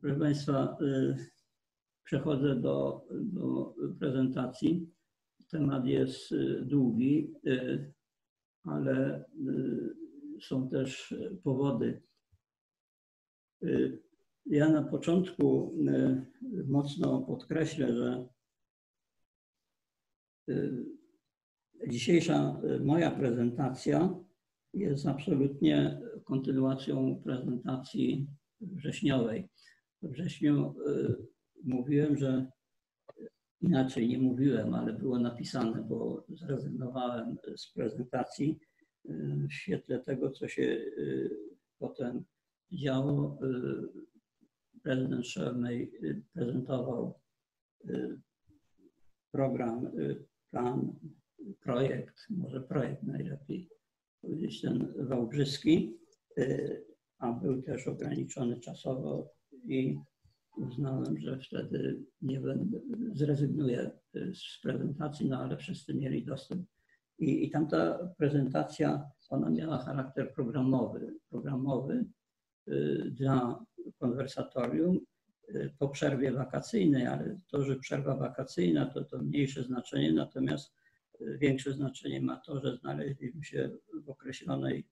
Proszę Państwa, y, przechodzę do, do prezentacji. Temat jest y, długi, y, ale są też powody. Ja na początku mocno podkreślę, że dzisiejsza moja prezentacja jest absolutnie kontynuacją prezentacji wrześniowej. We wrześniu y, mówiłem, że inaczej nie mówiłem, ale było napisane, bo zrezygnowałem z prezentacji y, w świetle tego, co się y, potem działo. Prezydent Szelmej prezentował program, plan, projekt, może projekt najlepiej powiedzieć, ten wałbrzyski a był też ograniczony czasowo i uznałem, że wtedy nie będę, zrezygnuję z prezentacji, no ale wszyscy mieli dostęp. I, I tamta prezentacja, ona miała charakter programowy, programowy y, dla konwersatorium y, po przerwie wakacyjnej, ale to, że przerwa wakacyjna to, to mniejsze znaczenie, natomiast większe znaczenie ma to, że znaleźliśmy się w określonej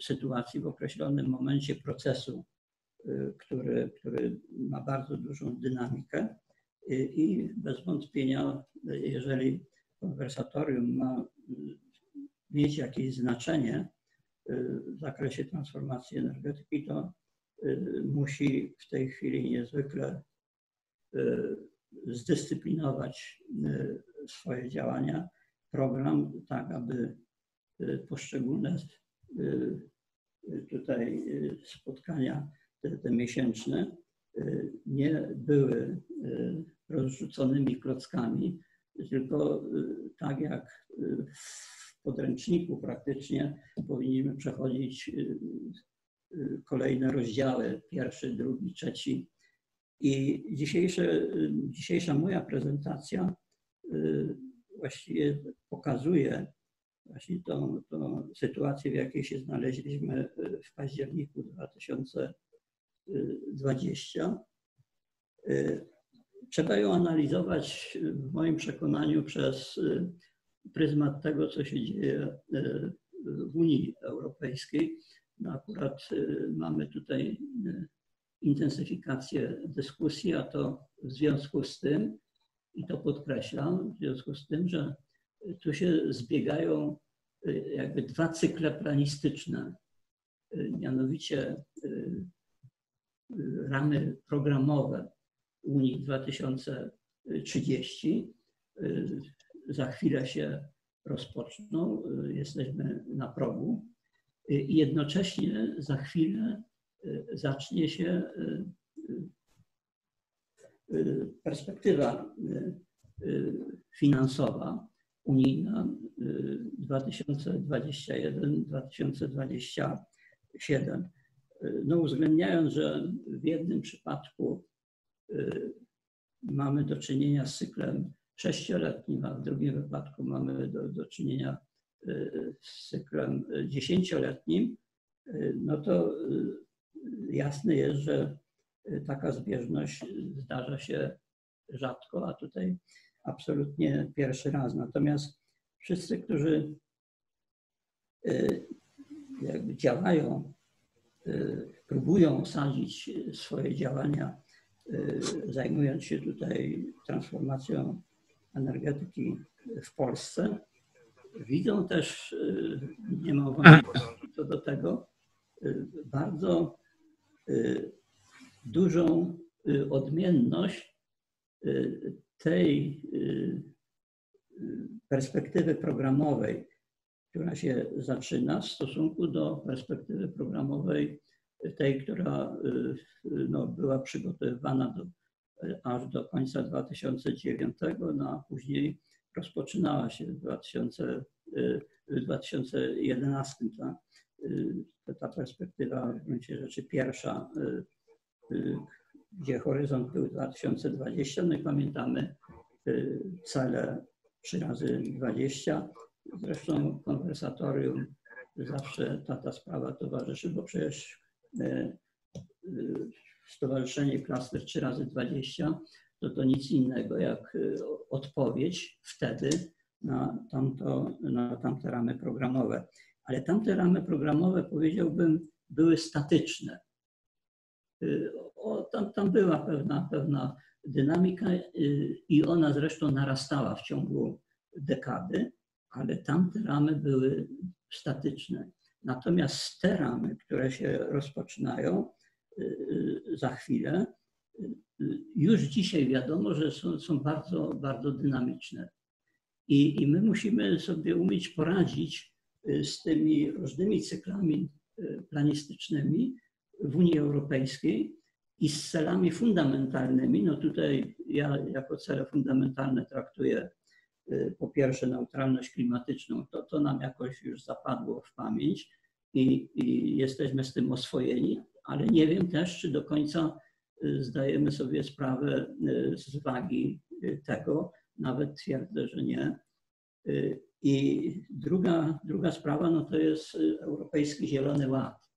sytuacji w określonym momencie procesu, który, który ma bardzo dużą dynamikę y, i bez wątpienia, jeżeli konwersatorium ma mieć jakieś znaczenie w zakresie transformacji energetyki, to musi w tej chwili niezwykle zdyscyplinować swoje działania, program, tak aby poszczególne Y, y, tutaj y, spotkania te, te miesięczne, y, nie były y, rozrzuconymi klockami, tylko y, tak jak w podręczniku praktycznie powinniśmy przechodzić kolejne rozdziały, pierwszy, drugi, trzeci. I dzisiejsze, dzisiejsza moja prezentacja właściwie pokazuje właśnie tą, tą sytuację, w jakiej się znaleźliśmy w październiku 2000 20. Y, trzeba ją analizować, w moim przekonaniu, przez y, pryzmat tego, co się dzieje y, w Unii Europejskiej. No akurat mamy tutaj intensyfikację dyskusji, a to w związku z tym, i to podkreślam, w związku z tym, że tu się zbiegają jakby dwa cykle planistyczne. Mianowicie ramy programowe Unii 2030. Za chwilę się rozpoczną, jesteśmy na progu i jednocześnie za chwilę zacznie się perspektywa finansowa unijna 2021-2027. No uwzględniając, że w jednym przypadku y, mamy do czynienia z cyklem sześcioletnim, a w drugim wypadku mamy do, do czynienia y, z cyklem dziesięcioletnim, y, no to jasne jest, że taka zbieżność zdarza się rzadko, a tutaj absolutnie pierwszy raz. Natomiast wszyscy, którzy działają, próbują osadzić swoje działania, y, zajmując się tutaj transformacją energetyki w Polsce, widzą też, nie ma wątpliwości co do tego, bardzo dużą odmienność tej y, y, perspektywy programowej, która się zaczyna w stosunku do perspektywy programowej tej, która y, no, była przygotowywana do, aż do końca 2009, no a później rozpoczynała się w 2000, 2011. Ta, ta perspektywa w gruncie rzeczy pierwsza, gdzie horyzont był 2020, no i pamiętamy y, cele 3 razy 20. Zresztą konwersatorium zawsze ta, ta sprawa towarzyszy, bo przecież y, y, Stowarzyszenie Klaster 3 razy 20 to to nic innego jak odpowiedź wtedy na, tamto, na tamte ramy programowe. Ale tamte ramy programowe, powiedziałbym, były statyczne. O, tam, tam była pewna, pewna dynamika i ona zresztą narastała w ciągu dekady, ale tamte ramy były statyczne. Natomiast te ramy, które się rozpoczynają za chwilę, już dzisiaj wiadomo, że są, są bardzo, bardzo dynamiczne. I, I my musimy sobie umieć poradzić z tymi różnymi cyklami planistycznymi w Unii Europejskiej i z celami fundamentalnymi. No tutaj ja jako cele fundamentalne traktuję po pierwsze neutralność klimatyczną, to, to nam jakoś już zapadło w pamięć i, i jesteśmy z tym oswojeni, ale nie wiem też, czy do końca zdajemy sobie sprawę z wagi tego, nawet twierdzę, że nie. I druga, druga sprawa, no to jest Europejski Zielony Ład.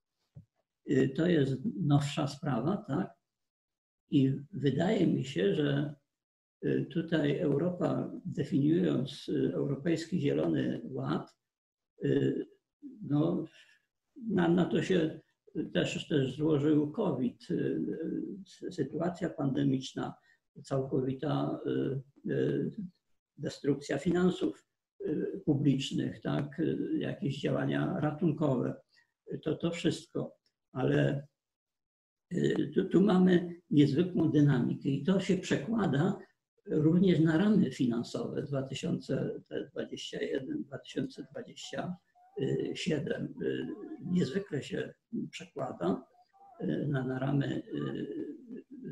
To jest nowsza sprawa, tak? I wydaje mi się, że tutaj Europa, definiując Europejski Zielony Ład, no, na, na to się też, też złożył COVID, sytuacja pandemiczna, całkowita destrukcja finansów publicznych, tak, jakieś działania ratunkowe. To, to wszystko, ale tu, tu mamy niezwykłą dynamikę i to się przekłada również na ramy finansowe 2021-2027 niezwykle się przekłada na, na ramy,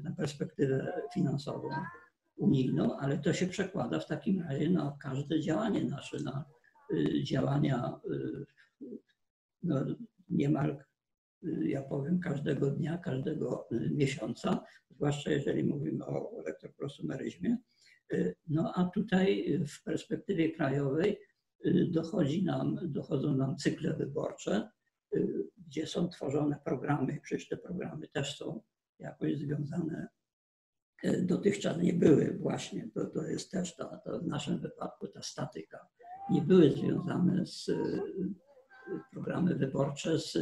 na perspektywę finansową unijną, ale to się przekłada w takim razie na każde działanie nasze, na działania no, niemal, ja powiem, każdego dnia, każdego miesiąca, zwłaszcza jeżeli mówimy o elektroprosumeryzmie. No a tutaj w perspektywie krajowej dochodzi nam, dochodzą nam cykle wyborcze, gdzie są tworzone programy. Przecież te programy też są jakoś związane, dotychczas nie były właśnie, to, to jest też ta, to w naszym wypadku ta statyka, nie były związane z programy wyborcze z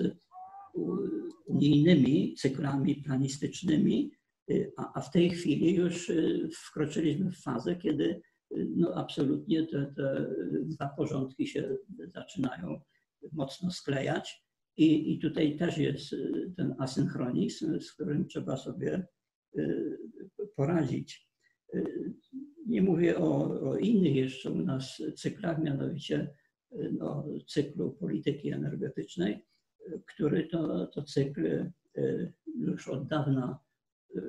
unijnymi cyklami planistycznymi, a, a w tej chwili już wkroczyliśmy w fazę, kiedy no absolutnie te, te dwa porządki się zaczynają mocno sklejać. I, I tutaj też jest ten asynchronizm, z którym trzeba sobie y, poradzić. Y, nie mówię o, o innych jeszcze u nas cyklach, mianowicie y, no, cyklu polityki energetycznej, który to, to cykl już od dawna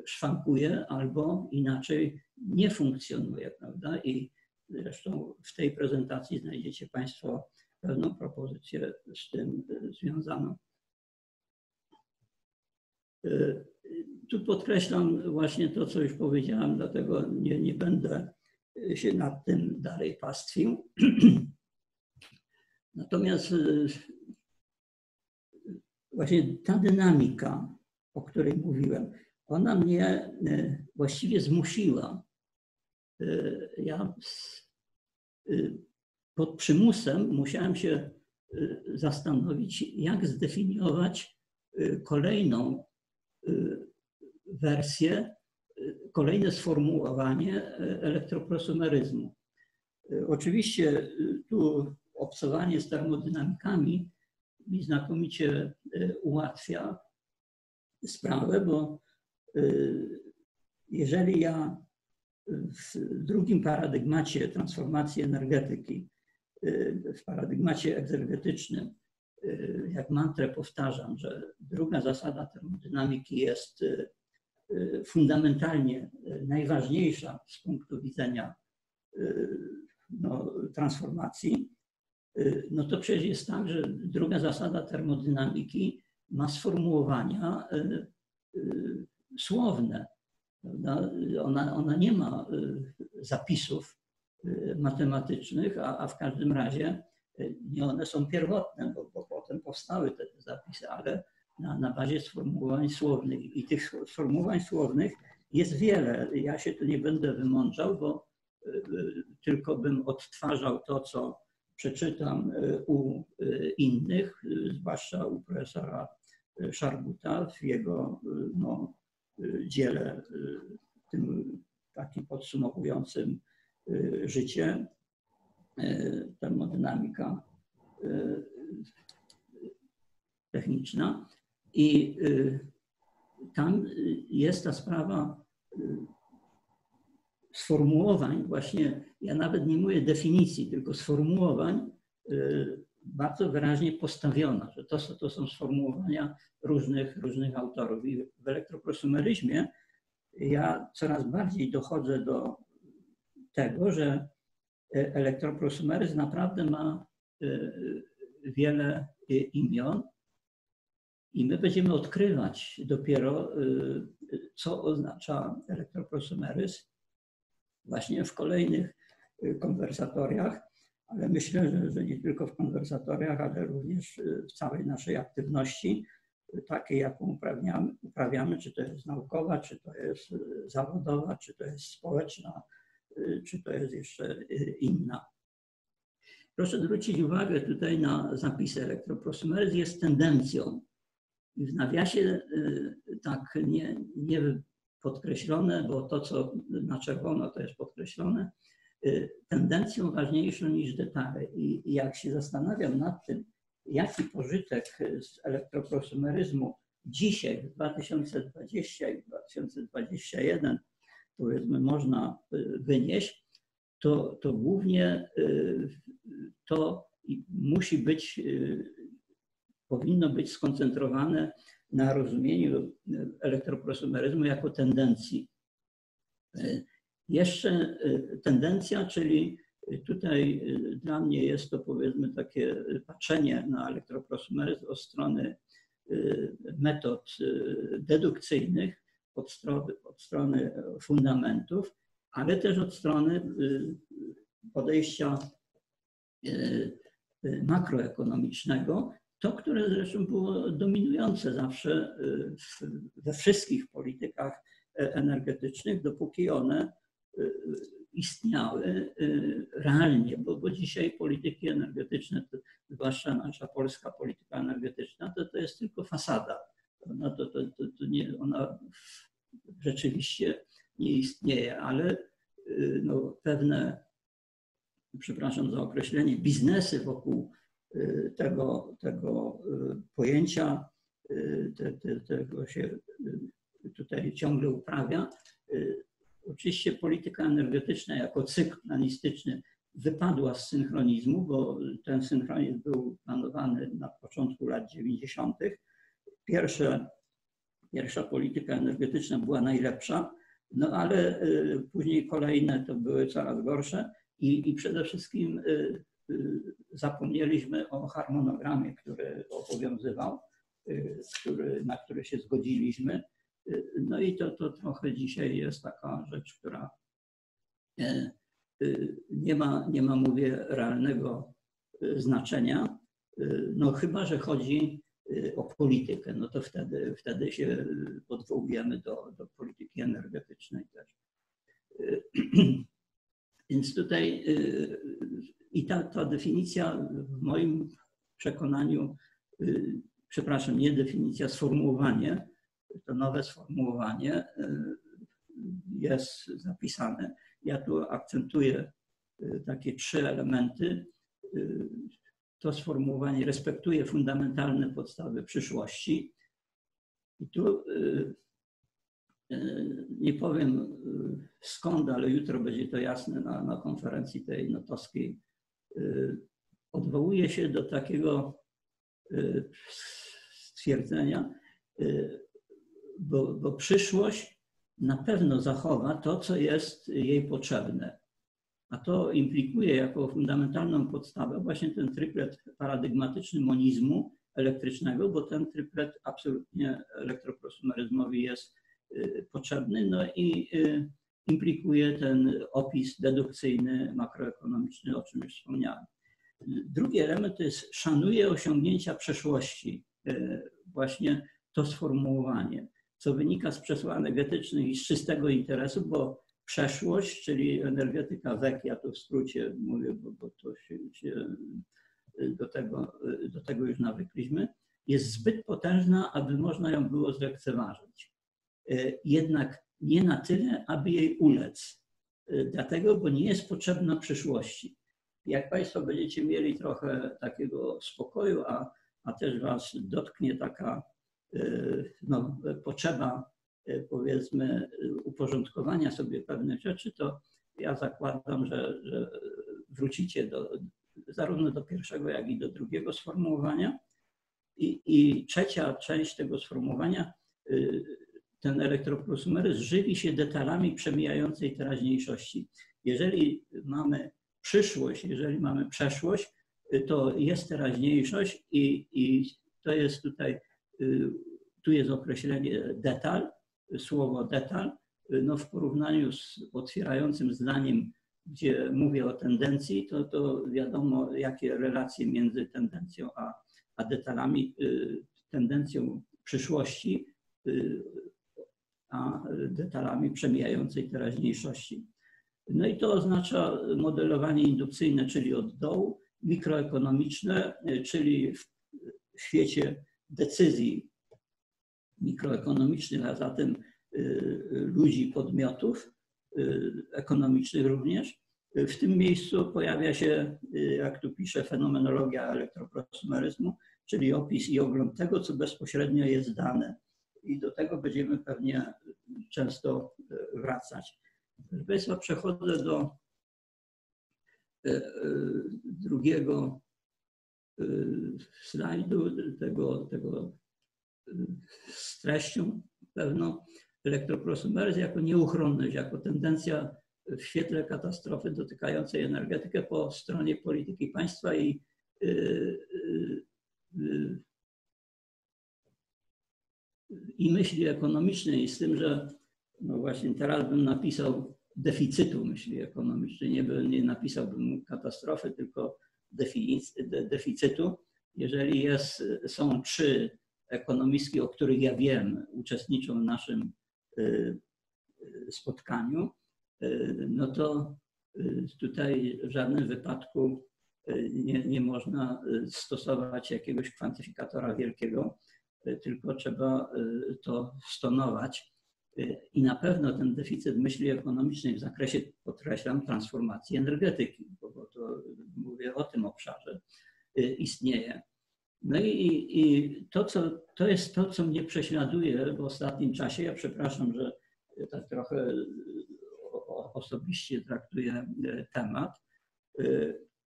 szwankuje albo inaczej nie funkcjonuje, prawda? I zresztą w tej prezentacji znajdziecie Państwo pewną propozycję z tym związaną. Tu podkreślam właśnie to, co już powiedziałam, dlatego nie, nie będę się nad tym dalej pastwił. Natomiast właśnie ta dynamika, o której mówiłem, ona mnie e, właściwie zmusiła. E, ja e, pod przymusem musiałem się zastanowić, jak zdefiniować kolejną wersję, kolejne sformułowanie elektroprosumeryzmu. Oczywiście tu obcowanie z termodynamikami mi znakomicie ułatwia sprawę, bo Y, jeżeli ja w drugim paradygmacie transformacji energetyki, y, w paradygmacie egzergetycznym, y, jak mantrę powtarzam, że druga zasada termodynamiki jest fundamentalnie najważniejsza z punktu widzenia no, transformacji, no to przecież jest tak, że druga zasada termodynamiki ma sformułowania słowne. Ona, ona nie ma y, zapisów y, matematycznych, a, a w każdym razie y, nie one są pierwotne, bo, bo potem powstały te, te zapisy, ale na, na bazie sformułowań słownych. I tych sformułowań słownych jest wiele. Ja się tu nie będę wymądrzał, bo tylko bym odtwarzał to, co przeczytam u innych, zwłaszcza u profesora Szarbuta w jego no, dziele tym takim podsumowującym życie, termodynamika techniczna. I tam jest ta sprawa sformułowań, właśnie ja nawet nie mówię definicji, tylko sformułowań bardzo wyraźnie postawiona, że to, to są sformułowania różnych, różnych autorów. I w elektroprosumeryzmie ja coraz bardziej dochodzę do tego, że elektroprosumeryzm naprawdę ma wiele imion i my będziemy odkrywać dopiero, co oznacza elektroprosumeryzm właśnie w kolejnych konwersatoriach ale myślę, że, że nie tylko w konwersatoriach, ale również y, w całej naszej aktywności, y, takiej, jaką uprawiamy, uprawiamy, czy to jest naukowa, czy to jest y, zawodowa, czy to jest społeczna, czy to jest jeszcze inna. Proszę zwrócić uwagę tutaj na zapisy. Elektroprosumeryzm jest tendencją. I w nawiasie tak nie, nie podkreślone, bo to, co na czerwono, to jest podkreślone, Y, tendencją ważniejszą niż detale. I jak się zastanawiam nad tym, jaki pożytek z elektroprosumeryzmu dzisiaj, w 2020 i 2021, powiedzmy, można y, wynieść, to, to głównie y, to musi być, powinno być skoncentrowane na rozumieniu elektroprosumeryzmu jako tendencji. Jeszcze y, tendencja, czyli tutaj dla mnie jest to powiedzmy takie patrzenie na elektroprosumeryzm od strony metod dedukcyjnych, od strony, od strony fundamentów, ale też od strony podejścia makroekonomicznego, to, które zresztą było dominujące zawsze we wszystkich politykach e, energetycznych, dopóki one istniały y, realnie, bo, bo dzisiaj polityki energetyczne, to, zwłaszcza nasza polska polityka energetyczna, to, to jest tylko fasada. No to, to, to, to nie, ona rzeczywiście nie istnieje, ale y, no, pewne, przepraszam za określenie, biznesy wokół y, tego, tego pojęcia, te, te, tego się tutaj ciągle uprawia, Oczywiście polityka energetyczna jako cykl planistyczny wypadła z synchronizmu, bo ten synchronizm był planowany na początku lat 90. Pierwsze, pierwsza polityka energetyczna była najlepsza, no ale y, później kolejne to były coraz gorsze i, i przede wszystkim y, y, zapomnieliśmy o harmonogramie, który obowiązywał, który, na który się zgodziliśmy no i to, to trochę dzisiaj jest taka rzecz, która nie ma, nie ma, mówię, realnego znaczenia, no chyba, że chodzi o politykę, no to wtedy, wtedy się odwołujemy do, do polityki energetycznej też. Więc tutaj i ta, ta definicja w moim przekonaniu, przepraszam, nie definicja, sformułowanie, to nowe sformułowanie y, jest zapisane. Ja tu akcentuję y, takie trzy elementy. Y, to sformułowanie respektuje fundamentalne podstawy przyszłości. I tu nie powiem skąd, ale jutro będzie to jasne na, na konferencji tej notowskiej. Odwołuje się do takiego stwierdzenia, bo, bo przyszłość na pewno zachowa to, co jest jej potrzebne. A to implikuje jako fundamentalną podstawę właśnie ten triplet paradygmatyczny monizmu elektrycznego, bo ten triplet absolutnie elektroprosumeryzmowi jest y, potrzebny, no i y, implikuje ten opis dedukcyjny, makroekonomiczny, o czym już wspomniałem. Drugi element to jest szanuje osiągnięcia przeszłości, y, właśnie to sformułowanie, co wynika z przesłanek etycznych i z czystego interesu, bo przeszłość, czyli energetyka WEK, ja to w skrócie mówię, bo, bo to się, się do, tego, do tego już nawykliśmy, jest zbyt potężna, aby można ją było zlekceważyć. Jednak nie na tyle, aby jej ulec. Dlatego, bo nie jest potrzebna przyszłości. Jak Państwo będziecie mieli trochę takiego spokoju, a, a też Was dotknie taka no, potrzeba E, powiedzmy uporządkowania sobie pewnych rzeczy, to ja zakładam, że, że wrócicie do, zarówno do pierwszego, jak i do drugiego sformułowania. I, I, trzecia część tego sformułowania, y, ten elektroprosumeryzm żywi się detalami przemijającej teraźniejszości. Jeżeli mamy przyszłość, jeżeli mamy przeszłość, to jest teraźniejszość i, i to jest tutaj, y, tu jest określenie detal, słowo detal, no w porównaniu z otwierającym zdaniem, gdzie mówię o tendencji, to, to wiadomo, jakie relacje między tendencją a, a detalami, y, tendencją przyszłości, y, a detalami przemijającej teraźniejszości. No i to oznacza modelowanie indukcyjne, czyli od dołu, mikroekonomiczne, czyli w świecie decyzji mikroekonomicznych, a zatem y, ludzi, podmiotów y, ekonomicznych również. W tym miejscu pojawia się, y, jak tu pisze, fenomenologia elektroprosumeryzmu, czyli opis i ogląd tego, co bezpośrednio jest dane. I do tego będziemy pewnie często wracać. Proszę Państwa, przechodzę do drugiego slajdu, tego, tego z treścią pewną elektroprosumeryzm jako nieuchronność, jako tendencja w świetle katastrofy dotykającej energetykę po stronie polityki państwa i i myśli ekonomicznej, z tym, że no właśnie teraz bym napisał deficytu myśli ekonomicznej, nie, by, nie napisałbym katastrofy, tylko deficytu. Jeżeli jest, są trzy ekonomistki, o których ja wiem, uczestniczą w naszym y, y, spotkaniu, y, no to tutaj w żadnym wypadku nie, nie można stosować jakiegoś kwantyfikatora wielkiego, tylko trzeba to stonować. I na pewno ten deficyt myśli ekonomicznej w zakresie, podkreślam, transformacji energetyki, bo to mówię o tym obszarze, istnieje. No i, i to, co, to jest to, co mnie prześladuje w ostatnim czasie. Ja przepraszam, że tak trochę osobiście traktuję temat,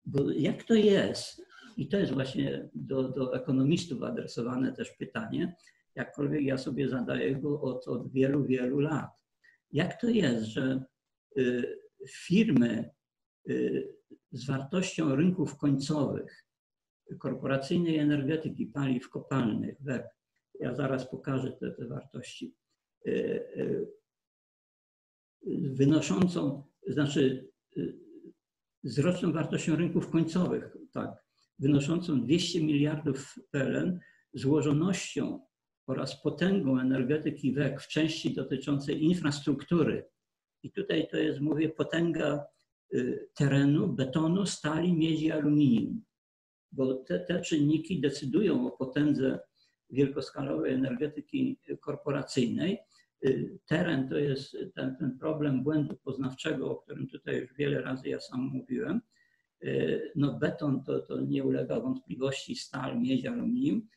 bo jak to jest, i to jest właśnie do, do ekonomistów adresowane też pytanie, jakkolwiek ja sobie zadaję go od, od wielu, wielu lat. Jak to jest, że e, firmy z wartością rynków końcowych korporacyjnej energetyki paliw kopalnych, WEP, ja zaraz pokażę te, te wartości, e, e, wynoszącą, znaczy e, z roczną wartością rynków końcowych, tak, wynoszącą 200 miliardów PLN, złożonością oraz potęgą energetyki WEK w części dotyczącej infrastruktury. I tutaj to jest, mówię, potęga terenu, betonu, stali, miedzi, aluminium bo te, te czynniki decydują o potędze wielkoskalowej energetyki korporacyjnej. Y, teren to jest ten, ten problem błędu poznawczego, o którym tutaj już wiele razy ja sam mówiłem. Y, no beton to, to nie ulega wątpliwości, stal, miedź, aluminium.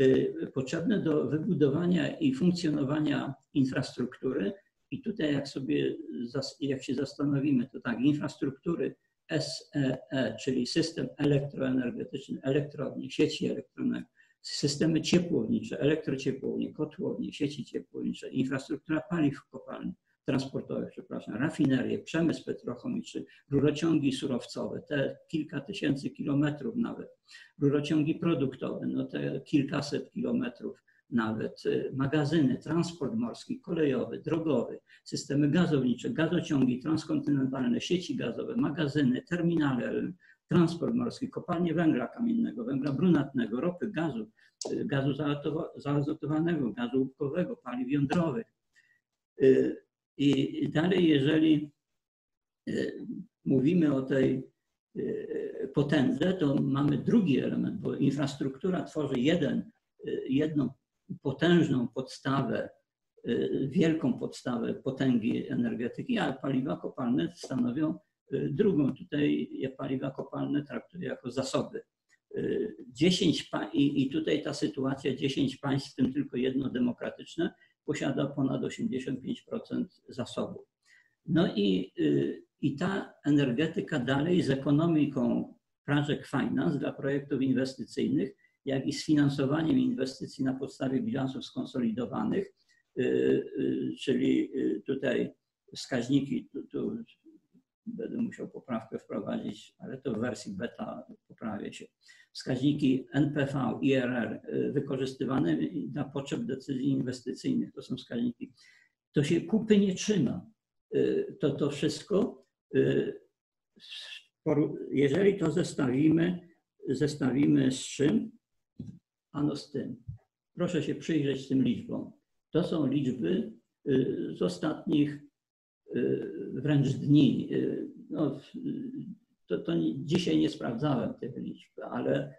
Y, potrzebne do wybudowania i funkcjonowania infrastruktury. I tutaj jak sobie, jak się zastanowimy, to tak, infrastruktury SEE, e, czyli system elektroenergetyczny, elektrownie, sieci elektroniczne, systemy ciepłownicze, elektrociepłownie, kotłownie, sieci ciepłownicze, infrastruktura paliw kopalnych, transportowych, przepraszam, rafinerie, przemysł petrochemiczny, rurociągi surowcowe, te kilka tysięcy kilometrów nawet, rurociągi produktowe, no te kilkaset kilometrów, nawet y, magazyny, transport morski, kolejowy, drogowy, systemy gazownicze, gazociągi transkontynentalne, sieci gazowe, magazyny, terminale, transport morski, kopalnie węgla kamiennego, węgla brunatnego, ropy, gazu, gazu zaazotowanego, gazu łupkowego, paliw jądrowych. I dalej, jeżeli mówimy o tej potędze, to mamy drugi element, bo infrastruktura tworzy jeden, jedną potężną podstawę, wielką podstawę potęgi energetyki, a paliwa kopalne stanowią drugą. Tutaj paliwa kopalne traktuję jako zasoby. 10 i, I tutaj ta sytuacja, 10 państw, w tym tylko jedno demokratyczne, posiada ponad 85% zasobów. No i, i ta energetyka dalej z ekonomiką Project Finance dla projektów inwestycyjnych, jak i z finansowaniem inwestycji na podstawie bilansów skonsolidowanych, czyli tutaj wskaźniki, tu, tu będę musiał poprawkę wprowadzić, ale to w wersji beta poprawię się. Wskaźniki NPV, IRR wykorzystywane dla potrzeb decyzji inwestycyjnych, to są wskaźniki. To się kupy nie trzyma. To, to wszystko, jeżeli to zestawimy, zestawimy z czym? Ano z tym. Proszę się przyjrzeć tym liczbom. To są liczby z ostatnich wręcz dni. No, to, to dzisiaj nie sprawdzałem tych liczb, ale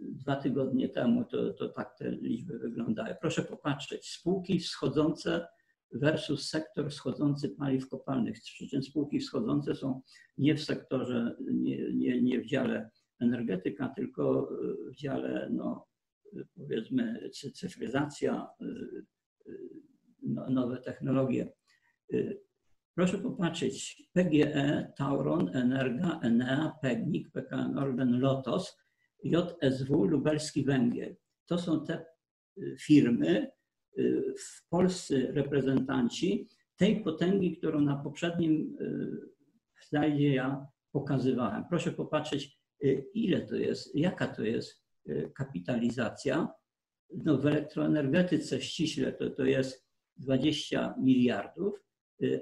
dwa tygodnie temu to, to tak te liczby wyglądają. Proszę popatrzeć, spółki wschodzące versus sektor wschodzący paliw kopalnych. Przy czym spółki wschodzące są nie w sektorze, nie, nie, nie w dziale energetyka, tylko w dziale, no, powiedzmy, cyfryzacja, no, nowe technologie. Proszę popatrzeć, PGE, Tauron, Energa, Enea, Pegnik, PKN Orlen, Lotos, JSW, Lubelski Węgiel. To są te y, firmy, y, w Polsce reprezentanci tej potęgi, którą na poprzednim y, slajdzie ja pokazywałem. Proszę popatrzeć, ile to jest, jaka to jest kapitalizacja. No w elektroenergetyce ściśle to, to jest 20 miliardów,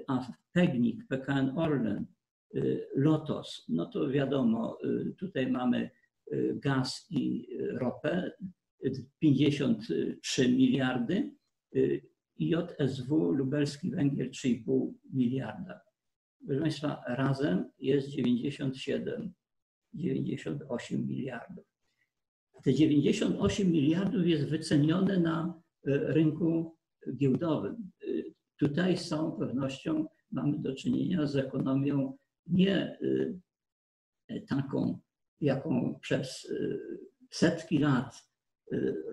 a Pegnik, PKN Orlen, Lotos, no to wiadomo, tutaj mamy gaz i ropę, 53 miliardy JSW Lubelski Węgiel 3,5 miliarda. Proszę Państwa, razem jest 97, 98 miliardów. Te 98 miliardów jest wycenione na rynku giełdowym. Tutaj z całą pewnością mamy do czynienia z ekonomią nie taką, jaką przez setki lat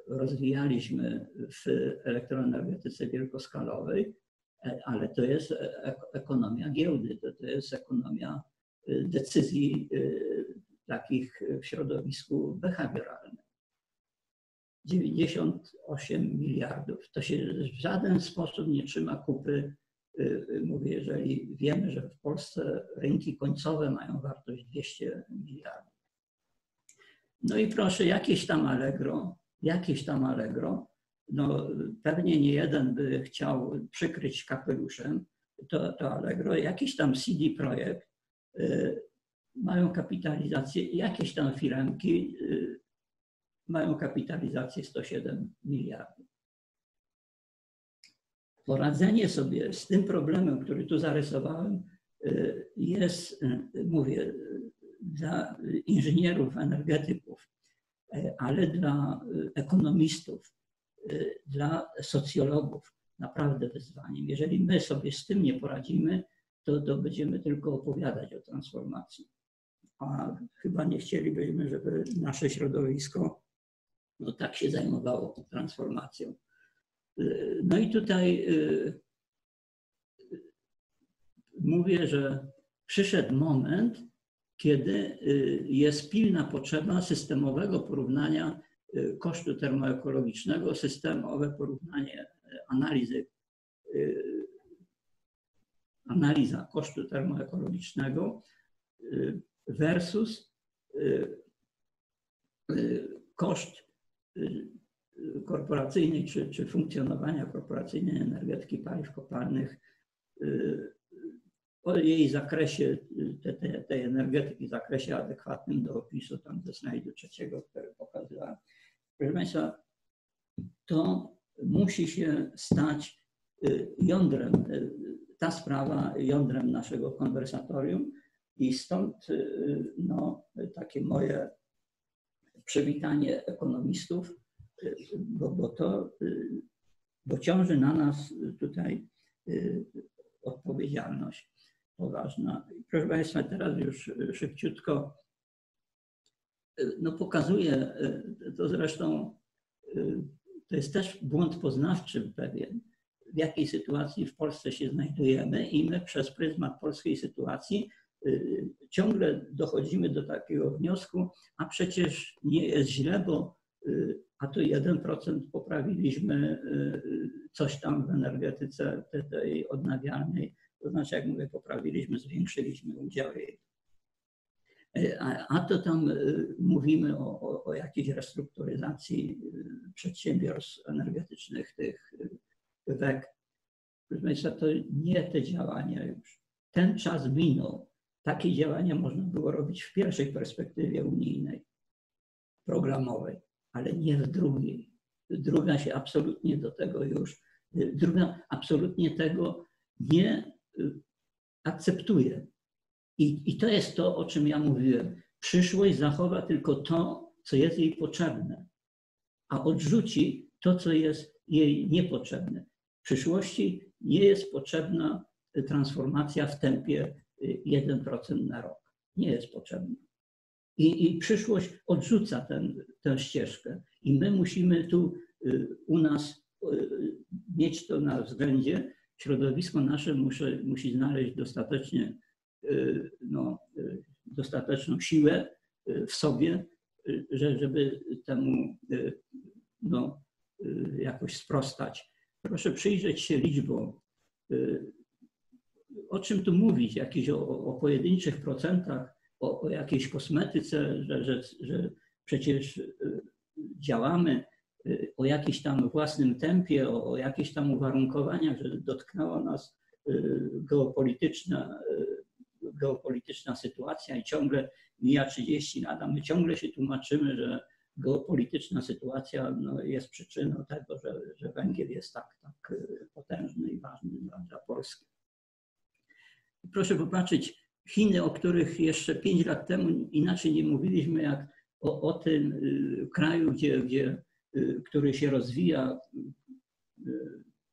rozwijaliśmy w elektroenergetyce wielkoskalowej, ale to jest ekonomia giełdy, to, to jest ekonomia decyzji takich w środowisku behawioralnym. 98 miliardów. To się w żaden sposób nie trzyma kupy. Mówię, jeżeli wiemy, że w Polsce rynki końcowe mają wartość 200 miliardów. No i proszę, jakieś tam Allegro, jakieś tam Allegro, no pewnie nie jeden by chciał przykryć kapeluszem to, to Allegro, jakiś tam CD Projekt, y, mają kapitalizację, jakieś tam firmki y, mają kapitalizację 107 miliardów. Poradzenie sobie z tym problemem, który tu zarysowałem, y, jest, mówię, dla inżynierów, energetyków, ale dla ekonomistów, dla socjologów naprawdę wyzwaniem. Jeżeli my sobie z tym nie poradzimy, to, to będziemy tylko opowiadać o transformacji. A chyba nie chcielibyśmy, żeby nasze środowisko no, tak się zajmowało transformacją. No i tutaj y, mówię, że przyszedł moment, kiedy y, jest pilna potrzeba systemowego porównania y, kosztu termoekologicznego, systemowe porównanie analizy, analiza kosztu termoekologicznego versus koszt korporacyjnej czy, czy funkcjonowania korporacyjnej energetyki paliw kopalnych o jej zakresie, te, te, tej energetyki, zakresie adekwatnym do opisu tam ze slajdu trzeciego, który pokazywałem. Proszę Państwa, to musi się stać jądrem, ta sprawa jądrem naszego konwersatorium i stąd no, takie moje przywitanie ekonomistów, bo, bo to bo ciąży na nas tutaj odpowiedzialność poważna. Proszę Państwa, teraz już szybciutko no pokazuję, to zresztą to jest też błąd poznawczy pewien, w jakiej sytuacji w Polsce się znajdujemy i my przez pryzmat polskiej sytuacji y, ciągle dochodzimy do takiego wniosku, a przecież nie jest źle, bo y, a to 1% poprawiliśmy y, coś tam w energetyce tej odnawialnej, to znaczy, jak mówię, poprawiliśmy, zwiększyliśmy udział jej. A, to tam mówimy o, o, o jakiejś restrukturyzacji przedsiębiorstw energetycznych, tych WEG. Proszę Państwa, to nie te działania już. Ten czas minął. Takie działania można było robić w pierwszej perspektywie unijnej, programowej, ale nie w drugiej. Druga się absolutnie do tego już, druga absolutnie tego nie y, akceptuje. I, I to jest to, o czym ja mówiłem. Przyszłość zachowa tylko to, co jest jej potrzebne, a odrzuci to, co jest jej niepotrzebne. W przyszłości nie jest potrzebna transformacja w tempie 1% na rok. Nie jest potrzebna. I, i przyszłość odrzuca ten, tę ścieżkę. I my musimy tu y, u nas y, mieć to na względzie. Środowisko nasze musi, musi znaleźć dostatecznie, y, no, dostateczną siłę w sobie, żeby temu no, jakoś sprostać. Proszę przyjrzeć się liczbom. Y, o czym tu mówić? Jakieś o, o pojedynczych procentach, o, o jakiejś kosmetyce, że, że, że przecież y, działamy y, o jakimś tam własnym tempie, o, o jakichś tam uwarunkowaniach, że dotknęła nas geopolityczna, geopolityczna sytuacja i ciągle mija 30 lat, a my ciągle się tłumaczymy, że geopolityczna sytuacja no, jest przyczyną tego, że, że węgiel jest tak, tak y, potężny i ważny dla, dla Polski. Proszę popatrzeć, Chiny, o których jeszcze pięć lat temu inaczej nie mówiliśmy, jak o, o tym y, kraju, gdzie, gdzie, y, który się rozwija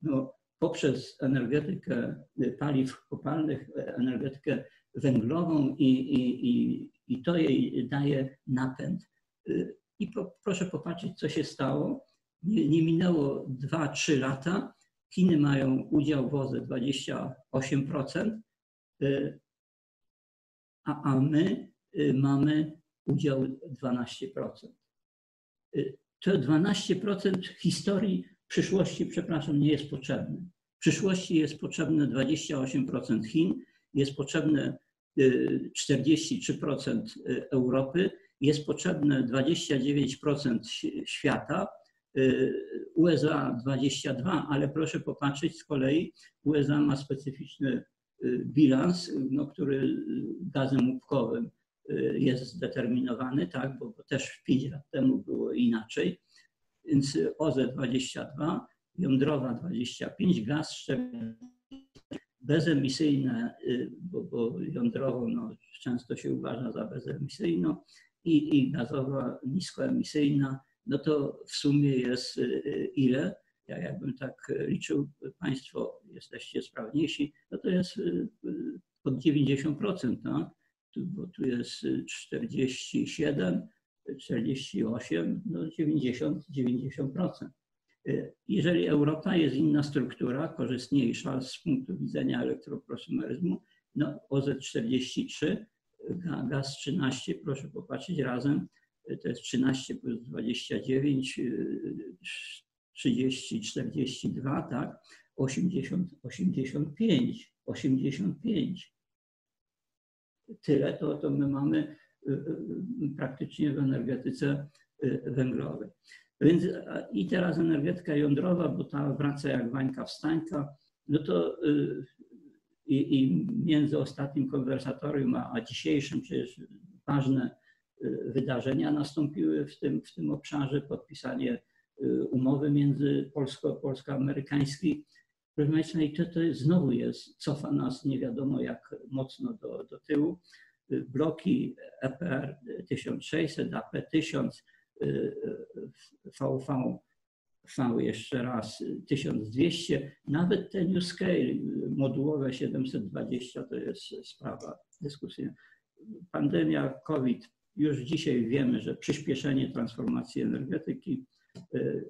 no, poprzez energetykę paliw kopalnych, energetykę węglową i, i, i, i to jej daje napęd. I po, proszę popatrzeć, co się stało. Nie, nie minęło 2-3 lata. Chiny mają udział w OZE 28%, y, a, a my y, mamy udział 12%. Y, to 12% historii przyszłości, przepraszam, nie jest potrzebne. W przyszłości jest potrzebne 28% Chin, jest potrzebne 43% Europy jest potrzebne 29% świata, USA 22, ale proszę popatrzeć z kolei, USA ma specyficzny bilans, no, który gazem łupkowym y, jest zdeterminowany, tak, bo, bo też 5 lat temu było inaczej. Więc OZE 22, jądrowa 25, gaz 4, bezemisyjne, bo, bo jądrową no, często się uważa za bezemisyjną, i, i gazowa niskoemisyjna, no to w sumie jest y, y, ile? Ja jakbym tak liczył, Państwo jesteście sprawniejsi, no to jest y, pod 90%, tak? bo tu jest 47, 48, no 90, 90%. Jeżeli Europa jest inna struktura, korzystniejsza z punktu widzenia elektroprosumeryzmu, no OZ43 gaz 13, proszę popatrzeć razem, to jest 13 plus 29, 30, 42, tak? 80, 85, 85. Tyle to, to my mamy y, y, praktycznie w energetyce y, węglowej. Więc i teraz energetyka jądrowa, bo ta wraca jak wańka wstańka, no to i, i między ostatnim konwersatorium a, a dzisiejszym przecież ważne wydarzenia nastąpiły w tym, w tym obszarze, podpisanie umowy między polsko, polsko-amerykańskiej. Proszę Państwa, i to, to znowu jest, cofa nas nie wiadomo jak mocno do, do tyłu. Bloki EPR 1600, AP 1000, VV, V jeszcze raz 1200, nawet ten New Scale modułowe 720 to jest sprawa dyskusyjna. Pandemia COVID, już dzisiaj wiemy, że przyspieszenie transformacji energetyki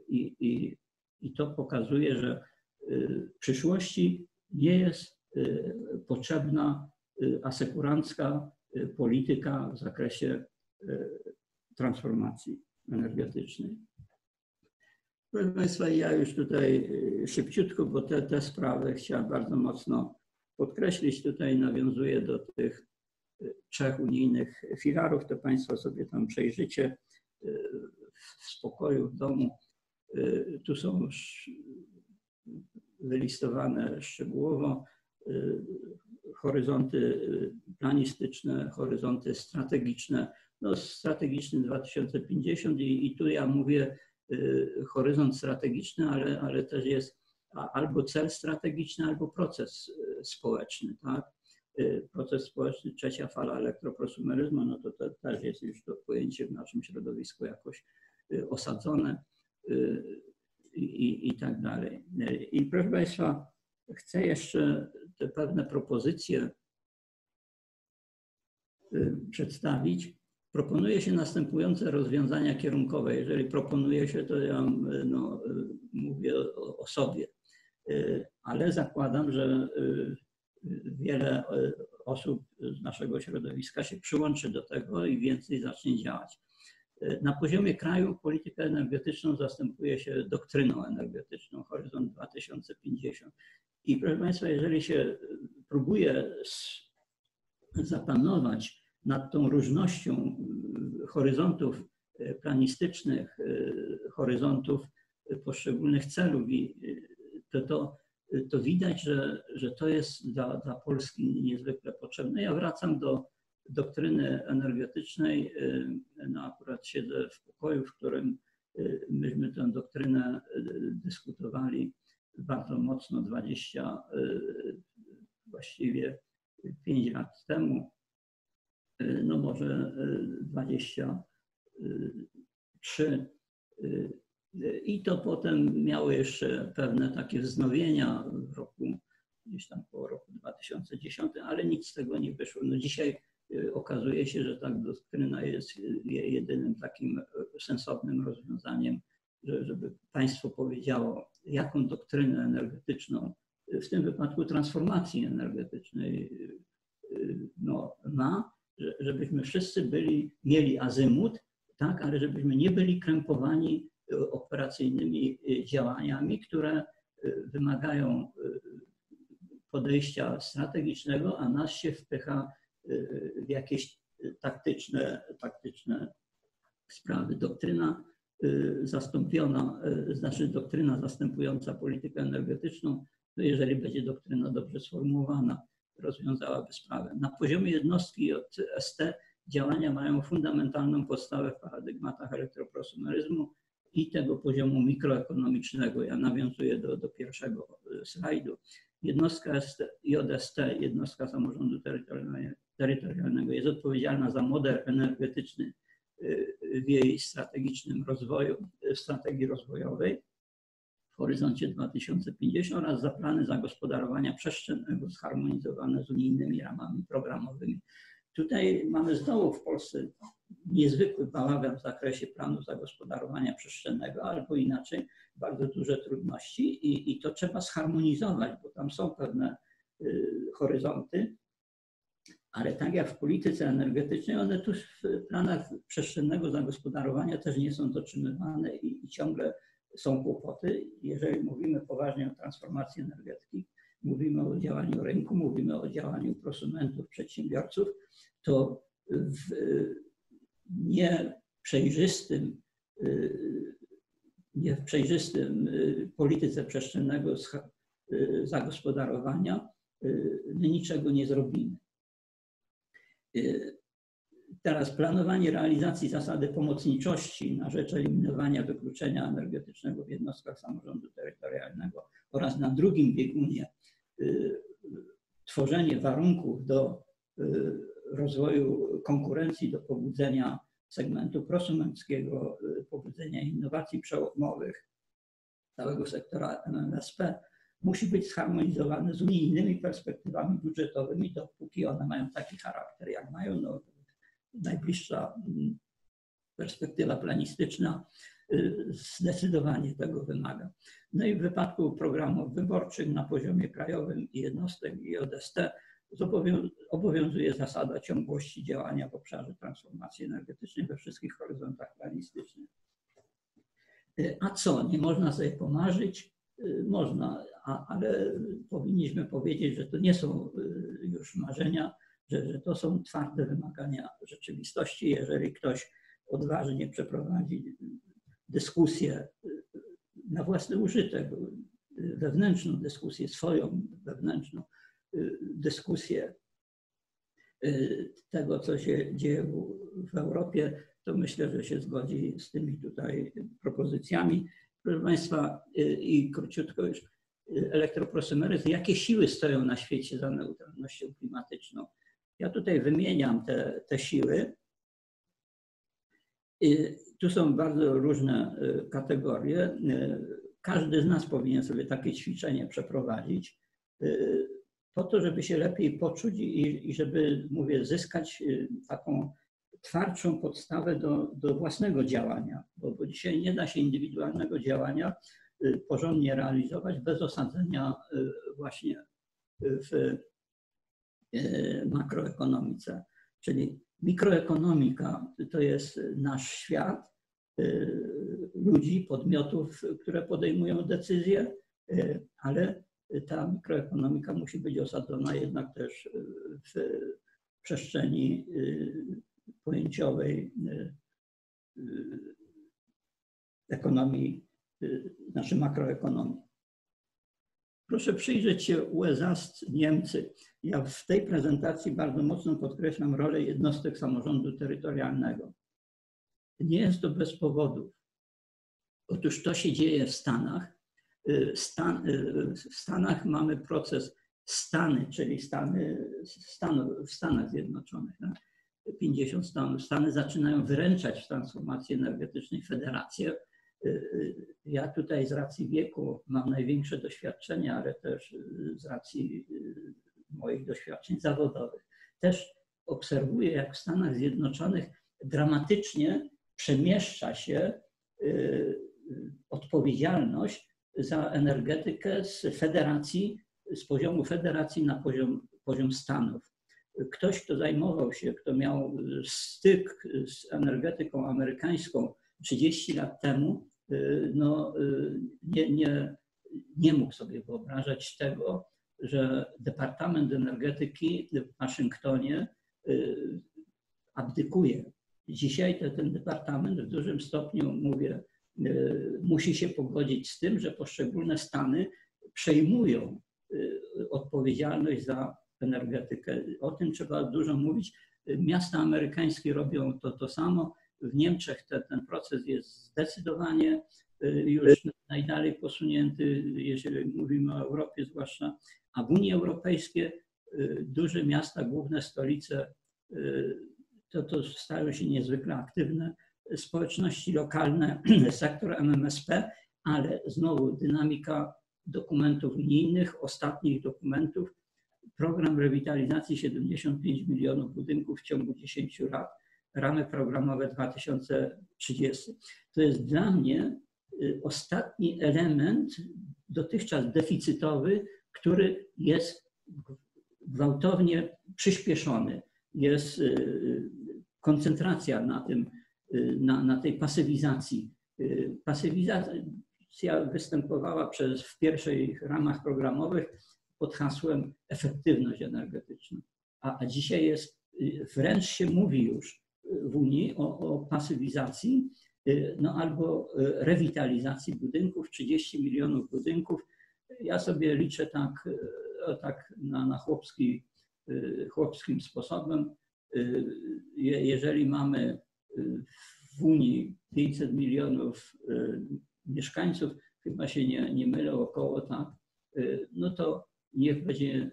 i, i, i to pokazuje, że w przyszłości nie jest potrzebna asekurancka polityka w zakresie transformacji energetycznej. Proszę Państwa, ja już tutaj szybciutko, bo te, te sprawy chciałem bardzo mocno podkreślić. Tutaj nawiązuję do tych trzech unijnych filarów. To Państwo sobie tam przejrzycie w spokoju, w domu. Tu są wylistowane szczegółowo horyzonty planistyczne, horyzonty strategiczne. No, strategiczny 2050 i, i tu ja mówię horyzont strategiczny, ale, ale też jest albo cel strategiczny, albo proces społeczny. Tak? Proces społeczny, trzecia fala elektroprosumeryzmu, no to, to też jest już to pojęcie w naszym środowisku jakoś osadzone i, i tak dalej. I proszę Państwa, chcę jeszcze te pewne propozycje przedstawić. Proponuje się następujące rozwiązania kierunkowe. Jeżeli proponuje się, to ja no, mówię o, o sobie, ale zakładam, że wiele osób z naszego środowiska się przyłączy do tego i więcej zacznie działać. Na poziomie kraju politykę energetyczną zastępuje się doktryną energetyczną Horyzont 2050. I proszę Państwa, jeżeli się próbuje zapanować nad tą różnością horyzontów planistycznych, horyzontów poszczególnych celów, to, to, to widać, że, że to jest dla, dla Polski niezwykle potrzebne. Ja wracam do doktryny energetycznej. No akurat siedzę w pokoju, w którym myśmy tę doktrynę dyskutowali bardzo mocno 20, właściwie 5 lat temu, no może 23. I to potem miało jeszcze pewne takie wznowienia w roku, gdzieś tam po roku 2010, ale nic z tego nie wyszło. No dzisiaj okazuje się, że ta doktryna jest jedynym takim sensownym rozwiązaniem, żeby państwo powiedziało, jaką doktrynę energetyczną, w tym wypadku transformacji energetycznej, no, ma, żebyśmy wszyscy byli, mieli azymut, tak, ale żebyśmy nie byli krępowani operacyjnymi działaniami, które wymagają podejścia strategicznego, a nas się wpycha w jakieś taktyczne, taktyczne sprawy. Doktryna zastąpiona, znaczy doktryna zastępująca politykę energetyczną, to jeżeli będzie doktryna dobrze sformułowana, rozwiązałaby sprawę. Na poziomie jednostki ST działania mają fundamentalną podstawę w paradygmatach elektroprosumeryzmu i tego poziomu mikroekonomicznego. Ja nawiązuję do, do pierwszego slajdu. Jednostka ST, JST, jednostka samorządu terytorialnego, jest odpowiedzialna za model energetyczny w jej strategicznym rozwoju, strategii rozwojowej w horyzoncie 2050 oraz za plany zagospodarowania przestrzennego zharmonizowane z unijnymi ramami programowymi. Tutaj mamy znowu w Polsce niezwykły bałagan w zakresie planu zagospodarowania przestrzennego, albo inaczej bardzo duże trudności i, i to trzeba zharmonizować, bo tam są pewne y, horyzonty, ale tak jak w polityce energetycznej, one tu w planach przestrzennego zagospodarowania też nie są dotrzymywane i, i ciągle są kłopoty. Jeżeli mówimy poważnie o transformacji energetyki, mówimy o działaniu rynku, mówimy o działaniu prosumentów, przedsiębiorców, to w nieprzejrzystym, nie w przejrzystym polityce przestrzennego zagospodarowania my niczego nie zrobimy. Teraz planowanie realizacji zasady pomocniczości na rzecz eliminowania wykluczenia energetycznego w jednostkach samorządu terytorialnego oraz na drugim biegunie tworzenie warunków do rozwoju konkurencji, do pobudzenia segmentu prosumenckiego, pobudzenia innowacji przełomowych całego sektora MMSP musi być zharmonizowany z unijnymi perspektywami budżetowymi, dopóki one mają taki charakter, jak mają. No, najbliższa mm, perspektywa planistyczna y, zdecydowanie tego wymaga. No i w wypadku programów wyborczych na poziomie krajowym i jednostek i ODST obowiązuje zasada ciągłości działania w obszarze transformacji energetycznej we wszystkich horyzontach planistycznych. Y, a co, nie można sobie pomarzyć? Y, można, ale powinniśmy powiedzieć, że to nie są już marzenia, że, że to są twarde wymagania rzeczywistości. Jeżeli ktoś odważnie przeprowadzi dyskusję na własny użytek, wewnętrzną dyskusję, swoją wewnętrzną dyskusję tego, co się dzieje w, Europie, to myślę, że się zgodzi z tymi tutaj propozycjami. Proszę Państwa, i króciutko już, elektroprosumeryzm, jakie siły stoją na świecie za neutralnością klimatyczną? Ja tutaj wymieniam te, te siły. I tu są bardzo różne y, kategorie. Y, każdy z nas powinien sobie takie ćwiczenie przeprowadzić y, po to, żeby się lepiej poczuć i, i żeby, mówię, zyskać taką twardszą podstawę do, do własnego działania, bo, bo dzisiaj nie da się indywidualnego działania porządnie realizować bez osadzenia właśnie w makroekonomice. Czyli mikroekonomika to jest nasz świat, e, ludzi, podmiotów, które podejmują decyzje, e, ale ta mikroekonomika musi być osadzona jednak też w przestrzeni pojęciowej ekonomii, znaczy makroekonomii. Proszę przyjrzeć się USA, Niemcy. Ja w tej prezentacji bardzo mocno podkreślam rolę jednostek samorządu terytorialnego. Nie jest to bez powodów. Otóż to się dzieje w Stanach. Y, Stan, y, w Stanach mamy proces Stany, czyli Stany, w Stanach Zjednoczonych. 50 tak? stanów. Stany zaczynają wyręczać w transformacji energetycznej federację ja tutaj z racji wieku mam największe doświadczenia, ale też y, z racji moich doświadczeń zawodowych. Też obserwuję, jak w Stanach Zjednoczonych dramatycznie przemieszcza się odpowiedzialność za energetykę z federacji, z poziomu federacji na poziom, poziom Stanów. Ktoś, kto zajmował się, kto miał styk z energetyką amerykańską 30 lat temu, y, no, y, nie, nie, nie mógł sobie wyobrażać tego, że Departament Energetyki w Waszyngtonie y, abdykuje. Dzisiaj ten, ten departament w dużym stopniu, mówię, musi się pogodzić z tym, że poszczególne stany przejmują odpowiedzialność za energetykę. O tym trzeba dużo mówić. Miasta amerykańskie robią to, to samo. W Niemczech te, ten proces jest zdecydowanie y, już najdalej posunięty, jeżeli mówimy o Europie zwłaszcza, a w Unii Europejskiej y, duże miasta, główne stolice, y, to, to stają się niezwykle aktywne. Społeczności lokalne, sektor MMSP, ale znowu dynamika dokumentów unijnych, ostatnich dokumentów. Program rewitalizacji 75 milionów budynków w ciągu 10 lat ramy programowe 2030. To jest dla mnie y, ostatni element dotychczas deficytowy, który jest gwałtownie przyspieszony. Jest y, koncentracja na, tym, y, na, na tej pasywizacji. Pasywizacja występowała przez, w pierwszych ramach programowych pod hasłem efektywność energetyczna. A, a dzisiaj jest, wręcz się mówi już w Unii o, o pasywizacji, y, no albo y, rewitalizacji budynków, 30 milionów budynków. Ja sobie liczę tak y, tak na, na chłopski, chłopskim sposobem, jeżeli mamy w Unii 500 milionów mieszkańców, chyba się nie, nie mylę, około tak, no to niech będzie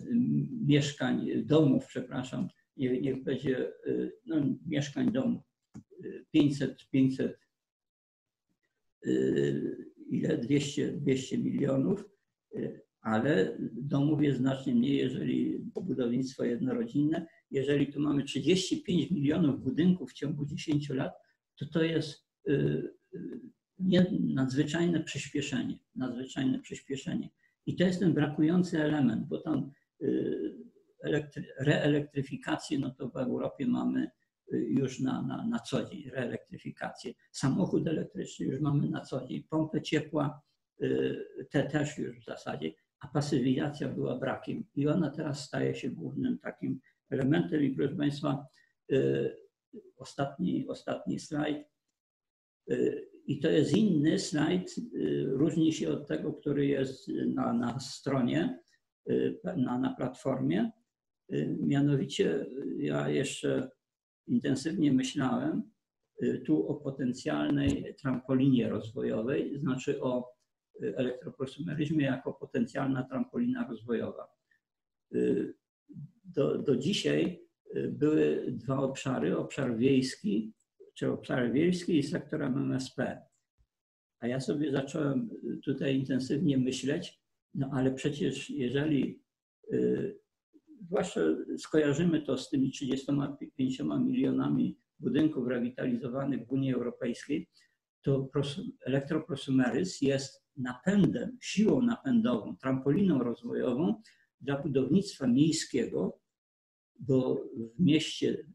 mieszkań, domów, przepraszam, niech, będzie no, mieszkań domów 500, 500, ile 200, 200 milionów, ale domów jest znacznie mniej, jeżeli budownictwo jednorodzinne. Jeżeli tu mamy 35 milionów budynków w ciągu 10 lat, to to jest nadzwyczajne przyspieszenie, nadzwyczajne przyspieszenie. I to jest ten brakujący element, bo tam reelektryfikację, no to w Europie mamy już na, na, na co dzień, reelektryfikację. Samochód elektryczny już mamy na co dzień, pompę ciepła te też już w zasadzie, a pasywizacja była brakiem i ona teraz staje się głównym takim elementem i proszę Państwa, ostatni, ostatni slajd i to jest inny slajd, różni się od tego, który jest na, na stronie, na, na platformie. Mianowicie ja jeszcze intensywnie myślałem tu o potencjalnej trampolinie rozwojowej, znaczy o elektroprosumeryzmie jako potencjalna trampolina rozwojowa. Do, do dzisiaj były dwa obszary, obszar wiejski czy obszary wiejskie i sektorem MSP. A ja sobie zacząłem tutaj intensywnie myśleć, no ale przecież jeżeli, y, zwłaszcza skojarzymy to z tymi 35 milionami budynków rewitalizowanych w Unii Europejskiej, to elektroprosumeryzm jest napędem, siłą napędową, trampoliną rozwojową dla budownictwa miejskiego, bo w mieście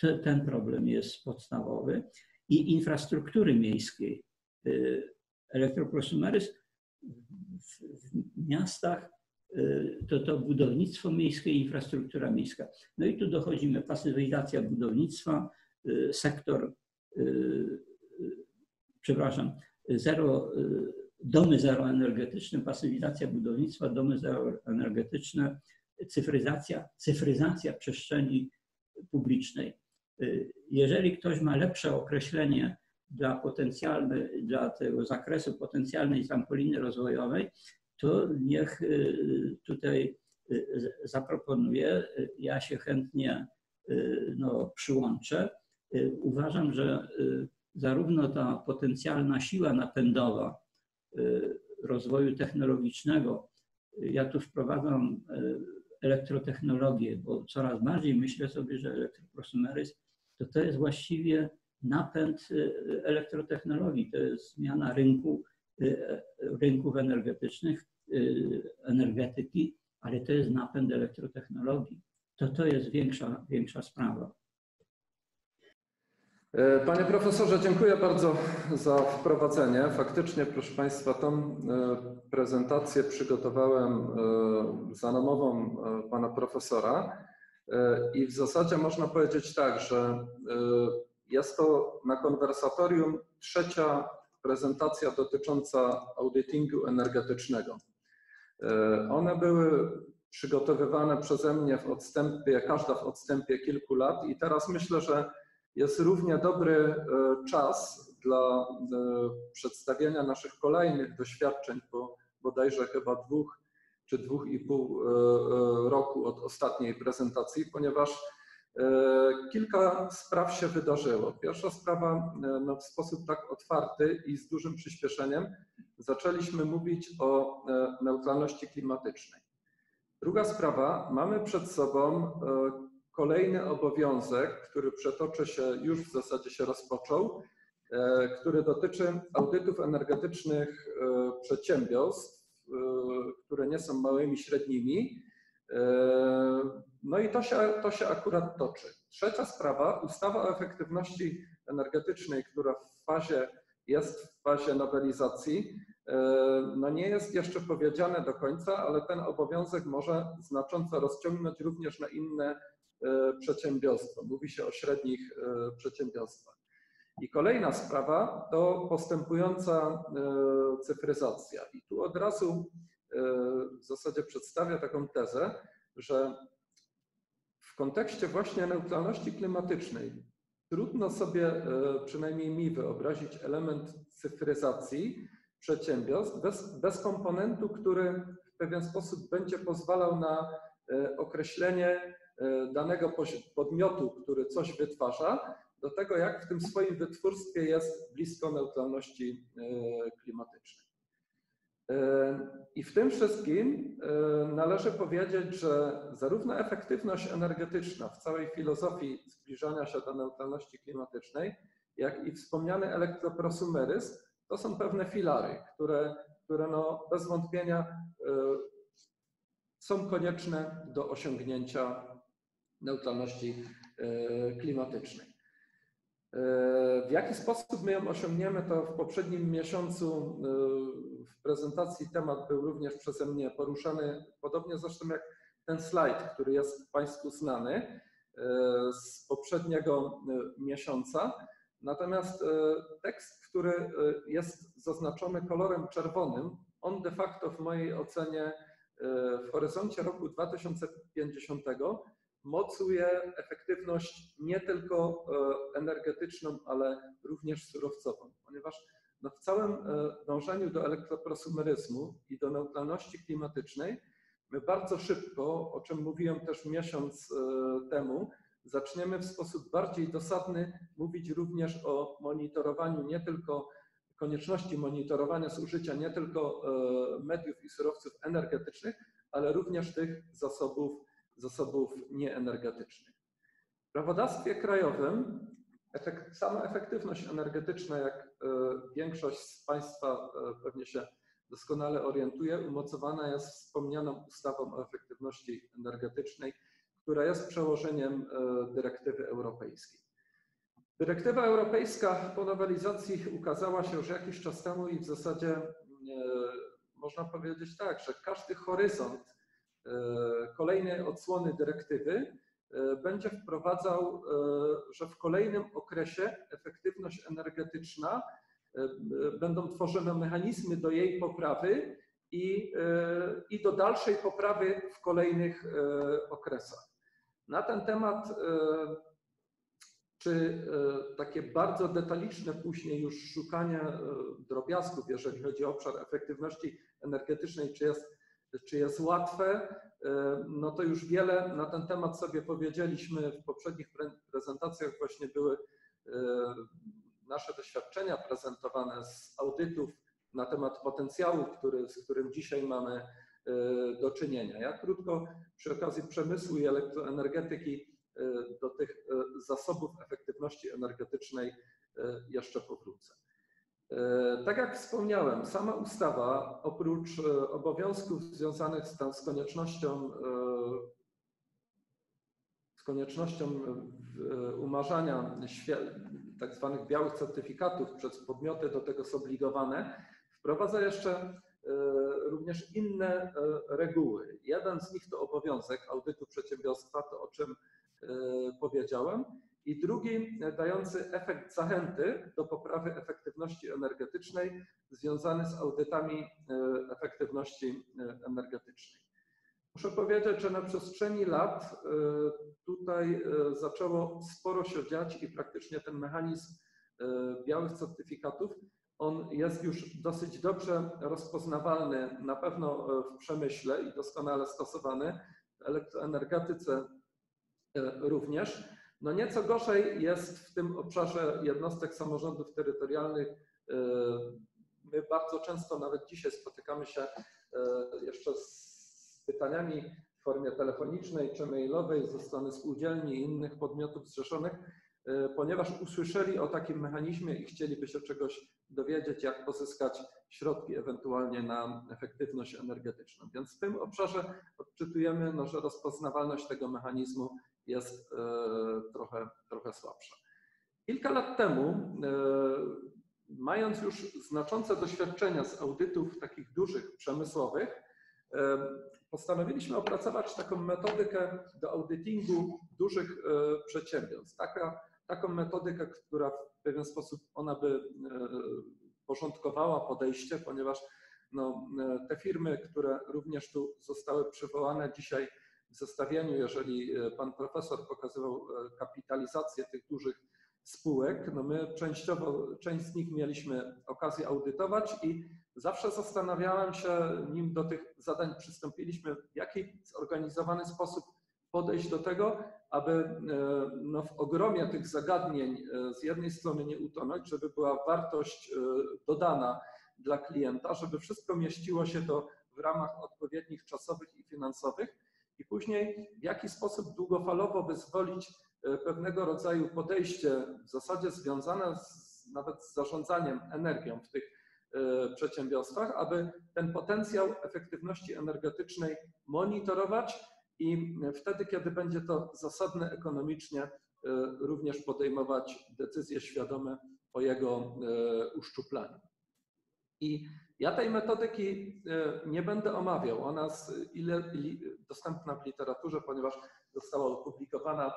te, ten problem jest podstawowy i infrastruktury miejskiej. Y, elektroprosumeryzm w, w miastach to to budownictwo miejskie i infrastruktura miejska. No i tu dochodzimy, pasywizacja budownictwa, y, sektor, przepraszam, zero, domy zeroenergetyczne, pasywizacja budownictwa, domy zeroenergetyczne, cyfryzacja, cyfryzacja przestrzeni publicznej. Jeżeli ktoś ma lepsze określenie dla dla tego zakresu potencjalnej trampoliny rozwojowej, to niech y, tutaj y, zaproponuje. Ja się chętnie y, no, przyłączę. Uważam, że zarówno ta potencjalna siła napędowa rozwoju technologicznego, ja tu wprowadzam elektrotechnologię, bo coraz bardziej myślę sobie, że elektroprosumeryzm to to jest właściwie napęd elektrotechnologii, to jest zmiana rynku, y, rynków energetycznych, energetyki, ale to jest napęd elektrotechnologii. To to jest większa, większa sprawa. E, panie profesorze, dziękuję bardzo za wprowadzenie. Faktycznie, proszę Państwa, tą e, prezentację przygotowałem e, za namową pana profesora i w zasadzie można powiedzieć tak, że jest to na konwersatorium trzecia prezentacja dotycząca audytingu energetycznego. One były przygotowywane przeze mnie w odstępie, każda w odstępie kilku lat i teraz myślę, że jest równie dobry e, czas dla e, przedstawienia naszych kolejnych doświadczeń po bodajże chyba dwóch czy dwóch i pół e, roku od ostatniej prezentacji, ponieważ kilka spraw się wydarzyło. Pierwsza sprawa, no w sposób tak otwarty i z dużym przyspieszeniem zaczęliśmy mówić o neutralności klimatycznej. Druga sprawa, mamy przed sobą kolejny obowiązek, który przetoczy się, już w zasadzie się rozpoczął, e, który dotyczy audytów energetycznych e, przedsiębiorstw, e, które nie są małymi, średnimi. No i to się, to się akurat toczy. Trzecia sprawa, ustawa o efektywności energetycznej, która w fazie, jest w fazie nowelizacji, no nie jest jeszcze powiedziane do końca, ale ten obowiązek może znacząco rozciągnąć również na inne E, przedsiębiorstwa. Mówi się o średnich e, przedsiębiorstwach. I kolejna sprawa to postępująca e, cyfryzacja. I tu od razu w zasadzie przedstawia taką tezę, że kontekście właśnie neutralności klimatycznej trudno sobie, przynajmniej mi, wyobrazić element cyfryzacji przedsiębiorstw bez, bez komponentu, który w pewien sposób będzie pozwalał na określenie danego podmiotu, który coś wytwarza, do tego, jak w tym swoim wytwórstwie jest blisko neutralności e, klimatycznej. E, I w tym wszystkim e, należy powiedzieć, że zarówno efektywność energetyczna w całej filozofii zbliżania się do neutralności klimatycznej, jak i wspomniany elektroprosumeryzm to są pewne filary, które, które no bez wątpienia są konieczne do osiągnięcia neutralności klimatycznej. W jaki sposób my ją osiągniemy, to w poprzednim miesiącu e, w prezentacji temat był również przeze mnie poruszany, podobnie zresztą jak ten slajd, który jest Państwu znany e, z poprzedniego e, miesiąca. Natomiast tekst, który jest zaznaczony kolorem czerwonym, on de facto w mojej ocenie w horyzoncie roku 2050 mocuje efektywność nie tylko e, energetyczną, ale również surowcową, ponieważ no w całym e, dążeniu do elektroprosumeryzmu i do neutralności klimatycznej my bardzo szybko, o czym mówiłem też miesiąc e, temu, zaczniemy w sposób bardziej dosadny mówić również o monitorowaniu nie tylko konieczności monitorowania zużycia nie tylko mediów i surowców energetycznych, ale również tych zasobów zasobów nieenergetycznych. W prawodawstwie krajowym efekt, sama efektywność energetyczna, jak e, większość z Państwa e, pewnie się doskonale orientuje, umocowana jest wspomnianą ustawą o efektywności energetycznej, która jest przełożeniem e, dyrektywy europejskiej. Dyrektywa europejska po nowelizacji ukazała się już jakiś czas temu i w zasadzie można powiedzieć tak, że każdy horyzont kolejnej odsłony dyrektywy e, będzie wprowadzał, e, że w kolejnym okresie efektywność energetyczna będą tworzone mechanizmy do jej poprawy i, i do dalszej poprawy w kolejnych okresach. Na ten temat, czy takie bardzo detaliczne później już szukanie drobiazgów, jeżeli chodzi o obszar efektywności energetycznej, czy jest czy jest łatwe, e, no to już wiele na ten temat sobie powiedzieliśmy w poprzednich prezentacjach, właśnie były e, nasze doświadczenia prezentowane z audytów na temat potencjału, który, z którym dzisiaj mamy e, do czynienia. Ja krótko przy okazji przemysłu i elektroenergetyki do tych zasobów efektywności energetycznej jeszcze powrócę. E, tak jak wspomniałem, sama ustawa oprócz e, obowiązków związanych z, z koniecznością, e, z koniecznością umarzania tak zwanych białych certyfikatów przez podmioty do tego zobligowane, wprowadza jeszcze również inne reguły. Jeden z nich to obowiązek audytu przedsiębiorstwa, to o czym powiedziałem, i drugi dający efekt zachęty do poprawy efektywności energetycznej związany z audytami e, efektywności e, energetycznej. Muszę powiedzieć, że na przestrzeni lat e, tutaj zaczęło sporo się dziać i praktycznie ten mechanizm białych certyfikatów, on jest już dosyć dobrze rozpoznawalny, na pewno w przemyśle i doskonale stosowany, w elektroenergetyce również. No nieco gorzej jest w tym obszarze jednostek samorządów terytorialnych. E, my bardzo często, nawet dzisiaj, spotykamy się e, jeszcze z pytaniami w formie telefonicznej czy mailowej ze strony spółdzielni i innych podmiotów zrzeszonych, e, ponieważ usłyszeli o takim mechanizmie i chcieliby się czegoś dowiedzieć, jak pozyskać środki ewentualnie na efektywność energetyczną. Więc w tym obszarze odczytujemy, no, że rozpoznawalność tego mechanizmu jest e, trochę, trochę słabsza. Kilka lat temu, e, mając już znaczące doświadczenia z audytów takich dużych, przemysłowych, e, postanowiliśmy opracować taką metodykę do audytingu dużych przedsiębiorstw. Taka, taką metodykę, która w pewien sposób ona by porządkowała podejście, ponieważ no, te firmy, które również tu zostały przywołane dzisiaj w zestawieniu, jeżeli pan profesor pokazywał kapitalizację tych dużych spółek, no my częściowo, część z nich mieliśmy okazję audytować i zawsze zastanawiałem się, nim do tych zadań przystąpiliśmy, w jaki zorganizowany sposób podejść do tego, aby e, no, w ogromie tych zagadnień e, z jednej strony nie utonąć, żeby była wartość e, dodana dla klienta, żeby wszystko mieściło się to w ramach odpowiednich czasowych i finansowych i później w jaki sposób długofalowo wyzwolić pewnego rodzaju podejście w zasadzie związane z, nawet z zarządzaniem energią w tych przedsiębiorstwach, aby ten potencjał efektywności energetycznej monitorować i wtedy, kiedy będzie to zasadne ekonomicznie, e, również podejmować decyzje świadome o jego e, uszczuplaniu. I ja tej metodyki e, nie będę omawiał. Ona jest dostępna w literaturze, ponieważ została opublikowana.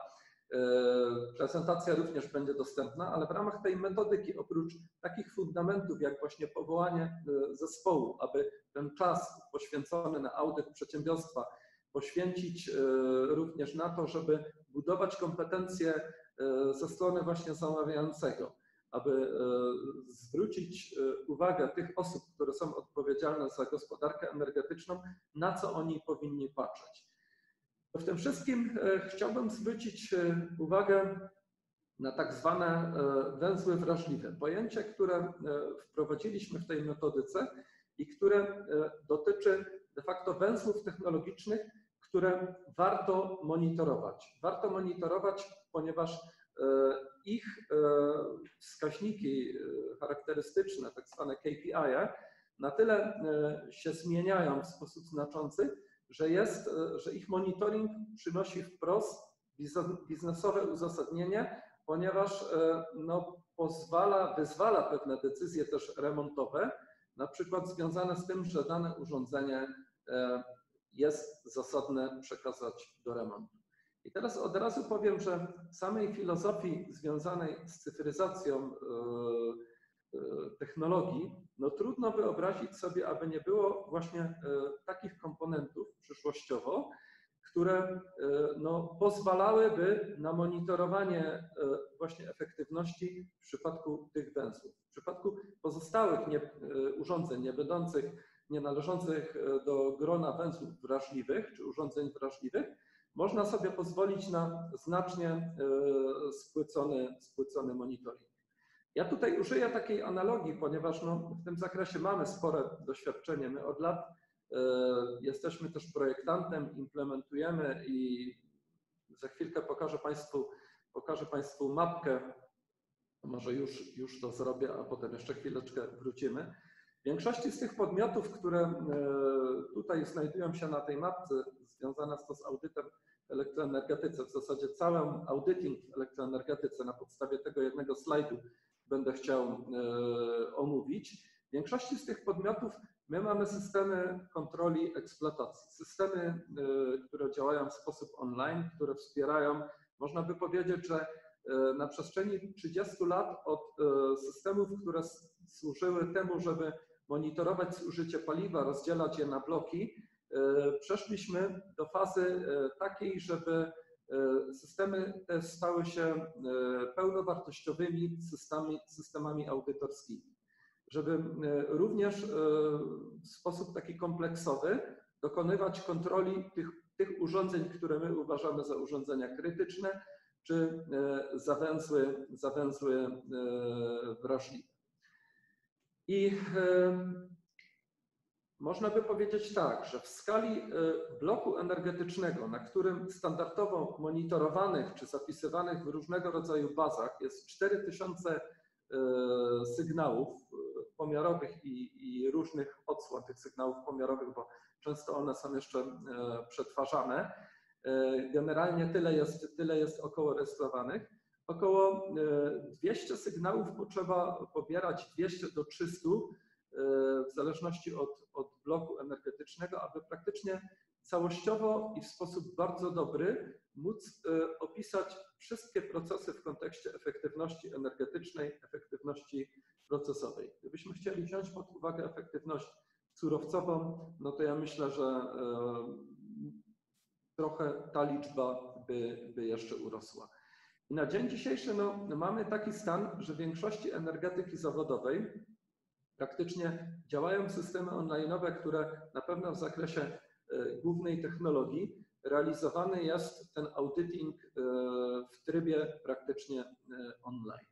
Prezentacja również będzie dostępna, ale w ramach tej metodyki, oprócz takich fundamentów, jak właśnie powołanie zespołu, aby ten czas poświęcony na audyt przedsiębiorstwa poświęcić e, również na to, żeby budować kompetencje e, ze strony właśnie zamawiającego, aby e, zwrócić uwagę tych osób, które są odpowiedzialne za gospodarkę energetyczną, na co oni powinni patrzeć. W tym wszystkim chciałbym zwrócić uwagę na tak zwane węzły wrażliwe. Pojęcie, które wprowadziliśmy w tej metodyce i które dotyczy de facto węzłów technologicznych, które warto monitorować. Warto monitorować, ponieważ e, ich e, wskaźniki e, charakterystyczne, tak zwane KPI, na tyle się zmieniają w sposób znaczący, że, jest, że ich monitoring przynosi wprost biznesowe uzasadnienie, ponieważ no, pozwala, wyzwala pewne decyzje też remontowe, na przykład związane z tym, że dane urządzenie jest zasadne przekazać do remontu. I teraz od razu powiem, że samej filozofii związanej z cyfryzacją e, e, technologii, no trudno wyobrazić sobie, aby nie było właśnie e, takich komponentów przyszłościowo, które no, pozwalałyby na monitorowanie właśnie efektywności w przypadku tych węzłów. W przypadku pozostałych nie, urządzeń nie będących należących e, do grona węzłów wrażliwych czy urządzeń wrażliwych, można sobie pozwolić na znacznie e, spłycony, spłycony monitoring. Ja tutaj użyję takiej analogii, ponieważ no, w tym zakresie mamy spore doświadczenie. My od lat e, jesteśmy też projektantem, implementujemy i za chwilkę pokażę Państwu, pokażę Państwu mapkę. Może już, już to zrobię, a potem jeszcze chwileczkę wrócimy. Większości z tych podmiotów, które e, tutaj znajdują się na tej mapce, związane są z audytem w elektroenergetyce, w zasadzie cały audyting w elektroenergetyce na podstawie tego jednego slajdu będę chciał e, omówić. W większości z tych podmiotów my mamy systemy kontroli eksploatacji, systemy, e, które działają w sposób online, które wspierają, można by powiedzieć, że na przestrzeni 30 lat od systemów, które służyły temu, żeby monitorować zużycie paliwa, rozdzielać je na bloki, e, przeszliśmy do fazy e, takiej, żeby e, systemy te stały się pełnowartościowymi systemami, systemami audytorskimi. Żeby również w sposób taki kompleksowy dokonywać kontroli tych, tych urządzeń, które my uważamy za urządzenia krytyczne, czy zawęzłe, zawęzłe wrażliwe. I można by powiedzieć tak, że w skali e, bloku energetycznego, na którym standardowo monitorowanych czy zapisywanych w różnego rodzaju bazach jest 4000 e, sygnałów e, pomiarowych i, i, różnych odsłon tych sygnałów pomiarowych, bo często one są jeszcze przetwarzane. Generalnie tyle jest, tyle jest około rejestrowanych Około 200 e, sygnałów potrzeba pobierać 200 do 300 e, w zależności od, od bloku energetycznego, aby praktycznie całościowo i w sposób bardzo dobry móc e, opisać wszystkie procesy w kontekście efektywności energetycznej, efektywności procesowej. Gdybyśmy chcieli wziąć pod uwagę efektywność surowcową, no to ja myślę, że trochę ta liczba by, by jeszcze urosła. Na dzień dzisiejszy no, mamy taki stan, że w większości energetyki zawodowej praktycznie działają systemy online'owe, które na pewno w zakresie e, głównej technologii realizowany jest ten audyting e, w trybie praktycznie e, online.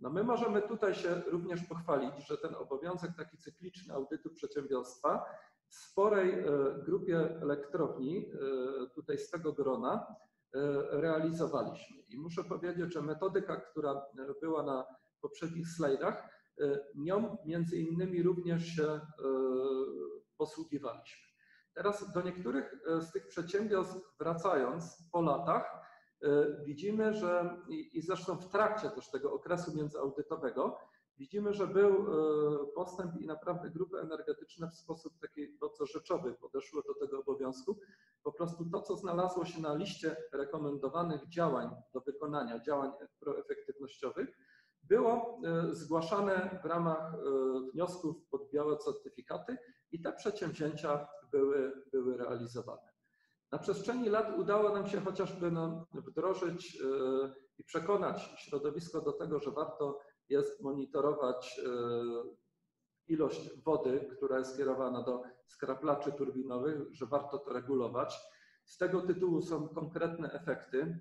No my możemy tutaj się również pochwalić, że ten obowiązek taki cykliczny audytu przedsiębiorstwa w sporej grupie elektrowni, tutaj z tego grona, realizowaliśmy. I muszę powiedzieć, że metodyka, która była na poprzednich slajdach, nią między innymi również się e, posługiwaliśmy. Teraz do niektórych e, z tych przedsiębiorstw wracając po latach, e, widzimy, że i zresztą w trakcie też tego okresu międzyaudytowego, widzimy, że był postęp i naprawdę grupy energetyczne w sposób taki bardzo rzeczowy podeszły do tego obowiązku. Po prostu to, co znalazło się na liście rekomendowanych działań do wykonania, działań proefektywnościowych, było e, zgłaszane w ramach e, wniosków pod białe certyfikaty i te przedsięwzięcia były, były realizowane. Na przestrzeni lat udało nam się chociażby no, wdrożyć e, i przekonać środowisko do tego, że warto jest monitorować ilość wody, która jest skierowana do skraplaczy turbinowych, że warto to regulować. Z tego tytułu są konkretne efekty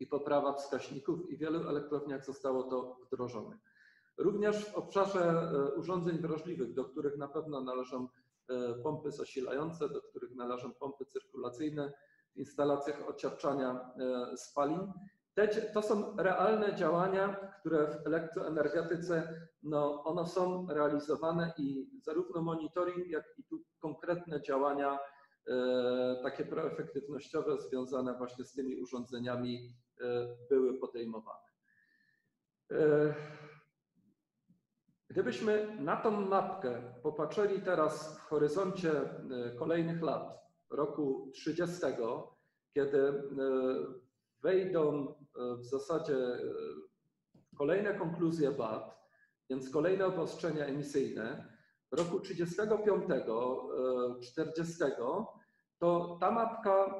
i poprawa wskaźników i w wielu elektrowniach zostało to wdrożone. Również w obszarze e, urządzeń wrażliwych, do których na pewno należą e, pompy zasilające, do których należą pompy cyrkulacyjne, w instalacjach ociepczania e, spalin. Te, to są realne działania, które w elektroenergetyce no, one są realizowane i zarówno monitoring, jak i tu konkretne działania takie proefektywnościowe związane właśnie z tymi urządzeniami E, były podejmowane. E, gdybyśmy na tą mapkę popatrzyli teraz w horyzoncie e, kolejnych lat, roku 30, kiedy wejdą w zasadzie kolejne konkluzje BAT, więc kolejne obostrzenia emisyjne, w roku 35, 40, to ta mapka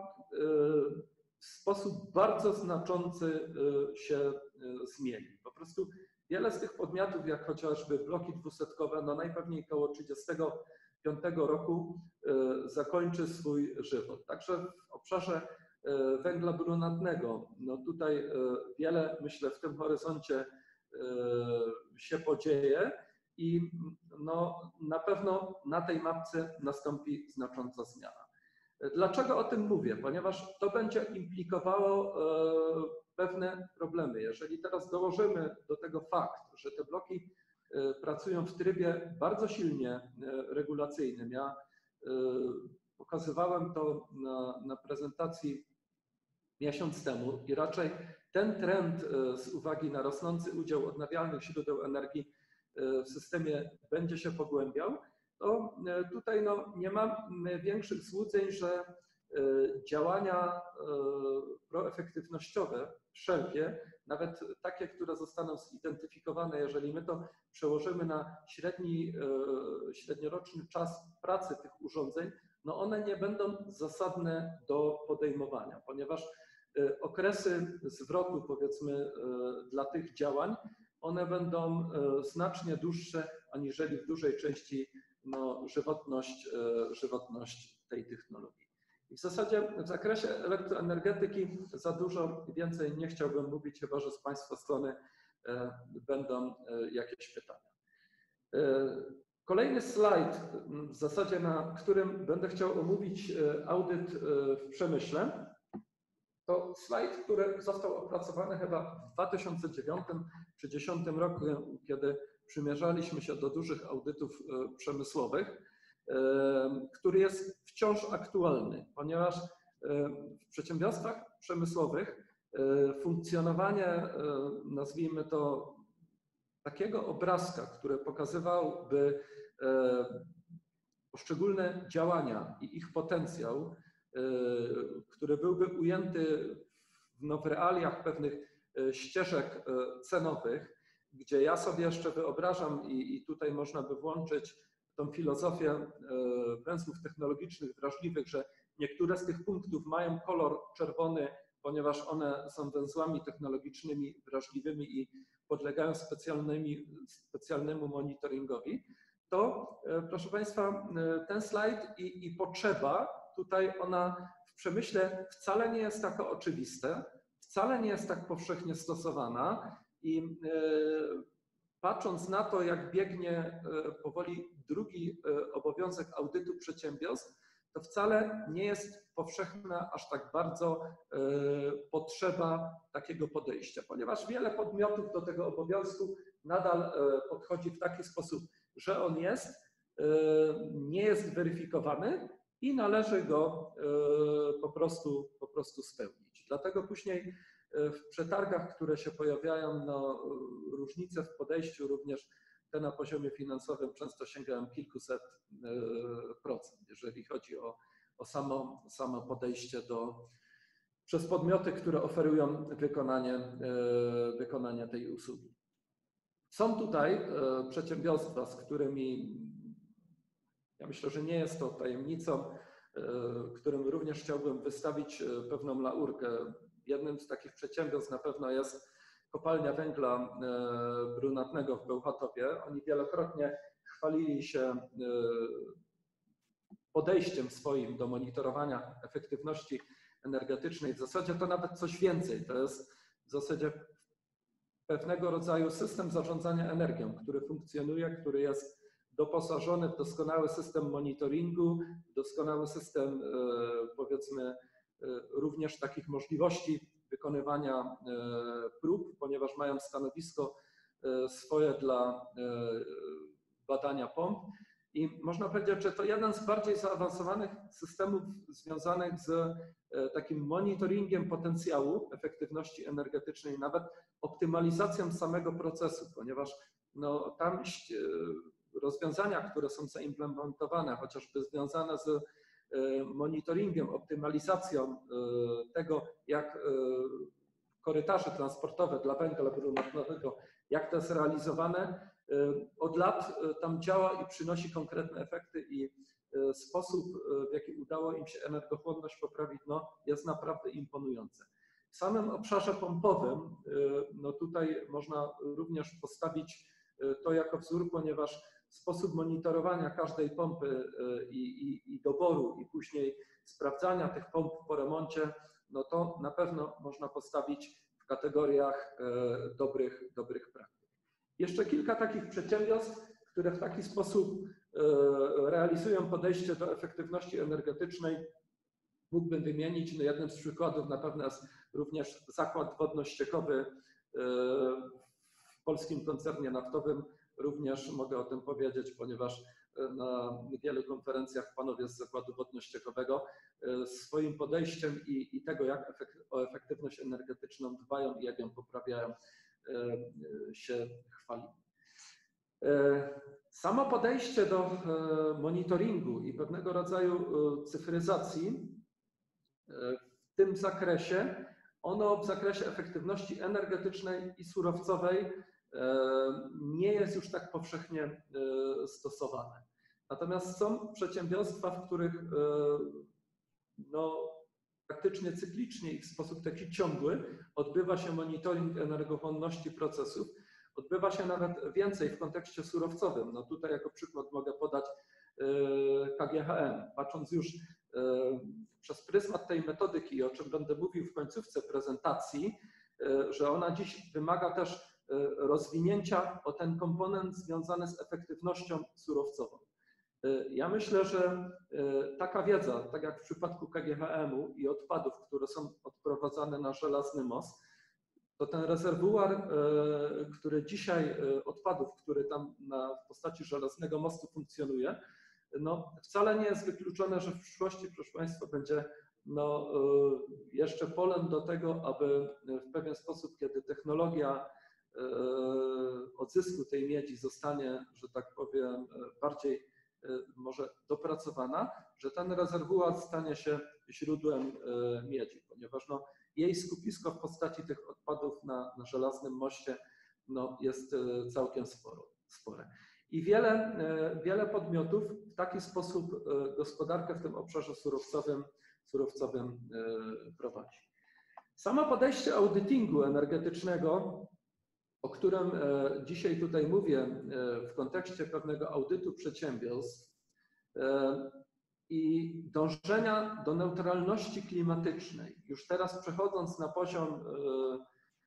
w sposób bardzo znaczący się zmieni. Po prostu wiele z tych podmiotów, jak chociażby bloki dwusetkowe, no najpewniej koło 35 roku zakończy swój żywot. Także w obszarze węgla brunatnego, no tutaj wiele, myślę, w tym horyzoncie się podzieje i no, na pewno na tej mapce nastąpi znacząca zmiana. Dlaczego o tym mówię? Ponieważ to będzie implikowało e, pewne problemy. Jeżeli teraz dołożymy do tego fakt, że te bloki e, pracują w trybie bardzo silnie e, regulacyjnym, ja pokazywałem to na, na prezentacji miesiąc temu i raczej ten trend z uwagi na rosnący udział odnawialnych źródeł energii w systemie będzie się pogłębiał to e, tutaj no, nie mam większych złudzeń, że e, działania e, proefektywnościowe, wszelkie, nawet takie, które zostaną zidentyfikowane, jeżeli my to przełożymy na średni, średnioroczny czas pracy tych urządzeń, no one nie będą zasadne do podejmowania, ponieważ okresy zwrotu, powiedzmy, dla tych działań, one będą znacznie dłuższe, aniżeli w dużej części no, żywotność, e, żywotność tej technologii. I w zasadzie w zakresie elektroenergetyki za dużo więcej nie chciałbym mówić, chyba że z Państwa strony e, będą e, jakieś pytania. Kolejny slajd, w zasadzie na którym będę chciał omówić audyt w przemyśle, to slajd, który został opracowany chyba w 2009 czy 2010 roku, kiedy przymierzaliśmy się do dużych audytów e, przemysłowych, e, który jest wciąż aktualny, ponieważ e, w przedsiębiorstwach przemysłowych funkcjonowanie, nazwijmy to, takiego obrazka, który pokazywałby poszczególne działania i ich potencjał, który byłby ujęty no, w realiach pewnych ścieżek cenowych, gdzie ja sobie jeszcze wyobrażam i, i tutaj można by włączyć tą filozofię węzłów technologicznych wrażliwych, że niektóre z tych punktów mają kolor czerwony, ponieważ one są węzłami technologicznymi wrażliwymi i podlegają specjalnemu monitoringowi, to proszę Państwa, ten slajd i, i potrzeba tutaj ona w przemyśle wcale nie jest taka oczywiste, wcale nie jest tak powszechnie stosowana i patrząc na to, jak biegnie powoli drugi obowiązek audytu przedsiębiorstw, to wcale nie jest powszechna aż tak bardzo potrzeba takiego podejścia, ponieważ wiele podmiotów do tego obowiązku nadal podchodzi w taki sposób, że on jest, nie jest weryfikowany i należy go po prostu, po prostu spełnić. Dlatego później w przetargach, które się pojawiają, no, różnice w podejściu, również te na poziomie finansowym, często sięgają kilkuset procent, jeżeli chodzi o, o samo, samo podejście do, przez podmioty, które oferują wykonanie, wykonanie tej usługi. Są tutaj przedsiębiorstwa, z którymi ja myślę, że nie jest to tajemnicą, którym również chciałbym wystawić pewną laurkę. Jednym z takich przedsiębiorstw na pewno jest kopalnia węgla brunatnego w Bełchatowie. Oni wielokrotnie chwalili się podejściem swoim do monitorowania efektywności energetycznej. W zasadzie to nawet coś więcej. To jest w zasadzie pewnego rodzaju system zarządzania energią, który funkcjonuje, który jest doposażony w doskonały system monitoringu, doskonały system, powiedzmy, również takich możliwości wykonywania prób, ponieważ mają stanowisko swoje dla badania pomp. I można powiedzieć, że to jeden z bardziej zaawansowanych systemów związanych z takim monitoringiem potencjału efektywności energetycznej, nawet optymalizacją samego procesu, ponieważ no, tam rozwiązania, które są zaimplementowane, chociażby związane z monitoringiem, optymalizacją tego, jak korytarze transportowe dla węgla brunatnego, jak to jest realizowane, od lat tam działa i przynosi konkretne efekty i sposób, w jaki udało im się energochłonność poprawić, no, jest naprawdę imponujący. W samym obszarze pompowym, no tutaj można również postawić to jako wzór, ponieważ sposób monitorowania każdej pompy i, i, i doboru i później sprawdzania tych pomp po remoncie, no to na pewno można postawić w kategoriach dobrych, dobrych praktyk. Jeszcze kilka takich przedsiębiorstw, które w taki sposób realizują podejście do efektywności energetycznej, mógłbym wymienić. No jednym z przykładów na pewno jest również zakład wodno-ściekowy w polskim koncernie naftowym. Również mogę o tym powiedzieć, ponieważ na wielu konferencjach panowie z zakładu wodno-ściekowego swoim podejściem i, i tego, jak efekt, o efektywność energetyczną dbają i jak ją poprawiają, się chwali. Samo podejście do monitoringu i pewnego rodzaju cyfryzacji w tym zakresie, ono w zakresie efektywności energetycznej i surowcowej nie jest już tak powszechnie stosowane. Natomiast są przedsiębiorstwa, w których no, praktycznie cyklicznie i w sposób taki ciągły odbywa się monitoring energochłonności procesów. Odbywa się nawet więcej w kontekście surowcowym. No tutaj jako przykład mogę podać KGHM. Patrząc już przez pryzmat tej metodyki, o czym będę mówił w końcówce prezentacji, że ona dziś wymaga też rozwinięcia o ten komponent związany z efektywnością surowcową. Ja myślę, że taka wiedza, tak jak w przypadku KGHM-u i odpadów, które są odprowadzane na żelazny most, to ten rezerwuar, który dzisiaj odpadów, który tam na, w postaci żelaznego mostu funkcjonuje, no wcale nie jest wykluczone, że w przyszłości, proszę Państwa, będzie no, jeszcze polem do tego, aby w pewien sposób, kiedy technologia odzysku tej miedzi zostanie, że tak powiem, bardziej może dopracowana, że ten rezerwuar stanie się źródłem miedzi, ponieważ no, jej skupisko w postaci tych odpadów na, na żelaznym moście no, jest całkiem sporo, spore. I wiele, wiele podmiotów w taki sposób gospodarkę w tym obszarze surowcowym, surowcowym prowadzi. Samo podejście audytingu energetycznego, o którym dzisiaj tutaj mówię w kontekście pewnego audytu przedsiębiorstw, i dążenia do neutralności klimatycznej, już teraz przechodząc na poziom e,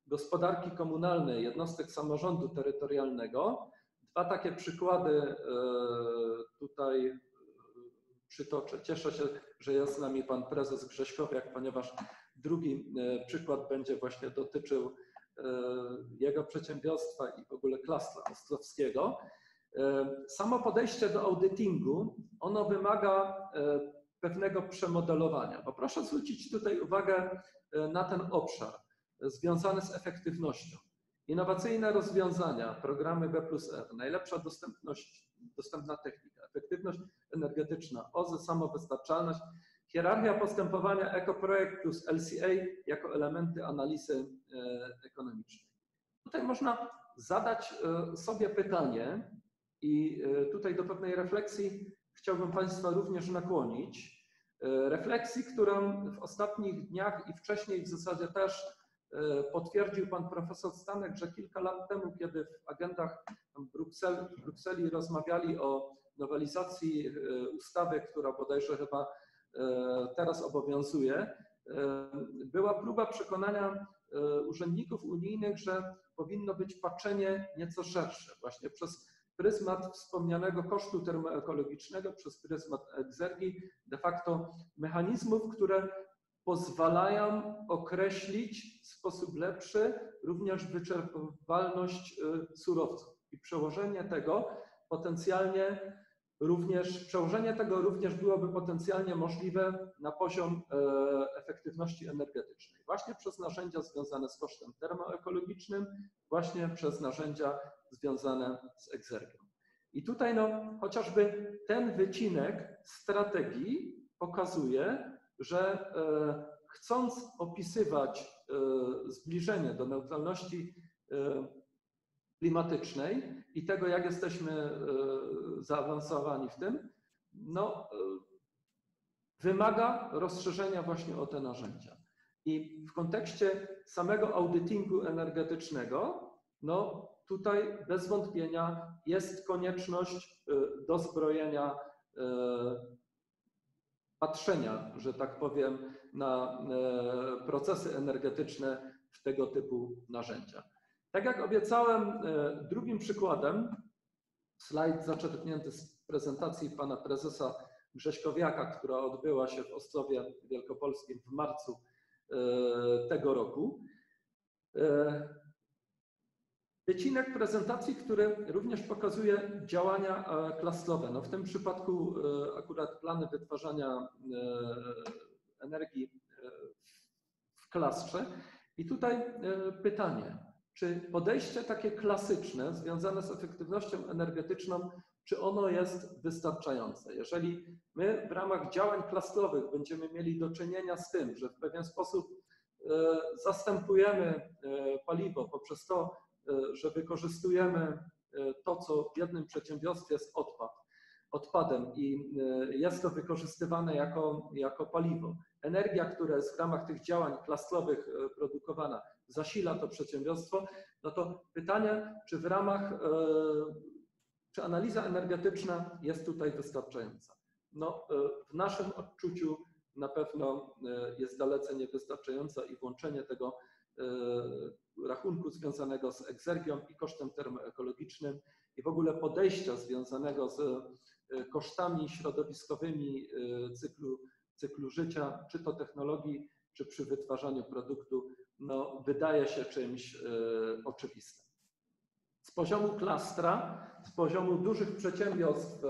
gospodarki komunalnej jednostek samorządu terytorialnego, dwa takie przykłady e, tutaj e, przytoczę. Cieszę się, że jest z nami pan prezes Grześkowiak, ponieważ drugi przykład będzie właśnie dotyczył jego przedsiębiorstwa i w ogóle klastra ostrowskiego. Samo podejście do audytingu, ono wymaga e, pewnego przemodelowania. Bo proszę zwrócić tutaj uwagę e, na ten obszar związany z efektywnością. Innowacyjne rozwiązania, programy B plus R, najlepsza dostępność, dostępna technika, efektywność energetyczna, OZE, samowystarczalność, hierarchia postępowania ekoprojekt plus LCA jako elementy analizy e, ekonomicznej. Tutaj można zadać sobie pytanie, i e, tutaj do pewnej refleksji chciałbym Państwa również nakłonić. E, refleksji, którą w ostatnich dniach i wcześniej w zasadzie też e, potwierdził pan profesor Stanek, że kilka lat temu, kiedy w agendach Brukseli, Brukseli rozmawiali o nowelizacji ustawy, która bodajże chyba teraz obowiązuje, była próba przekonania urzędników unijnych, że powinno być patrzenie nieco szersze, właśnie przez pryzmat wspomnianego kosztu termoekologicznego, przez pryzmat egzergii, de facto mechanizmów, które pozwalają określić w sposób lepszy również wyczerpywalność surowców. I przełożenie tego potencjalnie również, przełożenie tego również byłoby potencjalnie możliwe na poziom e, efektywności energetycznej, właśnie przez narzędzia związane z kosztem termoekologicznym, właśnie przez narzędzia związane z egzergią. I tutaj no, chociażby ten wycinek strategii pokazuje, że e, chcąc opisywać e, zbliżenie do neutralności klimatycznej i tego, jak jesteśmy e, zaawansowani w tym, no, e, wymaga rozszerzenia właśnie o te narzędzia. I w kontekście samego audytingu energetycznego, no tutaj bez wątpienia jest konieczność e, dozbrojenia patrzenia, że tak powiem, na procesy energetyczne w tego typu narzędzia. Tak jak obiecałem, e, drugim przykładem, slajd zaczerpnięty z prezentacji pana prezesa Grześkowiaka, która odbyła się w Ostrowie Wielkopolskim w marcu e, tego roku. E, wycinek prezentacji, który również pokazuje działania klastrowe. No w tym przypadku akurat plany wytwarzania energii w klastrze. I tutaj pytanie, czy podejście takie klasyczne, związane z efektywnością energetyczną, czy ono jest wystarczające? Jeżeli my w ramach działań klastrowych będziemy mieli do czynienia z tym, że w pewien sposób e, zastępujemy e, paliwo poprzez to, e, że wykorzystujemy to, co w jednym przedsiębiorstwie jest odpad, odpadem i jest to wykorzystywane jako, jako paliwo. Energia, która jest w ramach tych działań klastrowych produkowana, zasila to przedsiębiorstwo, no to pytanie, czy w ramach, e, czy analiza energetyczna jest tutaj wystarczająca? No, e, w naszym odczuciu na pewno e, jest dalece niewystarczająca i włączenie tego rachunku związanego z egzergią i kosztem termoekologicznym i w ogóle podejścia związanego z kosztami środowiskowymi cyklu, cyklu życia, czy to technologii, czy przy wytwarzaniu produktu no, wydaje się czymś e, oczywistym. Z poziomu klastra, z poziomu dużych przedsiębiorstw e,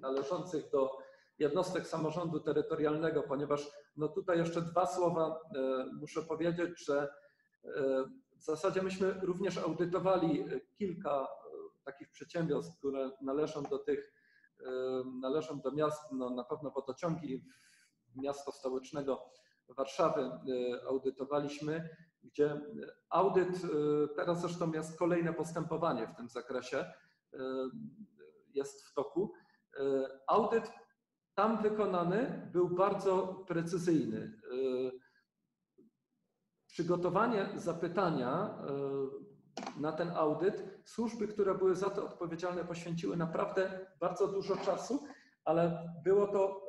należących do jednostek samorządu terytorialnego, ponieważ no tutaj jeszcze dwa słowa e, muszę powiedzieć, że w zasadzie myśmy również audytowali kilka takich przedsiębiorstw, które należą do tych, należą do miast, no na pewno wodociągi miasta stołecznego Warszawy e, audytowaliśmy, gdzie audyt, e, teraz zresztą jest kolejne postępowanie w tym zakresie, jest w toku. Audyt tam wykonany był bardzo precyzyjny. Przygotowanie zapytania na ten audyt, służby, które były za to odpowiedzialne, poświęciły naprawdę bardzo dużo czasu, ale było to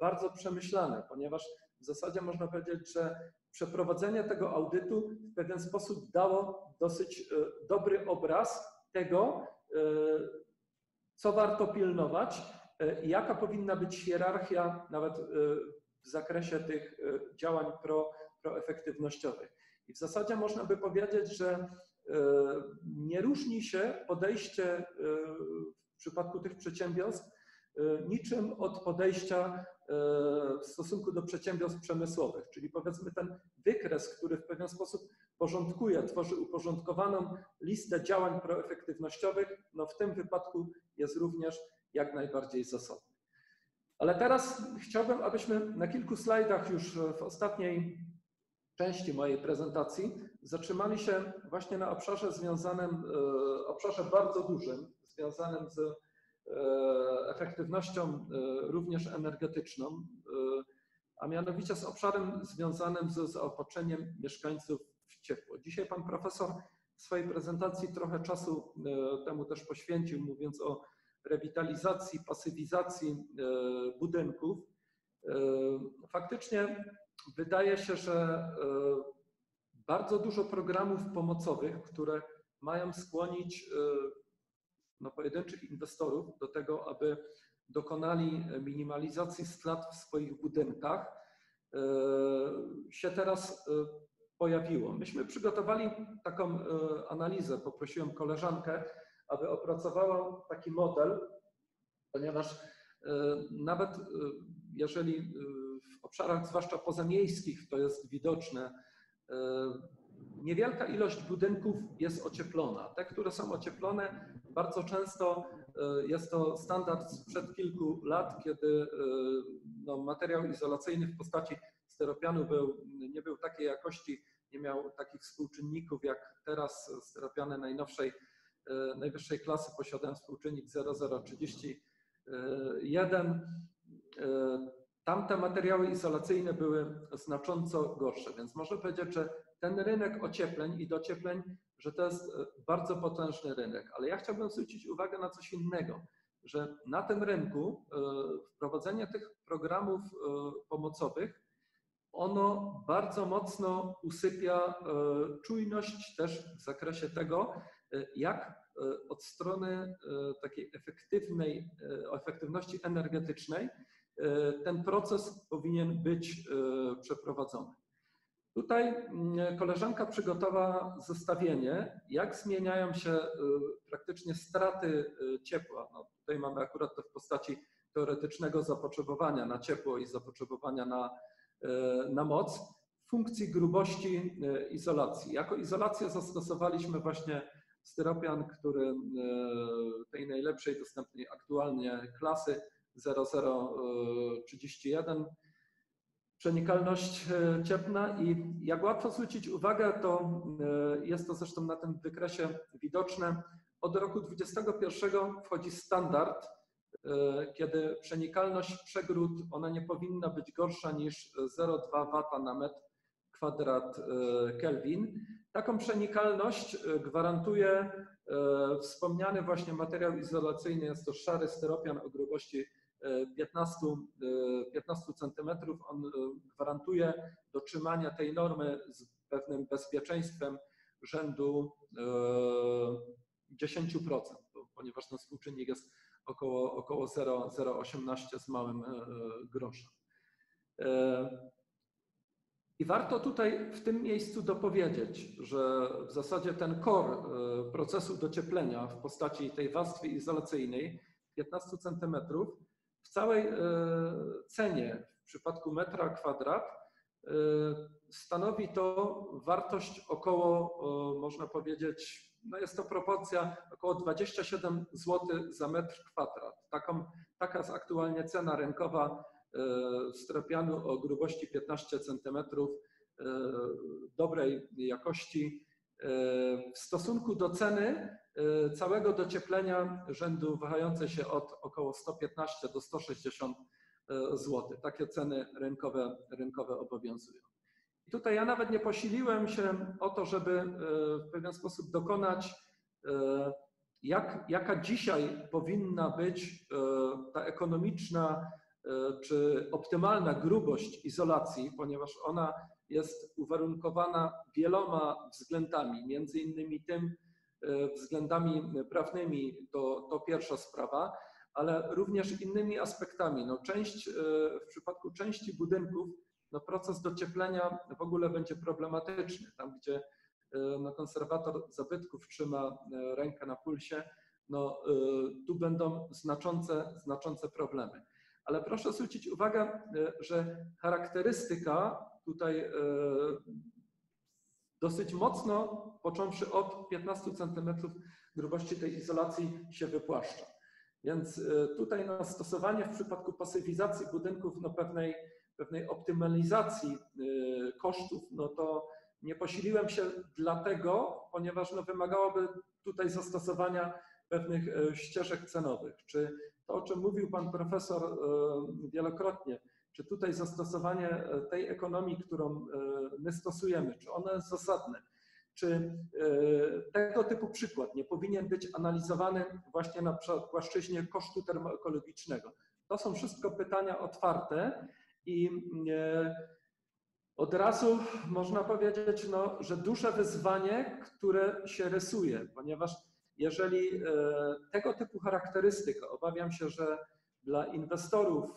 bardzo przemyślane, ponieważ w zasadzie można powiedzieć, że przeprowadzenie tego audytu w pewien sposób dało dosyć e, dobry obraz tego, e, co warto pilnować e, jaka powinna być hierarchia nawet w zakresie tych działań pro, proefektywnościowych. I w zasadzie można by powiedzieć, że nie różni się podejście w przypadku tych przedsiębiorstw niczym od podejścia w stosunku do przedsiębiorstw przemysłowych, czyli powiedzmy ten wykres, który w pewien sposób porządkuje, tworzy uporządkowaną listę działań proefektywnościowych, no w tym wypadku jest również jak najbardziej zasadny. Ale teraz chciałbym, abyśmy na kilku slajdach już w ostatniej części mojej prezentacji zatrzymali się właśnie na obszarze związanym, e, obszarze bardzo dużym, związanym z E, efektywnością e, również energetyczną, e, a mianowicie z obszarem związanym z zaopatrzeniem mieszkańców w ciepło. Dzisiaj pan profesor w swojej prezentacji trochę czasu temu też poświęcił, mówiąc o rewitalizacji, pasywizacji budynków. Faktycznie wydaje się, że bardzo dużo programów pomocowych, które mają skłonić no, pojedynczych inwestorów do tego, aby dokonali minimalizacji strat w swoich budynkach, e, się teraz e, pojawiło. Myśmy przygotowali taką e, analizę, poprosiłem koleżankę, aby opracowała taki model, ponieważ nawet jeżeli w obszarach, zwłaszcza pozamiejskich, to jest widoczne, niewielka ilość budynków jest ocieplona. Te, które są ocieplone, bardzo często e, jest to standard sprzed kilku lat, kiedy e, no, materiał izolacyjny w postaci steropianu był, nie był takiej jakości, nie miał takich współczynników jak teraz steropiany najnowszej, e, najwyższej klasy posiadają współczynnik 0,031. Tamte materiały izolacyjne były znacząco gorsze, więc można powiedzieć, że ten rynek ociepleń i dociepleń, że to jest e, bardzo potężny rynek. Ale ja chciałbym zwrócić uwagę na coś innego, że na tym rynku e, wprowadzenie tych programów e, pomocowych, ono bardzo mocno usypia czujność też w zakresie tego, jak od strony takiej efektywnej, efektywności energetycznej ten proces powinien być przeprowadzony. Tutaj mm, koleżanka przygotowała zestawienie, jak zmieniają się y, praktycznie straty y, ciepła. No, tutaj mamy akurat to w postaci teoretycznego zapotrzebowania na ciepło i zapotrzebowania na, y, na moc funkcji grubości izolacji. Jako izolację zastosowaliśmy właśnie styropian, który tej najlepszej dostępnej aktualnie klasy 0031 przenikalność e, cieplna i jak łatwo zwrócić uwagę, to e, jest to zresztą na tym wykresie widoczne. Od roku 2021 wchodzi standard, e, kiedy przenikalność przegród, ona nie powinna być gorsza niż 0,2 W na metr kwadrat Kelvin. Taką przenikalność gwarantuje wspomniany właśnie materiał izolacyjny, jest to szary styropian o grubości 15, 15 cm. On e, gwarantuje dotrzymania tej normy z pewnym bezpieczeństwem rzędu 10%, e, ponieważ ten współczynnik jest około, około 0,18 z małym e, groszem. I warto tutaj w tym miejscu dopowiedzieć, że w zasadzie ten core procesu docieplenia w postaci tej warstwy izolacyjnej 15 cm w całej e, cenie w przypadku metra kwadrat e, stanowi to wartość około, można powiedzieć, no jest to proporcja około 27 zł za metr kwadrat. Taką, taka jest aktualnie cena rynkowa e, stropianu o grubości 15 cm dobrej jakości w stosunku do ceny całego docieplenia rzędu wahające się od około 115 do 160 zł. Takie ceny rynkowe, rynkowe obowiązują. I tutaj ja nawet nie posiliłem się o to, żeby w pewien sposób dokonać jak, jaka dzisiaj powinna być ta ekonomiczna czy optymalna grubość izolacji, ponieważ ona jest uwarunkowana wieloma względami, między innymi tym e, względami prawnymi, to, to pierwsza sprawa, ale również innymi aspektami. No część, w przypadku części budynków no proces docieplenia w ogóle będzie problematyczny. Tam, gdzie E, no, konserwator zabytków trzyma e, rękę na pulsie, no, e, tu będą znaczące, znaczące problemy. Ale proszę zwrócić uwagę, że charakterystyka tutaj dosyć mocno, począwszy od 15 cm grubości tej izolacji, się wypłaszcza. Więc tutaj na stosowanie w przypadku pasywizacji budynków no pewnej, pewnej optymalizacji kosztów, no to nie posiliłem się dlatego, ponieważ no, wymagałoby tutaj zastosowania pewnych e, ścieżek cenowych. Czy to, o czym mówił Pan Profesor e, wielokrotnie, czy tutaj zastosowanie e, tej ekonomii, którą my stosujemy, czy ono jest zasadne? Czy tego typu przykład nie powinien być analizowany właśnie na płaszczyźnie kosztu termoekologicznego? To są wszystko pytania otwarte i od razu można powiedzieć, no, że duże wyzwanie, które się rysuje, ponieważ jeżeli e, tego typu charakterystyka, obawiam się, że dla inwestorów e,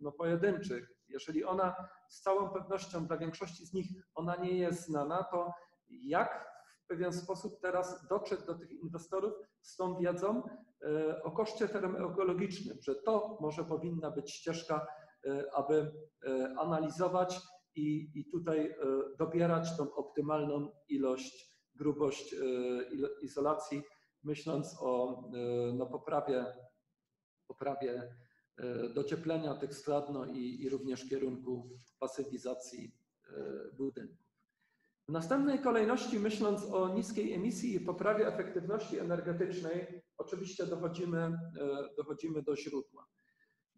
no, pojedynczych, jeżeli ona z całą pewnością dla większości z nich ona nie jest znana, to jak w pewien sposób teraz dotrzeć do tych inwestorów z tą wiedzą e, o koszcie termoekologicznym, że to może powinna być ścieżka E, aby analizować i, i tutaj dobierać tą optymalną ilość, grubość izolacji, myśląc o no, poprawie, poprawie docieplenia tych strat i, i również kierunku pasywizacji budynków. W następnej kolejności, myśląc o niskiej emisji i poprawie efektywności energetycznej, oczywiście dochodzimy, dochodzimy do źródła.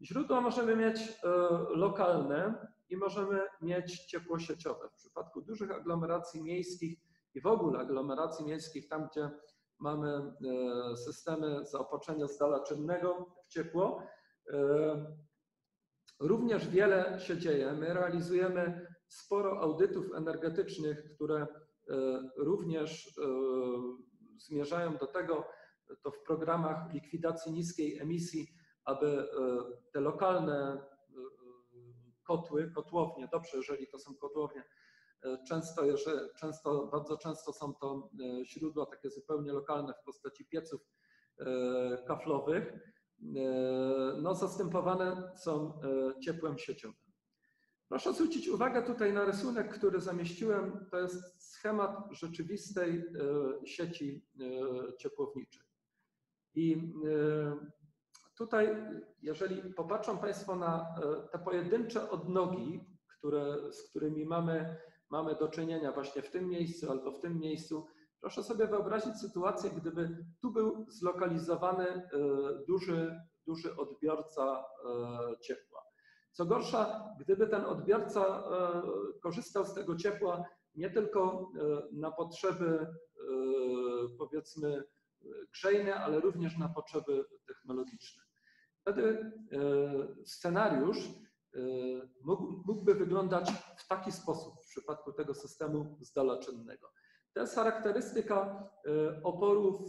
Źródła możemy mieć e, lokalne i możemy mieć ciepło sieciowe. W przypadku dużych aglomeracji miejskich i w ogóle aglomeracji miejskich, tam gdzie mamy e, systemy zaopatrzenia z dala czynnego w ciepło, e, również wiele się dzieje. My realizujemy sporo audytów energetycznych, które również zmierzają do tego, to w programach likwidacji niskiej emisji aby e, te lokalne e, kotły, kotłownie, dobrze, jeżeli to są kotłownie, e, często, często, bardzo często są to źródła takie zupełnie lokalne w postaci pieców kaflowych, no, zastępowane są ciepłem sieciowym. Proszę zwrócić uwagę tutaj na rysunek, który zamieściłem. To jest schemat rzeczywistej sieci ciepłowniczej. I Tutaj, jeżeli popatrzą Państwo na e, te pojedyncze odnogi, które, z którymi mamy, mamy do czynienia właśnie w tym miejscu albo w tym miejscu, proszę sobie wyobrazić sytuację, gdyby tu był zlokalizowany e, duży, duży odbiorca e, ciepła. Co gorsza, gdyby ten odbiorca korzystał z tego ciepła nie tylko na potrzeby, powiedzmy, grzejne, ale również na potrzeby technologiczne. Wtedy e, scenariusz e, mógłby wyglądać w taki sposób przypadku tego systemu zdalaczynnego. To jest charakterystyka e, oporów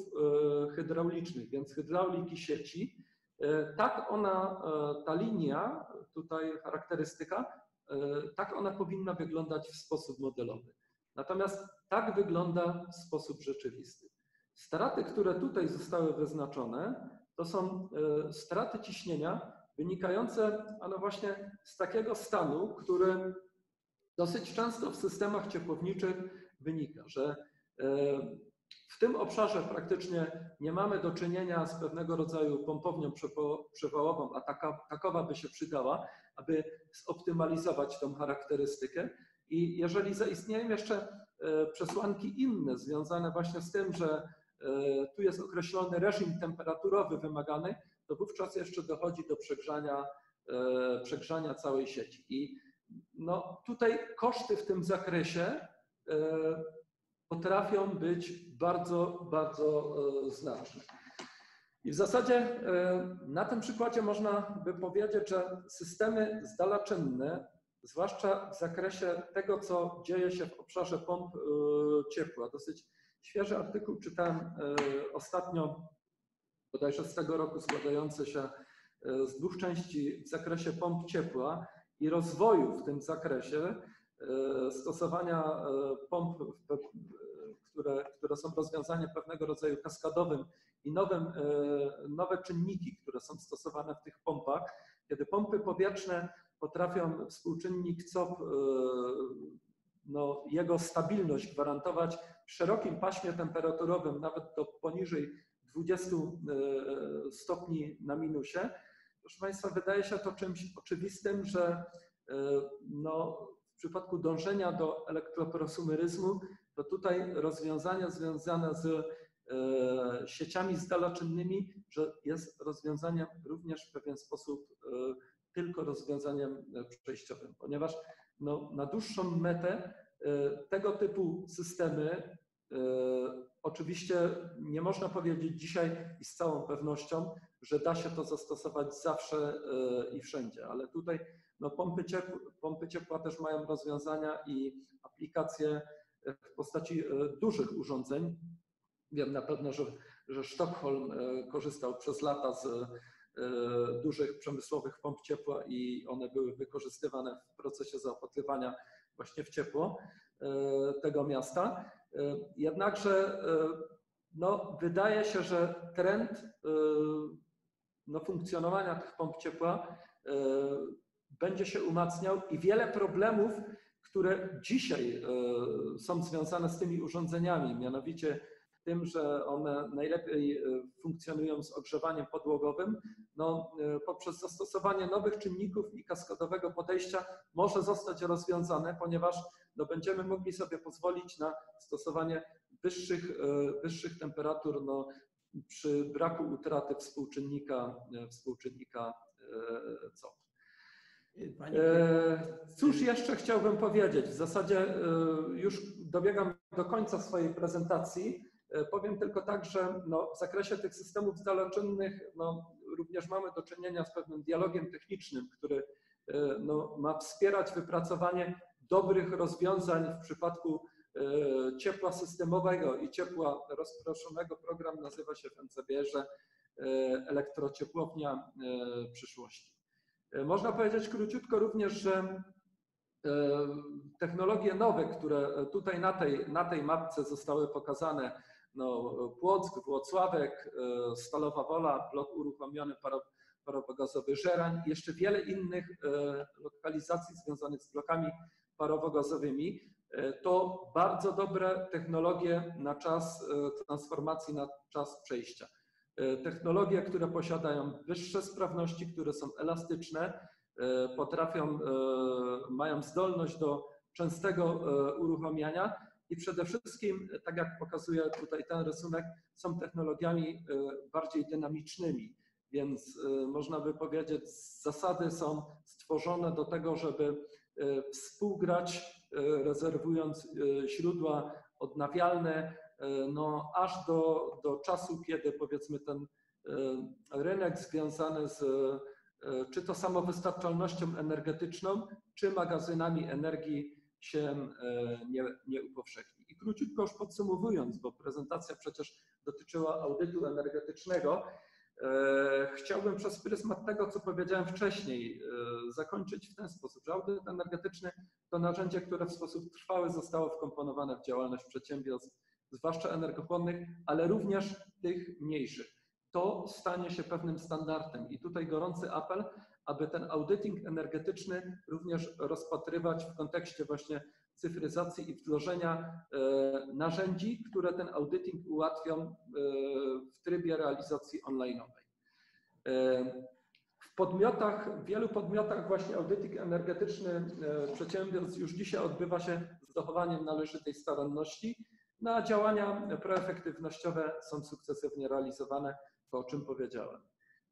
hydraulicznych, więc hydrauliki sieci. Tak ona, ta linia, tutaj charakterystyka, tak ona powinna wyglądać w sposób modelowy. Natomiast tak wygląda w sposób rzeczywisty. Straty, które tutaj zostały wyznaczone, to są e, straty ciśnienia wynikające no właśnie z takiego stanu, który dosyć często w systemach ciepłowniczych wynika, że e, w tym obszarze praktycznie nie mamy do czynienia z pewnego rodzaju pompownią przewałową, a taka, takowa by się przydała, aby zoptymalizować tą charakterystykę. I jeżeli zaistnieją jeszcze przesłanki inne, związane właśnie z tym, że tu jest określony reżim temperaturowy wymagany, to wówczas jeszcze dochodzi do przegrzania, przegrzania całej sieci. I no, tutaj koszty w tym zakresie potrafią być bardzo, bardzo znaczne. I w zasadzie e, na tym przykładzie można by powiedzieć, że systemy zdalaczynne, zwłaszcza w zakresie tego, co dzieje się w obszarze pomp e, ciepła, dosyć świeży artykuł czytałem e, ostatnio, bodajże z tego roku, składający się z dwóch części w zakresie pomp ciepła i rozwoju w tym zakresie, stosowania pomp które, które są rozwiązaniem pewnego rodzaju kaskadowym i nowym, e, nowe czynniki, które są stosowane w tych pompach. Kiedy pompy powietrzne potrafią współczynnik COP, e, no, jego stabilność gwarantować w szerokim paśmie temperaturowym, nawet do poniżej 20 e, stopni na minusie, proszę Państwa, wydaje się to czymś oczywistym, że no, w przypadku dążenia do elektroprosumeryzmu to tutaj rozwiązania związane z e, sieciami zdalaczynnymi, że jest rozwiązaniem również w pewien sposób e, tylko rozwiązaniem przejściowym, ponieważ no, na dłuższą metę e, tego typu systemy oczywiście nie można powiedzieć dzisiaj i z całą pewnością, że da się to zastosować zawsze i wszędzie, ale tutaj no, pompy, ciepła, pompy ciepła też mają rozwiązania i aplikacje w postaci e, dużych urządzeń. Wiem na pewno, że, że Sztokholm e, korzystał przez lata z e, dużych przemysłowych pomp ciepła i one były wykorzystywane w procesie zaopatrywania właśnie w ciepło tego miasta. Jednakże no, wydaje się, że trend no, funkcjonowania tych pomp ciepła będzie się umacniał i wiele problemów które dzisiaj e, są związane z tymi urządzeniami, mianowicie tym, że one najlepiej e, funkcjonują z ogrzewaniem podłogowym, no, e, poprzez zastosowanie nowych czynników i kaskadowego podejścia może zostać rozwiązane, ponieważ no, będziemy mogli sobie pozwolić na stosowanie wyższych, wyższych temperatur no, przy braku utraty współczynnika, współczynnika COP. E, cóż jeszcze chciałbym powiedzieć? W zasadzie e, już dobiegam do końca swojej prezentacji. E, powiem tylko tak, że no, w zakresie tych systemów zdaloczynnych no, również mamy do czynienia z pewnym dialogiem technicznym, który no, ma wspierać wypracowanie dobrych rozwiązań w przypadku ciepła systemowego i ciepła rozproszonego. Program nazywa się w NCBR elektrociepłownia przyszłości. E, można powiedzieć króciutko również, że e, technologie nowe, które tutaj na tej, na tej mapce zostały pokazane, no, Płock, Włocławek, e, Stalowa Wola, blok uruchomiony parowo-gazowy Żerań, jeszcze wiele innych lokalizacji związanych z blokami parowo-gazowymi, to bardzo dobre technologie na czas transformacji, na czas przejścia. E, technologie, które posiadają wyższe sprawności, które są elastyczne, e, potrafią, e, mają zdolność do częstego uruchamiania i przede wszystkim, tak jak pokazuje tutaj ten rysunek, są technologiami bardziej dynamicznymi. Więc można by powiedzieć, zasady są stworzone do tego, żeby współgrać, rezerwując źródła odnawialne, E, no, aż do, do czasu, kiedy powiedzmy ten e, rynek związany z e, czy to samowystarczalnością energetyczną, czy magazynami energii się nie, nie upowszechni. I króciutko już podsumowując, bo prezentacja przecież dotyczyła audytu energetycznego, chciałbym przez pryzmat tego, co powiedziałem wcześniej, zakończyć w ten sposób, że audyt energetyczny to narzędzie, które w sposób trwały zostało wkomponowane w działalność przedsiębiorstw zwłaszcza energochłonnych, ale również tych mniejszych. To stanie się pewnym standardem i tutaj gorący apel, aby ten audyting energetyczny również rozpatrywać w kontekście właśnie cyfryzacji i wdrożenia e, narzędzi, które ten audyting ułatwią e, w trybie realizacji online'owej. E, w podmiotach, w wielu podmiotach właśnie audyting energetyczny przedsiębiorstw już dzisiaj odbywa się z dochowaniem należytej staranności, no a działania proefektywnościowe są sukcesywnie realizowane, to o czym powiedziałem.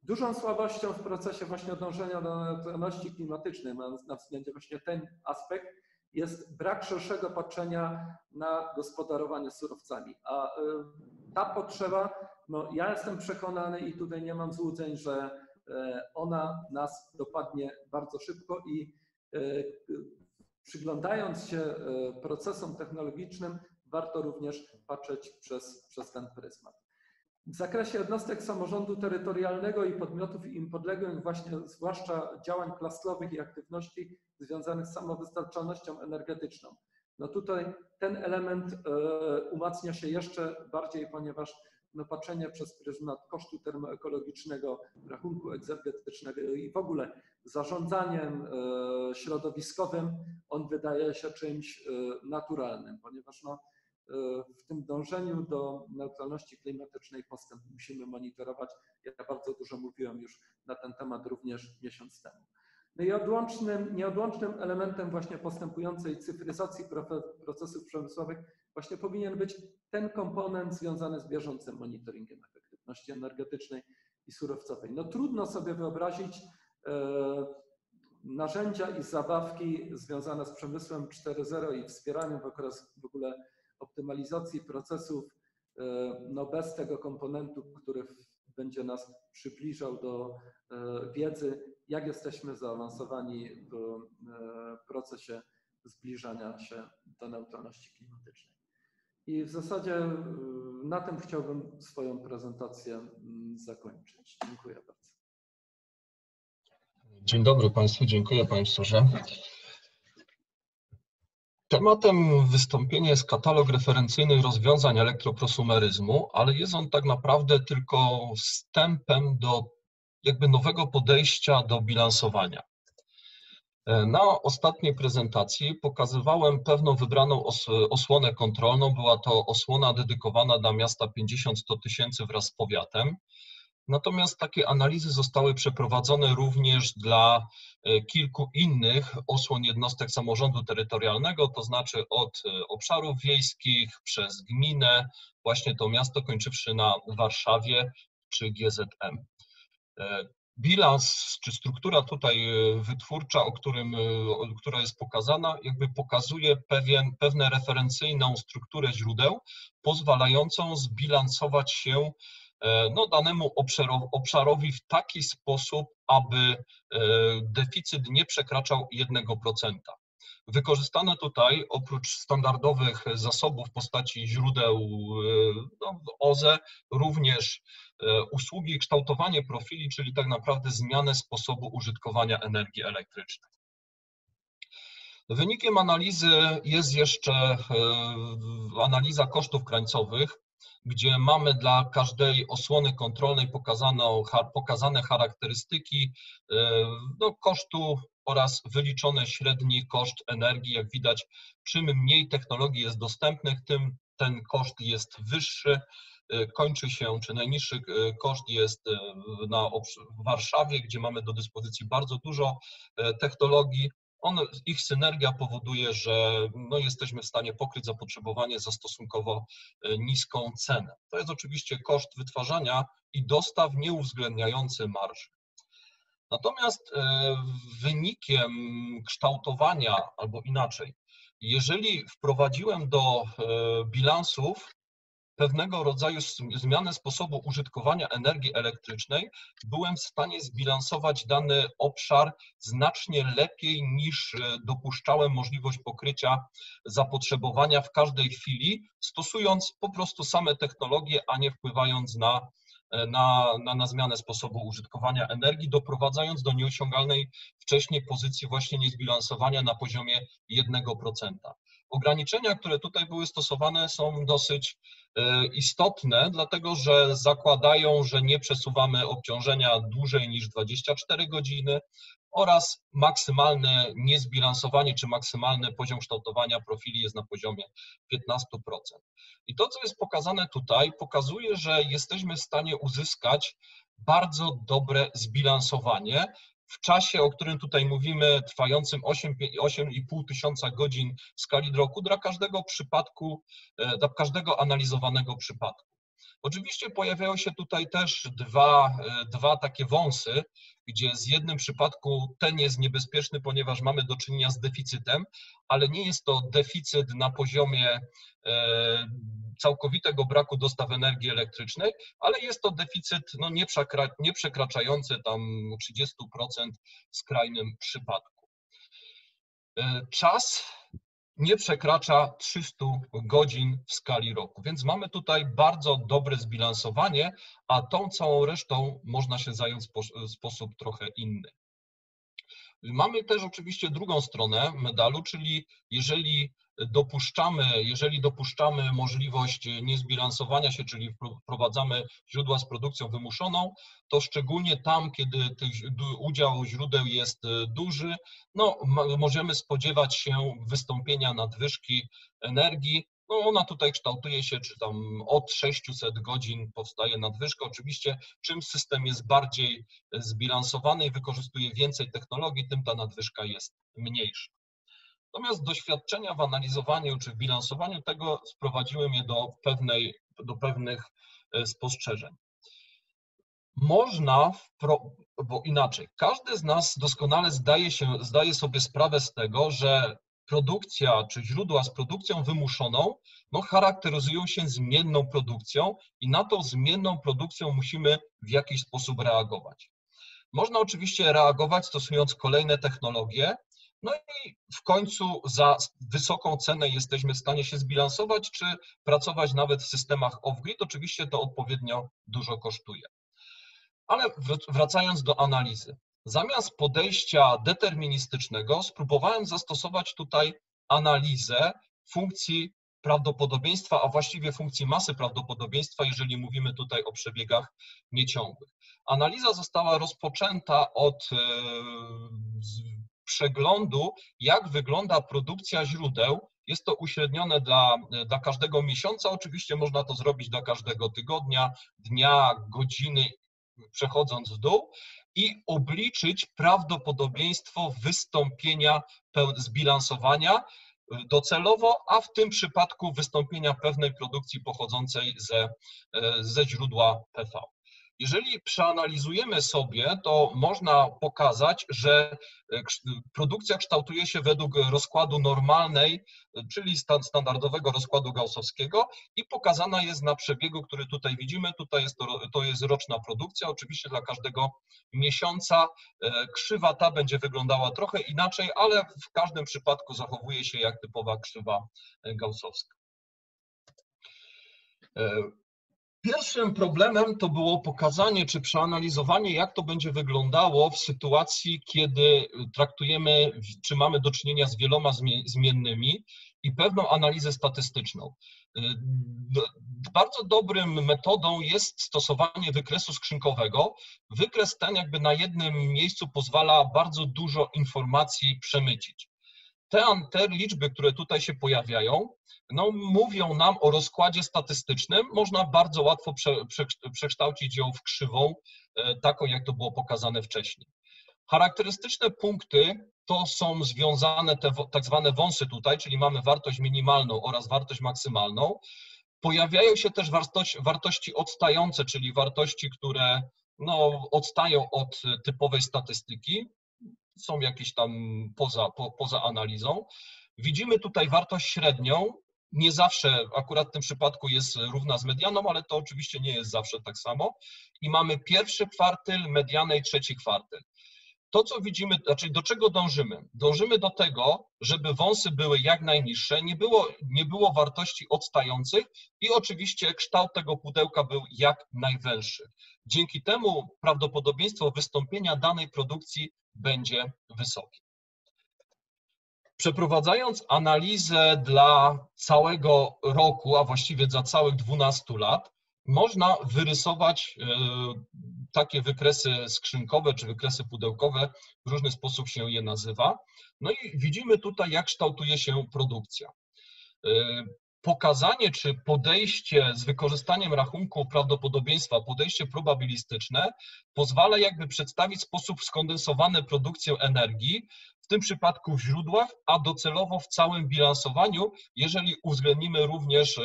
Dużą słabością w procesie właśnie dążenia do neutralności klimatycznej, mając na względzie właśnie ten aspekt, jest brak szerszego patrzenia na gospodarowanie surowcami. A y, ta potrzeba, no ja jestem przekonany i tutaj nie mam złudzeń, że y, ona nas dopadnie bardzo szybko i y, przyglądając się procesom technologicznym, warto również patrzeć przez, przez ten pryzmat. W zakresie jednostek samorządu terytorialnego i podmiotów im podległych, właśnie zwłaszcza działań klastrowych i aktywności związanych z samowystarczalnością energetyczną. No tutaj ten element e, umacnia się jeszcze bardziej, ponieważ no patrzenie przez pryzmat kosztu termoekologicznego, rachunku energetycznego i w ogóle zarządzaniem e, środowiskowym, on wydaje się czymś e, naturalnym, ponieważ no, w tym dążeniu do neutralności klimatycznej postęp musimy monitorować. Ja bardzo dużo mówiłem już na ten temat również miesiąc temu. No i odłącznym, nieodłącznym elementem właśnie postępującej cyfryzacji procesów przemysłowych właśnie powinien być ten komponent związany z bieżącym monitoringiem efektywności energetycznej i surowcowej. No trudno sobie wyobrazić e, narzędzia i zabawki związane z przemysłem 4.0 i wspieraniem w okres w ogóle optymalizacji procesów e, no bez tego komponentu, który będzie nas przybliżał do e, wiedzy, jak jesteśmy zaawansowani w e, procesie zbliżania się do neutralności klimatycznej. I w zasadzie na tym chciałbym swoją prezentację zakończyć. Dziękuję bardzo. Dzień dobry Państwu, dziękuję Panie Profesorze. Tematem wystąpienia jest katalog referencyjnych rozwiązań elektroprosumeryzmu, ale jest on tak naprawdę tylko wstępem do jakby nowego podejścia do bilansowania. Na ostatniej prezentacji pokazywałem pewną wybraną os osłonę kontrolną. Była to osłona dedykowana dla miasta 50-100 tysięcy wraz z powiatem. Natomiast takie analizy zostały przeprowadzone również dla e, kilku innych osłon jednostek samorządu terytorialnego, to znaczy od e, obszarów wiejskich przez gminę, właśnie to miasto kończywszy na Warszawie czy GZM. E, bilans czy struktura tutaj wytwórcza, o którym, która jest pokazana, jakby pokazuje pewien, pewne referencyjną strukturę źródeł, pozwalającą zbilansować się no, danemu obszarowi w taki sposób, aby e, deficyt nie przekraczał 1%. Wykorzystane tutaj oprócz standardowych zasobów w postaci źródeł e, no, OZE również usługi kształtowanie profili, czyli tak naprawdę zmianę sposobu użytkowania energii elektrycznej. Wynikiem analizy jest jeszcze analiza kosztów krańcowych, gdzie mamy dla każdej osłony kontrolnej pokazano, pokazane charakterystyki e, no, kosztu oraz wyliczony średni koszt energii. Jak widać, czym mniej technologii jest dostępnych, tym ten koszt jest wyższy. E, kończy się, czy najniższy e, koszt jest na, w Warszawie, gdzie mamy do dyspozycji bardzo dużo technologii, on, ich synergia powoduje, że no, jesteśmy w stanie pokryć zapotrzebowanie za stosunkowo e, niską cenę. To jest oczywiście koszt wytwarzania i dostaw nieuwzględniający marży. Natomiast e, wynikiem kształtowania, albo inaczej, jeżeli wprowadziłem do e, bilansów pewnego rodzaju zmianę sposobu użytkowania energii elektrycznej, byłem w stanie zbilansować dany obszar znacznie lepiej niż e, dopuszczałem możliwość pokrycia zapotrzebowania w każdej chwili, stosując po prostu same technologie, a nie wpływając na e, na, na, na zmianę sposobu użytkowania energii, doprowadzając do nieosiągalnej wcześniej pozycji właśnie niezbilansowania na poziomie 1%. Ograniczenia, które tutaj były stosowane, są dosyć e, istotne, dlatego że zakładają, że nie przesuwamy obciążenia dłużej niż 24 godziny oraz maksymalne niezbilansowanie czy maksymalny poziom kształtowania profili jest na poziomie 15%. I to, co jest pokazane tutaj, pokazuje, że jesteśmy w stanie uzyskać bardzo dobre zbilansowanie w czasie, o którym tutaj mówimy, trwającym 8,5 tysiąca godzin w skali roku dla każdego przypadku, e, dla każdego analizowanego przypadku. Oczywiście pojawiają się tutaj też dwa, e, dwa takie wąsy, gdzie z jednym przypadku ten jest niebezpieczny, ponieważ mamy do czynienia z deficytem, ale nie jest to deficyt na poziomie e, całkowitego braku dostaw energii elektrycznej, ale jest to deficyt no, nie przekraczający tam 30% w skrajnym przypadku. E, czas nie przekracza 300 godzin w skali roku. Więc mamy tutaj bardzo dobre zbilansowanie, a tą całą resztą można się zająć w sposób trochę inny. Mamy też oczywiście drugą stronę medalu, czyli jeżeli dopuszczamy, jeżeli dopuszczamy możliwość niezbilansowania się, czyli wprowadzamy źródła z produkcją wymuszoną, to szczególnie tam, kiedy udział źródeł jest e, duży, no, możemy spodziewać się wystąpienia nadwyżki energii. No, ona tutaj kształtuje się, czy tam od 600 godzin powstaje nadwyżka. Oczywiście, czym system jest bardziej zbilansowany i wykorzystuje więcej technologii, tym ta nadwyżka jest mniejsza. Natomiast doświadczenia w analizowaniu czy w bilansowaniu tego sprowadziły mnie do, pewnej, do pewnych e, spostrzeżeń. Można, bo inaczej, każdy z nas doskonale zdaje, się, zdaje sobie sprawę z tego, że produkcja czy źródła z produkcją wymuszoną no, charakteryzują się zmienną produkcją i na tą zmienną produkcją musimy w jakiś sposób reagować. Można oczywiście reagować stosując kolejne technologie, no i w końcu za wysoką cenę jesteśmy w stanie się zbilansować, czy pracować nawet w systemach off-grid. Oczywiście to odpowiednio dużo kosztuje. Ale wracając do analizy. Zamiast podejścia deterministycznego spróbowałem zastosować tutaj analizę funkcji prawdopodobieństwa, a właściwie funkcji masy prawdopodobieństwa, jeżeli mówimy tutaj o przebiegach nieciągłych. Analiza została rozpoczęta od e, przeglądu, jak wygląda produkcja źródeł. Jest to uśrednione dla, dla każdego miesiąca. Oczywiście można to zrobić dla każdego tygodnia, dnia, godziny, przechodząc w dół i obliczyć prawdopodobieństwo wystąpienia zbilansowania docelowo, a w tym przypadku wystąpienia pewnej produkcji pochodzącej ze, ze źródła PV. Jeżeli przeanalizujemy sobie, to można pokazać, że e, produkcja kształtuje się według rozkładu normalnej, czyli standardowego rozkładu gaussowskiego i pokazana jest na przebiegu, który tutaj widzimy. Tutaj jest to, to jest roczna produkcja. Oczywiście dla każdego miesiąca e, krzywa ta będzie wyglądała trochę inaczej, ale w każdym przypadku zachowuje się jak typowa krzywa e, gaussowska. Pierwszym problemem to było pokazanie czy przeanalizowanie, jak to będzie wyglądało w sytuacji, kiedy traktujemy, czy mamy do czynienia z wieloma zmiennymi i pewną analizę statystyczną. Bardzo dobrym metodą jest stosowanie wykresu skrzynkowego. Wykres ten jakby na jednym miejscu pozwala bardzo dużo informacji przemycić. Te, te liczby, które tutaj się pojawiają, no, mówią nam o rozkładzie statystycznym. Można bardzo łatwo prze, prze, przekształcić ją w krzywą, e, taką jak to było pokazane wcześniej. Charakterystyczne punkty to są związane te tak zwane wąsy tutaj, czyli mamy wartość minimalną oraz wartość maksymalną. Pojawiają się też wartości, wartości odstające, czyli wartości, które no, odstają od typowej statystyki, są jakieś tam poza, po, poza analizą. Widzimy tutaj wartość średnią, nie zawsze akurat w tym przypadku jest równa z medianą, ale to oczywiście nie jest zawsze tak samo. I mamy pierwszy kwartyl, medianę i trzeci kwartyl. To, co widzimy, znaczy do czego dążymy? Dążymy do tego, żeby wąsy były jak najniższe, nie było, nie było wartości odstających i oczywiście kształt tego pudełka był jak najwęższy. Dzięki temu prawdopodobieństwo wystąpienia danej produkcji będzie wysokie. Przeprowadzając analizę dla całego roku, a właściwie za całych 12 lat, można wyrysować e, takie wykresy skrzynkowe czy wykresy pudełkowe, w różny sposób się je nazywa. No i widzimy tutaj, jak kształtuje się produkcja. Pokazanie czy podejście z wykorzystaniem rachunku prawdopodobieństwa, podejście probabilistyczne pozwala jakby przedstawić sposób skondensowany produkcję energii, w tym przypadku w źródłach, a docelowo w całym bilansowaniu, jeżeli uwzględnimy również e,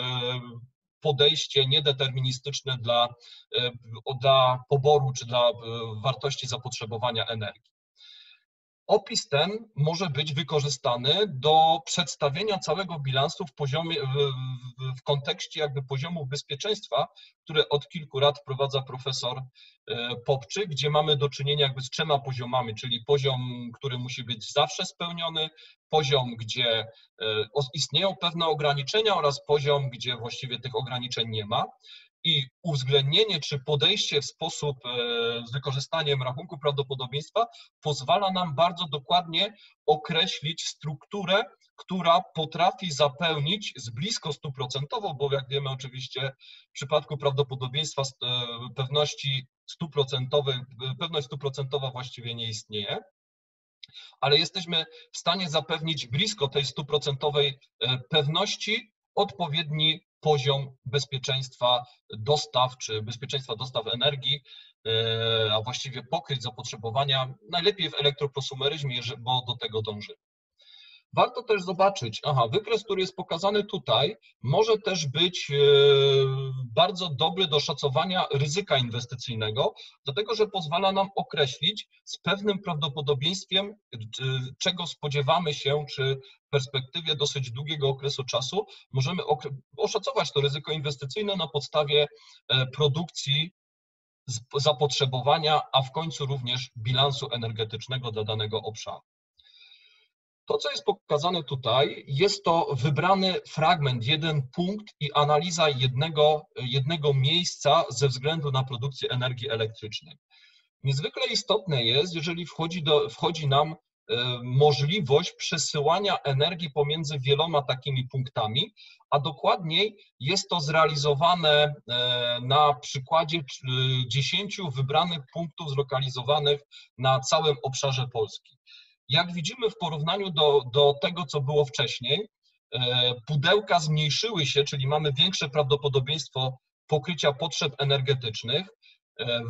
podejście niedeterministyczne dla, e, dla poboru czy dla e, wartości zapotrzebowania energii. Opis ten może być wykorzystany do przedstawienia całego bilansu w, poziomie, w, w, kontekście jakby poziomów bezpieczeństwa, które od kilku lat wprowadza profesor e, Popczyk, gdzie mamy do czynienia jakby z trzema poziomami, czyli poziom, który musi być zawsze spełniony, poziom, gdzie e, istnieją pewne ograniczenia oraz poziom, gdzie właściwie tych ograniczeń nie ma i uwzględnienie czy podejście w sposób e, z wykorzystaniem rachunku prawdopodobieństwa pozwala nam bardzo dokładnie określić strukturę, która potrafi zapełnić z blisko stuprocentową, bo jak wiemy oczywiście w przypadku prawdopodobieństwa e, pewności stuprocentowej, pewność stuprocentowa właściwie nie istnieje, ale jesteśmy w stanie zapewnić blisko tej stuprocentowej e, pewności odpowiedni poziom bezpieczeństwa dostaw czy bezpieczeństwa dostaw energii, e, a właściwie pokryć zapotrzebowania, najlepiej w elektroprosumeryzmie, bo do tego dążymy. Warto też zobaczyć, aha, wykres, który jest pokazany tutaj, może też być e, bardzo dobry do szacowania ryzyka inwestycyjnego, dlatego że pozwala nam określić z pewnym prawdopodobieństwem, e, czego spodziewamy się, czy w perspektywie dosyć długiego okresu czasu możemy oszacować to ryzyko inwestycyjne na podstawie e, produkcji zapotrzebowania, a w końcu również bilansu energetycznego dla danego obszaru. To, co jest pokazane tutaj, jest to wybrany fragment, jeden punkt i analiza jednego, jednego miejsca ze względu na produkcję energii elektrycznej. Niezwykle istotne jest, jeżeli wchodzi, do, wchodzi nam e, możliwość przesyłania energii pomiędzy wieloma takimi punktami, a dokładniej jest to zrealizowane e, na przykładzie 10 wybranych punktów zlokalizowanych na całym obszarze Polski. Jak widzimy w porównaniu do, do tego, co było wcześniej, e, pudełka zmniejszyły się, czyli mamy większe prawdopodobieństwo pokrycia potrzeb energetycznych. E,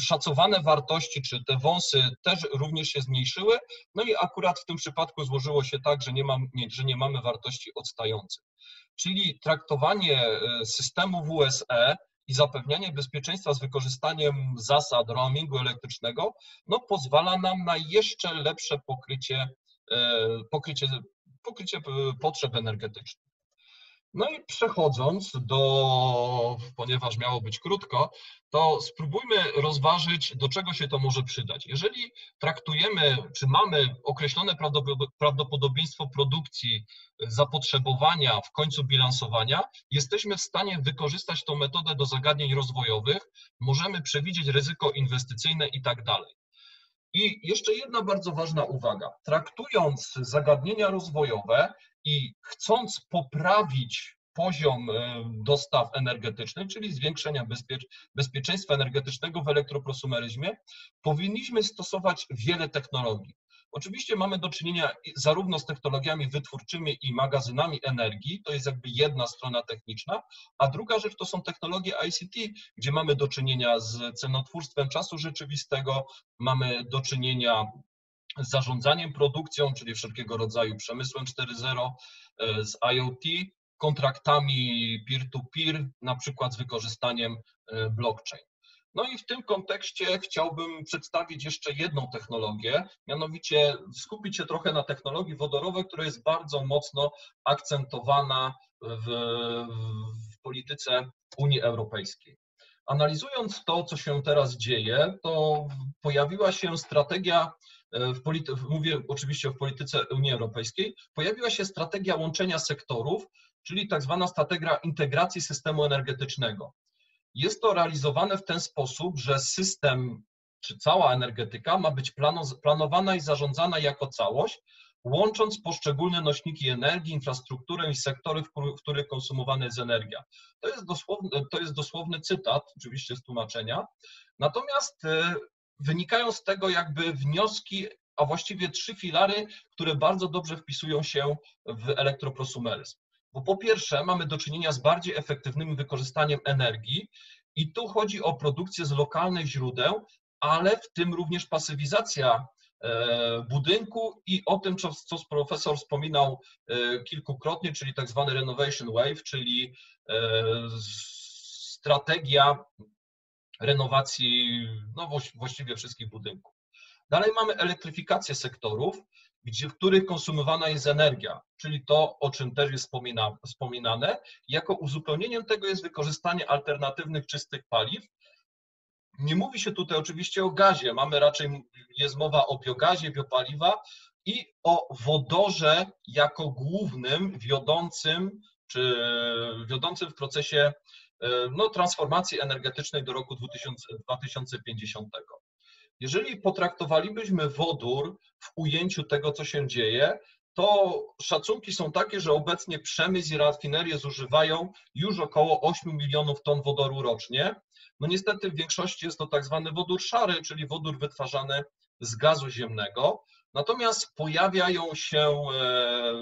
szacowane wartości, czy te wąsy też również się zmniejszyły, no i akurat w tym przypadku złożyło się tak, że nie, mam, nie, że nie mamy wartości odstających. Czyli traktowanie e, systemu WSE i zapewnianie bezpieczeństwa z wykorzystaniem zasad roamingu elektrycznego no, pozwala nam na jeszcze lepsze pokrycie, e, pokrycie, pokrycie potrzeb energetycznych. No i przechodząc do, ponieważ miało być krótko, to spróbujmy rozważyć, do czego się to może przydać. Jeżeli traktujemy, czy mamy określone prawdopodobieństwo produkcji, zapotrzebowania w końcu bilansowania, jesteśmy w stanie wykorzystać tą metodę do zagadnień rozwojowych, możemy przewidzieć ryzyko inwestycyjne i tak dalej. I jeszcze jedna bardzo ważna uwaga. Traktując zagadnienia rozwojowe i chcąc poprawić poziom e, dostaw energetycznych, czyli zwiększenia bezpiecz bezpieczeństwa energetycznego w elektroprosumeryzmie, powinniśmy stosować wiele technologii. Oczywiście mamy do czynienia zarówno z technologiami wytwórczymi i magazynami energii, to jest jakby jedna strona techniczna, a druga rzecz to są technologie ICT, gdzie mamy do czynienia z cenotwórstwem czasu rzeczywistego, mamy do czynienia zarządzaniem produkcją, czyli wszelkiego rodzaju przemysłem 4.0, e, z IoT, kontraktami peer-to-peer, -peer, na przykład z wykorzystaniem e, blockchain. No i w tym kontekście chciałbym przedstawić jeszcze jedną technologię, mianowicie skupić się trochę na technologii wodorowej, która jest bardzo mocno akcentowana w, w polityce Unii Europejskiej. Analizując to, co się teraz dzieje, to pojawiła się strategia, w polity- mówię oczywiście w polityce Unii Europejskiej, pojawiła się strategia łączenia sektorów, czyli tak zwana strategia integracji systemu energetycznego. Jest to realizowane w ten sposób, że system czy cała energetyka ma być planowana i zarządzana jako całość, łącząc poszczególne nośniki energii, infrastrukturę i sektory, w których konsumowana jest energia. To jest, dosłowny, to jest dosłowny cytat, oczywiście z tłumaczenia. Natomiast e, wynikają z tego jakby wnioski, a właściwie trzy filary, które bardzo dobrze wpisują się w elektroprosumeryzm. Bo po pierwsze mamy do czynienia z bardziej efektywnym wykorzystaniem energii i tu chodzi o produkcję z lokalnych źródeł, ale w tym również pasywizacja e, budynku i o tym, co, profesor wspominał e, kilkukrotnie, czyli tak zwany renovation wave, czyli e, strategia renowacji no, właściwie wszystkich budynków. Dalej mamy elektryfikację sektorów, gdzie, w których konsumowana jest energia, czyli to, o czym też jest wspomina, wspominane. Jako uzupełnieniem tego jest wykorzystanie alternatywnych czystych paliw. Nie mówi się tutaj oczywiście o gazie, mamy raczej, jest mowa o biogazie, biopaliwa i o wodorze jako głównym, wiodącym, czy wiodącym w procesie no, transformacji energetycznej do roku 2000, 2050. Jeżeli potraktowalibyśmy wodór w ujęciu tego, co się dzieje, to szacunki są takie, że obecnie przemysł i rafinerie zużywają już około 8 milionów ton wodoru rocznie. No niestety w większości jest to tak zwany wodór szary, czyli wodór wytwarzany z gazu ziemnego. Natomiast pojawiają się e,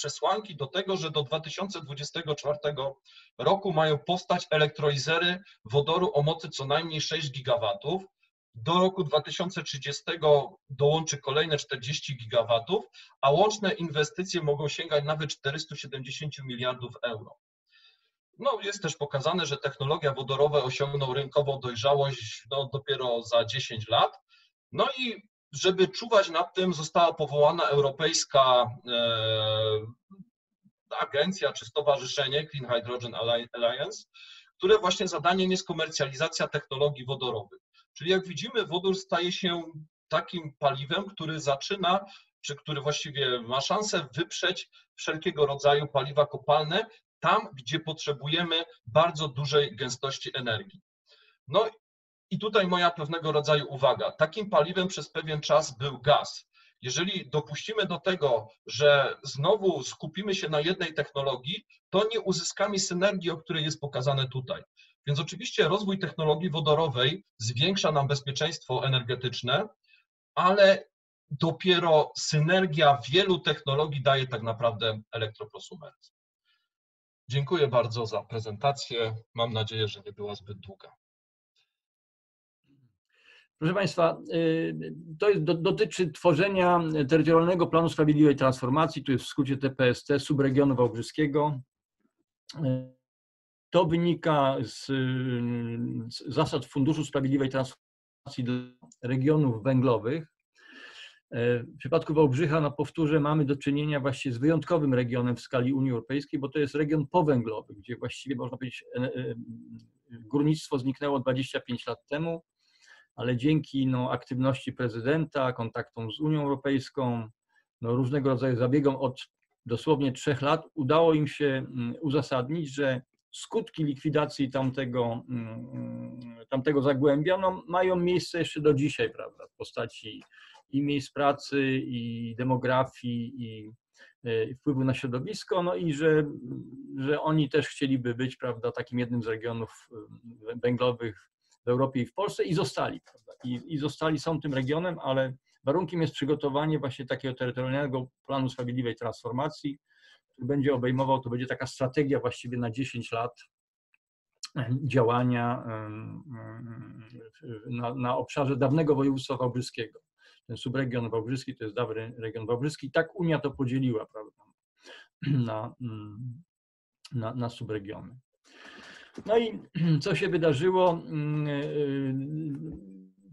przesłanki do tego, że do 2024 roku mają powstać elektrolizery wodoru o mocy co najmniej 6 gigawatów. Do roku 2030 dołączy kolejne 40 gigawatów, a łączne inwestycje mogą sięgać nawet 470 miliardów euro. No, jest też pokazane, że technologia wodorowe osiągną rynkową dojrzałość no, dopiero za 10 lat. No i żeby czuwać nad tym, została powołana Europejska e, agencja czy stowarzyszenie Clean Hydrogen Alliance, które właśnie zadaniem jest komercjalizacja technologii wodorowych. Czyli jak widzimy, wodór staje się takim paliwem, który zaczyna, czy który właściwie ma szansę wyprzeć wszelkiego rodzaju paliwa kopalne tam, gdzie potrzebujemy bardzo dużej gęstości energii. No i tutaj moja pewnego rodzaju uwaga. Takim paliwem przez pewien czas był gaz. Jeżeli dopuścimy do tego, że znowu skupimy się na jednej technologii, to nie uzyskamy synergii, o której jest pokazane tutaj. Więc oczywiście rozwój technologii wodorowej zwiększa nam bezpieczeństwo energetyczne, ale dopiero synergia wielu technologii daje tak naprawdę elektroprosumeryzm. Dziękuję bardzo za prezentację. Mam nadzieję, że nie była zbyt długa. Proszę Państwa, y, to jest, dotyczy tworzenia terytorialnego planu sprawiedliwej transformacji, tu jest w skrócie TPST, subregionu wałbrzyskiego. Y, to wynika z, z zasad Funduszu Sprawiedliwej Transformacji dla regionów węglowych. Y, w przypadku Wałbrzycha, no powtórzę, mamy do czynienia właśnie z wyjątkowym regionem w skali Unii Europejskiej, bo to jest region powęglowy, gdzie właściwie można powiedzieć górnictwo zniknęło 25 lat temu ale dzięki no, aktywności prezydenta, kontaktom z Unią Europejską, no, różnego rodzaju zabiegom od dosłownie trzech lat udało im się mm, uzasadnić, że skutki likwidacji tamtego, mm, tamtego zagłębia no, mają miejsce jeszcze do dzisiaj, prawda, w postaci i miejsc pracy, i demografii, i, e, wpływu na środowisko, no i że, że oni też chcieliby być, prawda, takim jednym z regionów e, węglowych w Europie i w Polsce i zostali. I, I zostali, są tym regionem, ale warunkiem jest przygotowanie właśnie takiego terytorialnego planu sprawiedliwej transformacji, który będzie obejmował, to będzie taka strategia właściwie na 10 lat działania na, na obszarze dawnego województwa wałbrzyskiego. Ten subregion wałbrzyski to jest dawny region wałbrzyski. I tak Unia to podzieliła, prawda, na, na, na subregiony. No i co się wydarzyło? Mm, y,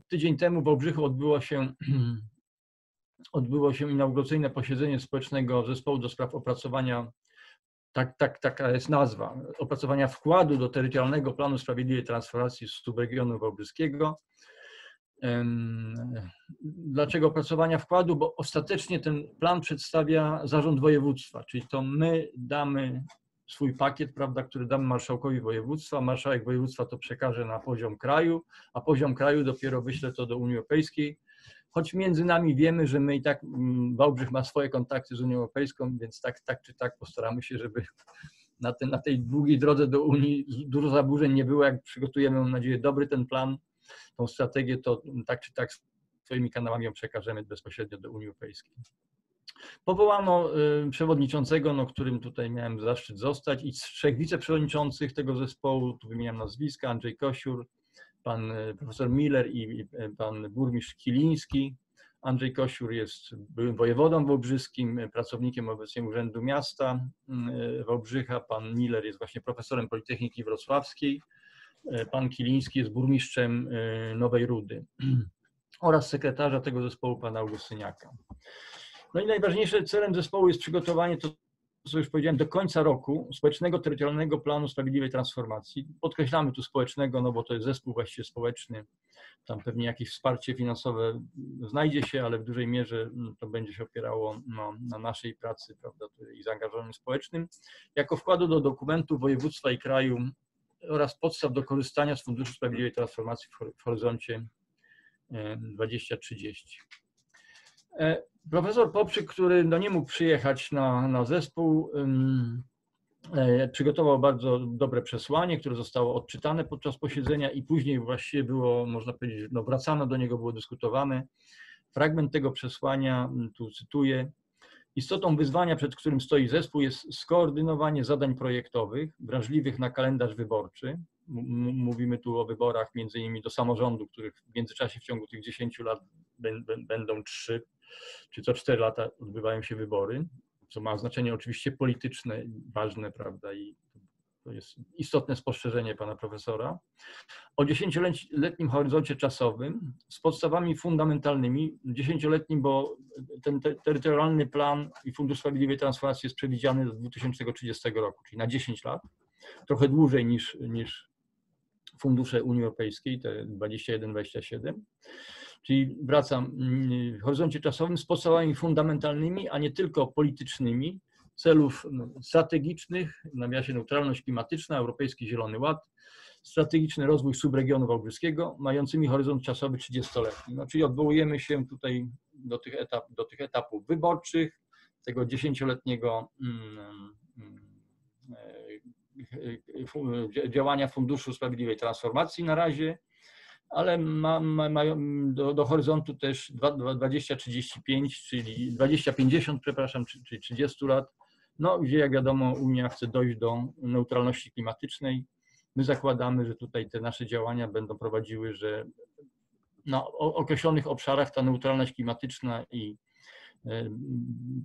tydzień temu w Wałbrzychu odbyło się, odbyło się inauguracyjne posiedzenie społecznego zespołu do spraw opracowania, tak, tak, taka jest nazwa, opracowania wkładu do terytorialnego planu sprawiedliwej transformacji subregionu wałbrzyskiego. Dlaczego opracowania wkładu? Bo ostatecznie ten plan przedstawia zarząd województwa, czyli to my damy swój pakiet, prawda, który damy marszałkowi województwa. Marszałek województwa to przekaże na poziom kraju, a poziom kraju dopiero wyśle to do Unii Europejskiej. Choć między nami wiemy, że my i tak, mm, Wałbrzych ma swoje kontakty z Unią Europejską, więc tak, tak czy tak postaramy się, żeby na, na tej długiej drodze do Unii dużo zaburzeń nie było. Jak przygotujemy, mam nadzieję, dobry ten plan, tą strategię, to tak czy tak swoimi kanałami ją przekażemy bezpośrednio do Unii Europejskiej. Powołano przewodniczącego, no, którym tutaj miałem zaszczyt zostać i trzech wiceprzewodniczących tego zespołu, tu wymieniam nazwiska, Andrzej Kosiur, pan profesor Miller i pan burmistrz Kiliński. Andrzej Kosiur jest byłym wojewodą wałbrzyskim, pracownikiem obecnie Urzędu Miasta Wałbrzycha. Pan Miller jest właśnie profesorem Politechniki Wrocławskiej. Pan Kiliński jest burmistrzem Nowej Rudy oraz sekretarza tego zespołu pana Augustyniaka. No i najważniejszym celem zespołu jest przygotowanie, to co już powiedziałem, do końca roku społecznego terytorialnego planu sprawiedliwej transformacji. Podkreślamy tu społecznego, no bo to jest zespół właściwie społeczny. Tam pewnie jakieś wsparcie finansowe znajdzie się, ale w dużej mierze mm, to będzie się opierało no, na naszej pracy prawda, i zaangażowaniu społecznym. Jako wkładu do dokumentu województwa i kraju oraz podstaw do korzystania z Funduszu Sprawiedliwej Transformacji w horyzoncie 2030. E, profesor Poprzyk, który no nie mógł przyjechać na, na zespół, e, przygotował bardzo dobre przesłanie, które zostało odczytane podczas posiedzenia i później właściwie było, można powiedzieć, no wracano do niego, było dyskutowane. Fragment tego przesłania, tu cytuję, Istotą wyzwania, przed którym stoi zespół, jest skoordynowanie zadań projektowych wrażliwych na kalendarz wyborczy. Mówimy tu o wyborach między innymi do samorządu, których w międzyczasie w ciągu tych 10 lat będą trzy, czy co 4 lata odbywają się wybory, co ma znaczenie oczywiście polityczne, ważne, prawda, i to jest istotne spostrzeżenie pana profesora, o dziesięcioletnim horyzoncie czasowym z podstawami fundamentalnymi, dziesięcioletnim, bo ten terytorialny plan i Fundusz Sprawiedliwej Transformacji jest przewidziany do 2030 roku, czyli na 10 lat, trochę dłużej niż, niż fundusze Unii Europejskiej, te 21-27. Czyli wracam, w horyzoncie czasowym z podstawami fundamentalnymi, a nie tylko politycznymi, celów no, strategicznych, w nawiasie neutralność klimatyczna, Europejski Zielony Ład, strategiczny rozwój subregionu wałbrzyskiego, mającymi horyzont czasowy 30-letni. No, czyli odwołujemy się tutaj do tych, etap, do tych etapów wyborczych, tego dziesięcioletniego mm, mm, e, działania Funduszu Sprawiedliwej Transformacji na razie, ale ma, ma, mają do, do, horyzontu też 2035, czyli 2050, przepraszam, czyli 30 lat, no, gdzie jak wiadomo Unia chce dojść do neutralności klimatycznej. My zakładamy, że tutaj te nasze działania będą prowadziły, że na określonych obszarach ta neutralność klimatyczna i e,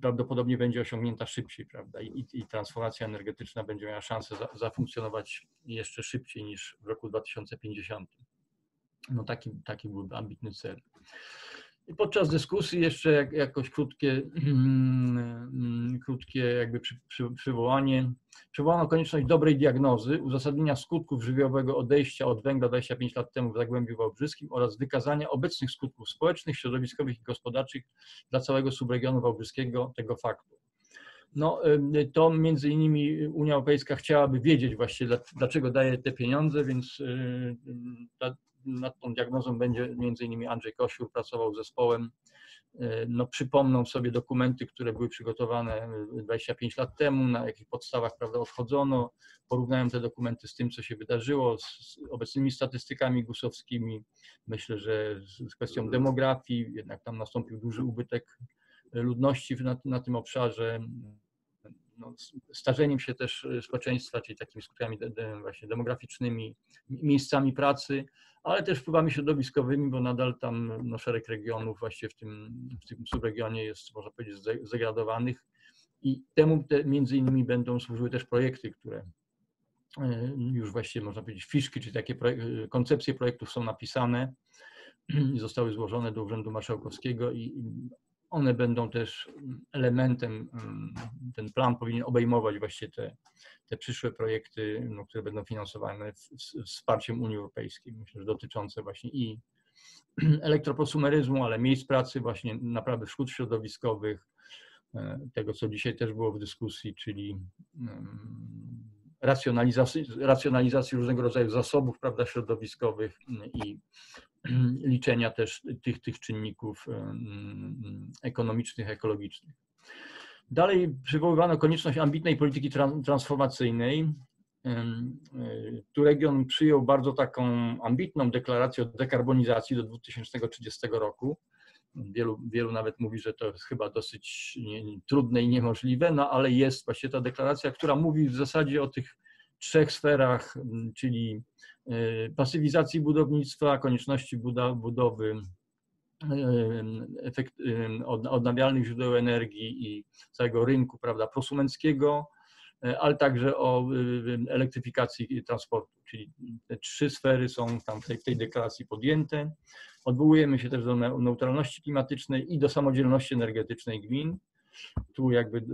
prawdopodobnie będzie osiągnięta szybciej, prawda? I, i transformacja energetyczna będzie miała szansę za, zafunkcjonować jeszcze szybciej niż w roku 2050. No taki, taki byłby ambitny cel. I podczas dyskusji jeszcze jak, jakoś krótkie, mm, krótkie jakby przy, przy, przywołanie. Przywołano konieczność dobrej diagnozy, uzasadnienia skutków żywiołowego odejścia od węgla 25 lat temu w Zagłębiu Wałbrzyskim oraz wykazania obecnych skutków społecznych, środowiskowych i gospodarczych dla całego subregionu wałbrzyskiego tego faktu. No, to między innymi Unia Europejska chciałaby wiedzieć właściwie, dlaczego daje te pieniądze, więc y, ta, nad tą diagnozą będzie między innymi Andrzej Kosiur pracował z zespołem. E, no, przypomną sobie dokumenty, które były przygotowane 25 lat temu, na jakich podstawach prawda, odchodzono, porównają te dokumenty z tym, co się wydarzyło, z obecnymi statystykami gusowskimi. Myślę, że z kwestią demografii, jednak tam nastąpił duży ubytek ludności na, na tym obszarze, no, starzeniem się też społeczeństwa, czyli takimi skutkami de, de, właśnie demograficznymi, miejscami pracy, ale też wpływami środowiskowymi, bo nadal tam no, szereg regionów właśnie w tym, w tym subregionie jest, można powiedzieć, zdegradowanych i temu te, między innymi będą służyły też projekty, które e, już właściwie można powiedzieć fiszki, czy takie koncepcje projektów są napisane i zostały złożone do Urzędu Marszałkowskiego i one będą też elementem, mm, ten plan powinien obejmować właśnie te, te przyszłe projekty, no, które będą finansowane wsparciem Unii Europejskiej, myślę, że dotyczące właśnie i elektroprosumeryzmu, ale miejsc pracy, właśnie naprawy szkód środowiskowych, e, tego, co dzisiaj też było w dyskusji, czyli mm, racjonalizacji, racjonalizacji różnego rodzaju zasobów prawda, środowiskowych i liczenia też tych, tych czynników ekonomicznych, ekologicznych. Dalej przywoływano konieczność ambitnej polityki transformacyjnej. Tu region przyjął bardzo taką ambitną deklarację o dekarbonizacji do 2030 roku. Wielu, wielu nawet mówi, że to jest chyba dosyć trudne i niemożliwe, no ale jest właśnie ta deklaracja, która mówi w zasadzie o tych trzech sferach, czyli pasywizacji budownictwa, konieczności budowy efekt, odnawialnych źródeł energii i całego rynku prawda, prosumenckiego, ale także o elektryfikacji transportu, czyli te trzy sfery są tam w tej, w tej deklaracji podjęte. Odwołujemy się też do neutralności klimatycznej i do samodzielności energetycznej gmin. Tu jakby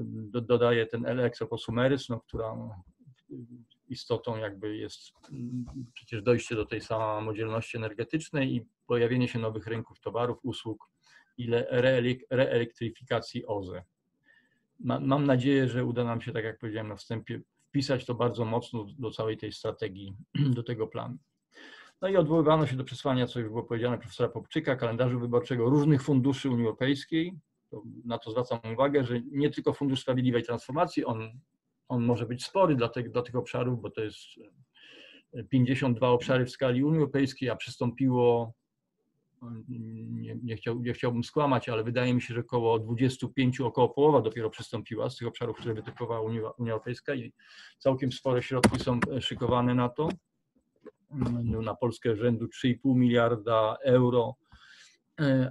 dodaję ten elektroprosumeryzm, no, która istotą jakby jest mm, przecież dojście do tej samodzielności energetycznej i pojawienie się nowych rynków towarów, usług i reelektryfikacji OZE. Mam nadzieję, że uda nam się, tak jak powiedziałem na wstępie, wpisać to bardzo mocno do całej tej strategii, do tego planu. No i odwoływano się do przesłania, co już było powiedziane profesora Popczyka, kalendarzu wyborczego różnych funduszy Unii Europejskiej. Na to zwracam uwagę, że nie tylko Fundusz Sprawiedliwej Transformacji, on on może być spory dla, te, dla tych obszarów, bo to jest 52 obszary w skali Unii Europejskiej, a przystąpiło, nie, nie, chciał, nie chciałbym skłamać, ale wydaje mi się, że około 25, około połowa dopiero przystąpiła z tych obszarów, które wytypowała Unia, Unia Europejska i całkiem spore środki są szykowane na to. No, na Polskę rzędu 3,5 miliarda euro,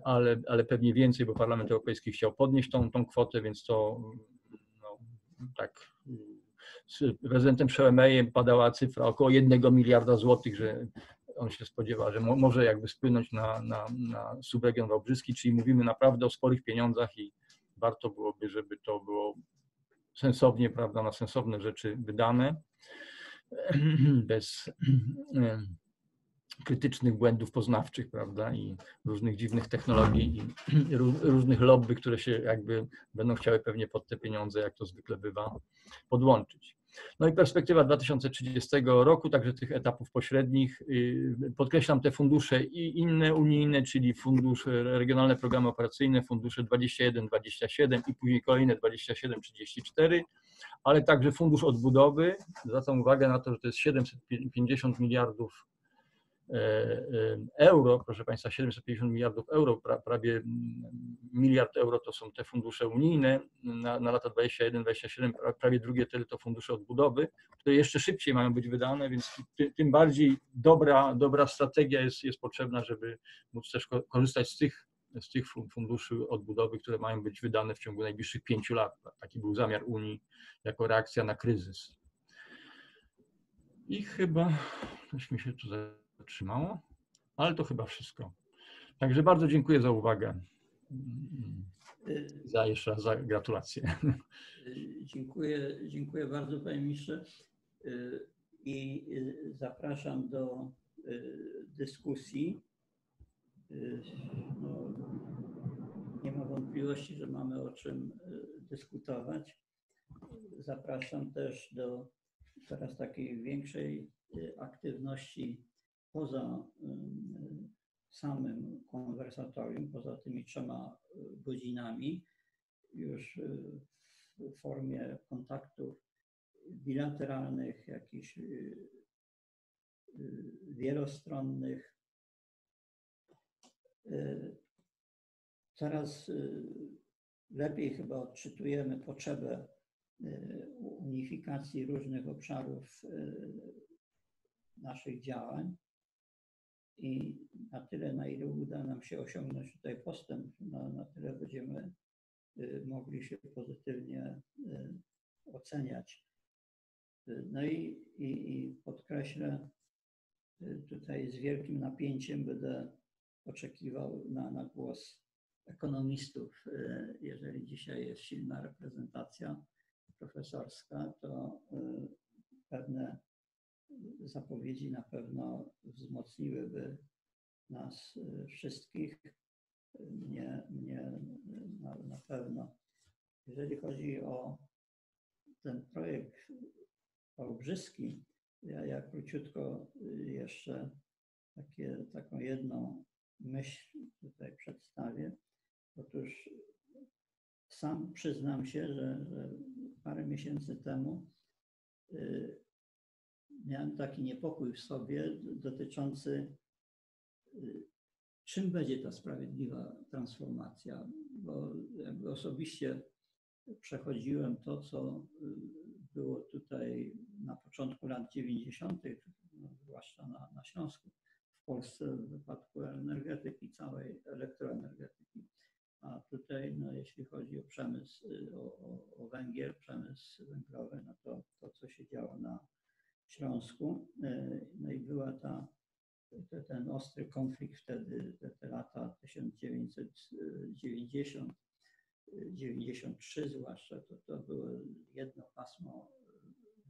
ale, ale pewnie więcej, bo Parlament Europejski chciał podnieść tą, tą kwotę, więc to tak. Z prezydentem Szoemejem padała cyfra około 1 miliarda złotych, że on się spodziewa, że mo może jakby spłynąć na, na, na subregion wałbrzyski, czyli mówimy naprawdę o sporych pieniądzach i warto byłoby, żeby to było sensownie, prawda, na sensowne rzeczy wydane, bez krytycznych błędów poznawczych, prawda, i różnych dziwnych technologii i różnych lobby, które się jakby będą chciały pewnie pod te pieniądze, jak to zwykle bywa, podłączyć. No i perspektywa 2030 roku, także tych etapów pośrednich. Y, podkreślam te fundusze i inne unijne, czyli fundusz regionalne programy operacyjne, fundusze 21-27 i później kolejne 27-34, ale także fundusz odbudowy. Zwracam uwagę na to, że to jest 750 miliardów euro, proszę Państwa, 750 miliardów euro, prawie miliard euro to są te fundusze unijne na, na lata 21-27, prawie drugie tyle to fundusze odbudowy, które jeszcze szybciej mają być wydane, więc tym bardziej dobra, dobra strategia jest, jest potrzebna, żeby móc też korzystać z tych, z tych funduszy odbudowy, które mają być wydane w ciągu najbliższych pięciu lat. Taki był zamiar Unii jako reakcja na kryzys. I chyba tośmy się tu zatrzymało, ale to chyba wszystko. Także bardzo dziękuję za uwagę. Za jeszcze raz za gratulacje. Dziękuję, dziękuję bardzo Panie Ministrze i zapraszam do dyskusji. No, nie ma wątpliwości, że mamy o czym dyskutować. Zapraszam też do teraz takiej większej aktywności poza samym konwersatorium, poza tymi trzema y, godzinami, już y, w formie kontaktów bilateralnych, jakichś y, wielostronnych. Coraz lepiej chyba odczytujemy potrzebę unifikacji różnych obszarów naszych działań i na tyle, na ile uda nam się osiągnąć tutaj postęp, na, na tyle będziemy y, mogli się pozytywnie y, oceniać. Y, no i, i, i podkreślę, tutaj z wielkim napięciem będę oczekiwał na, na głos ekonomistów. Jeżeli dzisiaj jest silna reprezentacja profesorska, to pewne zapowiedzi na pewno wzmocniłyby nas y, wszystkich, mnie, mnie na, na pewno. Jeżeli chodzi o ten projekt Wałbrzyski, ja, ja króciutko jeszcze takie, taką jedną myśl tutaj przedstawię. Otóż sam przyznam się, że, że parę miesięcy temu y, miałem taki niepokój w sobie dotyczący y, czym będzie ta sprawiedliwa transformacja? Bo jakby osobiście przechodziłem to, co było tutaj na początku lat 90., no, zwłaszcza na, na Śląsku, w Polsce w wypadku energetyki, całej elektroenergetyki. A tutaj, no, jeśli chodzi o przemysł, o, o, o węgiel, przemysł węglowy, no to to, co się działo na Śląsku, no i była ta, ten ostry konflikt wtedy, te, te lata 1990, 93 zwłaszcza, to, to było jedno pasmo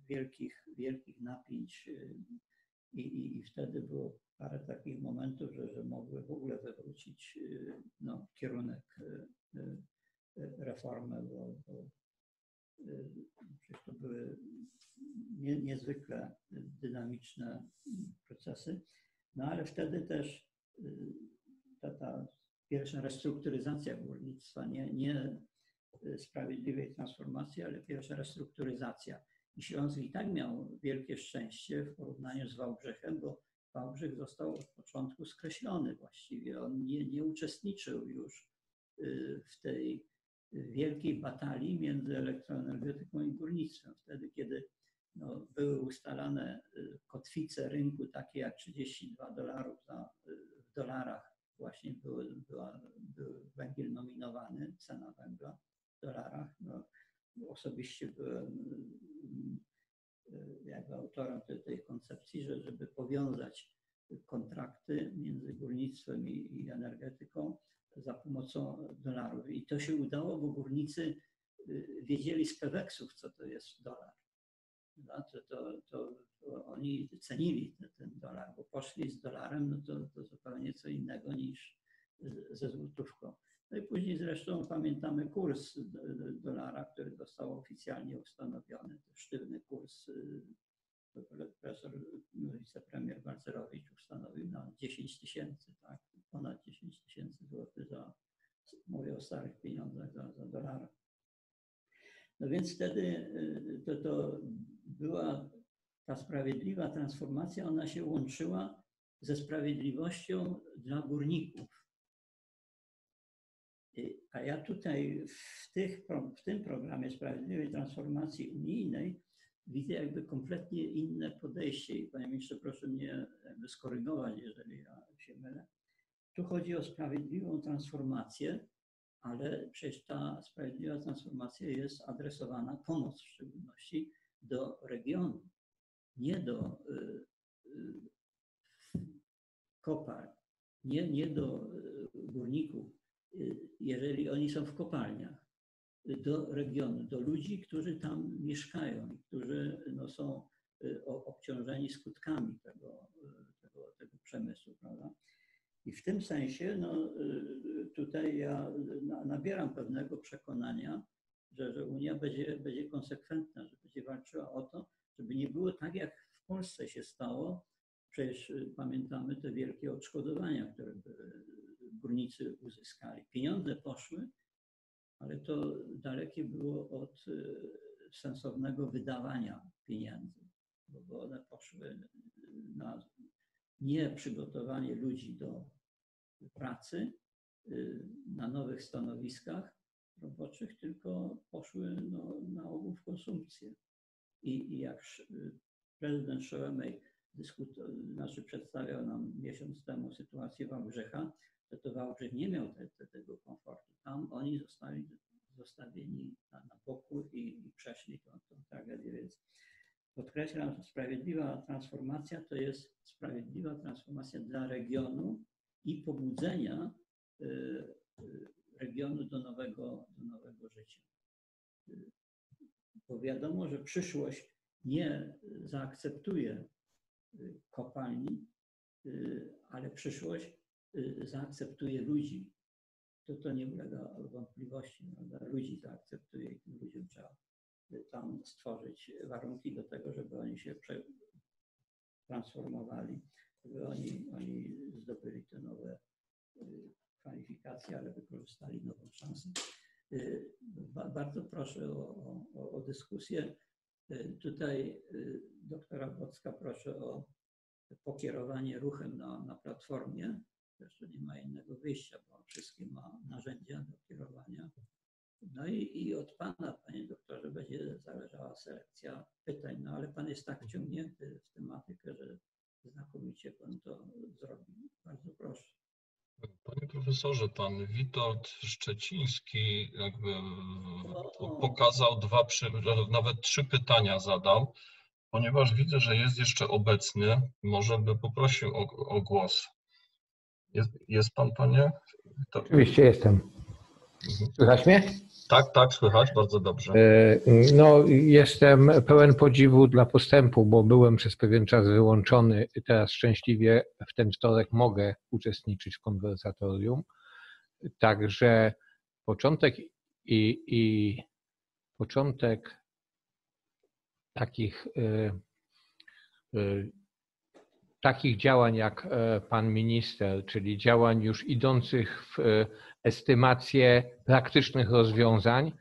wielkich, wielkich napięć i, i, i wtedy było parę takich momentów, że, że mogły w ogóle wywrócić no, kierunek reformy, bo, bo przecież to były nie, niezwykle dynamiczne procesy. No ale wtedy też ta, ta pierwsza restrukturyzacja górnictwa, nie, nie sprawiedliwej transformacji, ale pierwsza restrukturyzacja. I Śląsk i tak miał wielkie szczęście w porównaniu z Wałbrzechem, bo Wałbrzych został od początku skreślony właściwie. On nie, nie uczestniczył już w tej wielkiej batalii między elektroenergetyką i górnictwem. Wtedy, kiedy no, były ustalane kotwice rynku, takie jak 32 dolarów za, w dolarach, właśnie były, była, był węgiel nominowany, cena węgla w dolarach. No, osobiście byłem jakby autorem tej, tej koncepcji, że żeby powiązać kontrakty między górnictwem i, i energetyką za pomocą dolarów. I to się udało, bo górnicy wiedzieli z peweksów, co to jest dolar. No, to, to, to, to, oni cenili ten, ten dolar, bo poszli z dolarem, no to, to zupełnie co innego niż ze złotówką. No i później zresztą pamiętamy kurs dolara, który został oficjalnie ustanowiony, to sztywny kurs profesor, wicepremier Balcerowicz ustanowił na 10 tysięcy, tak, ponad 10 tysięcy złotych za, mówię o starych pieniądzach, za, za dolara. No więc wtedy to, to była ta sprawiedliwa transformacja, ona się łączyła ze sprawiedliwością dla górników. A ja tutaj w, tych, w tym programie Sprawiedliwej Transformacji Unijnej widzę jakby kompletnie inne podejście. I panie ministrze, proszę mnie jakby skorygować, jeżeli ja się mylę. Tu chodzi o sprawiedliwą transformację, ale przecież ta sprawiedliwa transformacja jest adresowana, pomoc w szczególności, do regionu, nie do y, y, kopalń, nie, nie do y, górników, jeżeli oni są w kopalniach, do regionu, do ludzi, którzy tam mieszkają i którzy no, są obciążeni skutkami tego, tego, tego przemysłu. Prawda? I w tym sensie no, tutaj ja nabieram pewnego przekonania, że, że Unia będzie, będzie konsekwentna, że będzie walczyła o to, żeby nie było tak, jak w Polsce się stało. Przecież pamiętamy te wielkie odszkodowania, które górnicy uzyskali. Pieniądze poszły, ale to dalekie było od sensownego wydawania pieniędzy, bo one poszły na nie przygotowanie ludzi do pracy na nowych stanowiskach roboczych, tylko poszły no, na ogół w konsumpcję. I, i jak prezydent Szołemej znaczy przedstawiał nam miesiąc temu sytuację Wałbrzecha, to Wałbrzych nie miał te, te, tego komfortu. Tam oni zostali zostawieni na, na boku i, i przeszli tą, tą tragedię. Więc podkreślam, że sprawiedliwa transformacja to jest sprawiedliwa transformacja dla regionu i pobudzenia y, y, regionu do nowego, do nowego życia. Bo wiadomo, że przyszłość nie zaakceptuje kopalni, ale przyszłość zaakceptuje ludzi. To, to nie ulega wątpliwości. Prawda? Ludzi zaakceptuje i tym ludziom trzeba tam stworzyć warunki do tego, żeby oni się transformowali, żeby oni, oni zdobyli te nowe kwalifikacje, ale wykorzystali nową szansę. Bardzo proszę o, o, o dyskusję. Tutaj doktora Bocka proszę o pokierowanie ruchem na, na platformie zresztą nie ma innego wyjścia, bo wszystkie ma narzędzia do kierowania. No i, i od Pana, Panie doktorze, będzie zależała selekcja pytań, no ale Pan jest tak wciągnięty w tematykę, że znakomicie Pan to zrobił. Bardzo proszę. Panie profesorze, pan Witold Szczeciński jakby pokazał dwa, nawet trzy pytania zadał. Ponieważ widzę, że jest jeszcze obecny, może by poprosił o, o głos. Jest, jest pan, panie? To... Oczywiście jestem. Mhm. Słychać mnie? Tak, tak, słychać, bardzo dobrze. E, no, jestem pełen podziwu dla postępu, bo byłem przez pewien czas wyłączony teraz szczęśliwie w ten wtorek mogę uczestniczyć w konwersatorium. Także początek i, i początek takich, e, e, takich działań jak pan minister, czyli działań już idących w estymację praktycznych rozwiązań,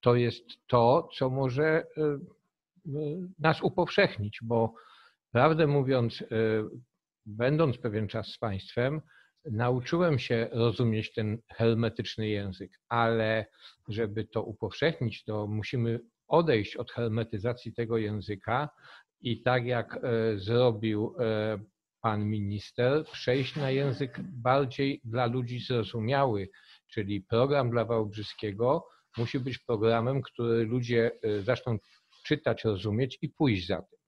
to jest to, co może y, nas upowszechnić, bo prawdę mówiąc, będąc pewien czas z Państwem, nauczyłem się rozumieć ten hermetyczny język, ale żeby to upowszechnić, to musimy odejść od hermetyzacji tego języka i tak jak zrobił pan minister, przejść na język bardziej dla ludzi zrozumiały, czyli program dla Wałbrzyskiego musi być programem, który ludzie e, zaczną czytać, rozumieć i pójść za tym.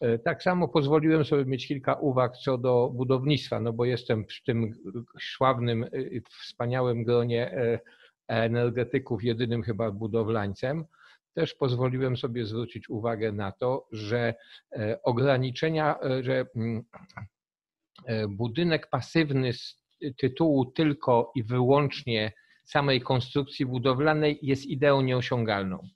E, tak samo pozwoliłem sobie mieć kilka uwag co do budownictwa, no bo jestem w tym sławnym, e, wspaniałym gronie energetyków, jedynym chyba budowlańcem. Też pozwoliłem sobie zwrócić uwagę na to, że ograniczenia, że mm, budynek pasywny tytułu tylko i wyłącznie samej konstrukcji budowlanej jest ideą nieosiągalną,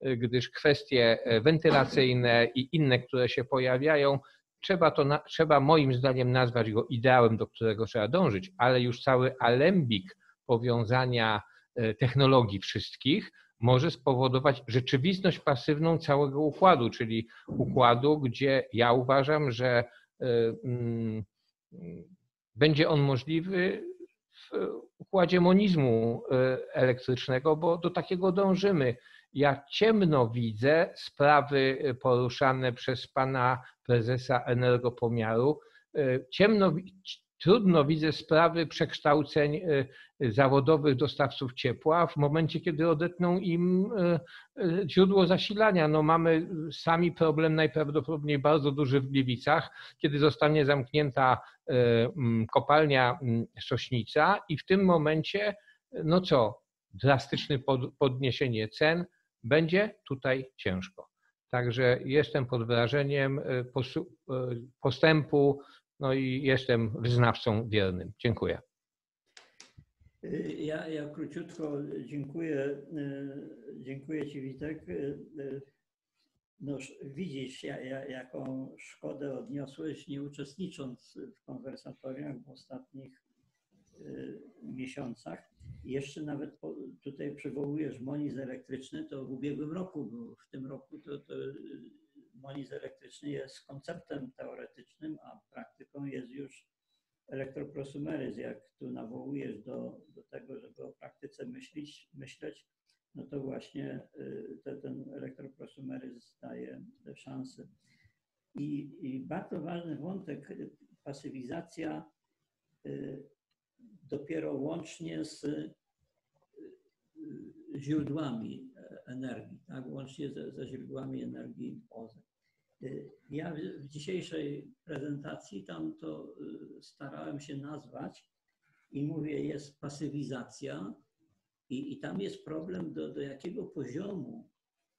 gdyż kwestie wentylacyjne i inne, które się pojawiają, trzeba, to trzeba moim zdaniem nazwać go ideałem, do którego trzeba dążyć, ale już cały alembik powiązania e, technologii wszystkich może spowodować rzeczywistość pasywną całego układu, czyli układu, gdzie ja uważam, że e, mm, będzie on możliwy w układzie monizmu e, elektrycznego, bo do takiego dążymy. Ja ciemno widzę sprawy e, poruszane przez pana prezesa energopomiaru. Ciemno, trudno widzę sprawy przekształceń e, zawodowych dostawców ciepła w momencie, kiedy odetną im e, e, źródło zasilania. No mamy sami problem najprawdopodobniej bardzo duży w Gliwicach, kiedy zostanie zamknięta kopalnia Sośnica i w tym momencie, no co, drastyczne podniesienie cen, będzie tutaj ciężko. Także jestem pod wrażeniem postępu no i jestem wyznawcą wiernym. Dziękuję. Ja, ja króciutko dziękuję. Dziękuję Ci, Witek. No, widzisz, jaką szkodę odniosłeś, nie uczestnicząc w konwersatoriach w ostatnich miesiącach. Jeszcze nawet tutaj przywołujesz moniz elektryczny, to w ubiegłym roku w tym roku to, to moniz elektryczny jest konceptem teoretycznym, a praktyką jest już elektroprosumeryzm. Jak tu nawołujesz do, do tego, żeby o praktyce myśleć, myśleć no to właśnie y, te, ten elektroprosumeryzm daje te szanse. I, I bardzo ważny wątek, y, pasywizacja y, dopiero łącznie z źródłami e, energii, tak? łącznie ze, ze źródłami energii OZE. Ja w dzisiejszej prezentacji tam to y, starałem się nazwać i mówię, jest pasywizacja i, i tam jest problem, do, do jakiego poziomu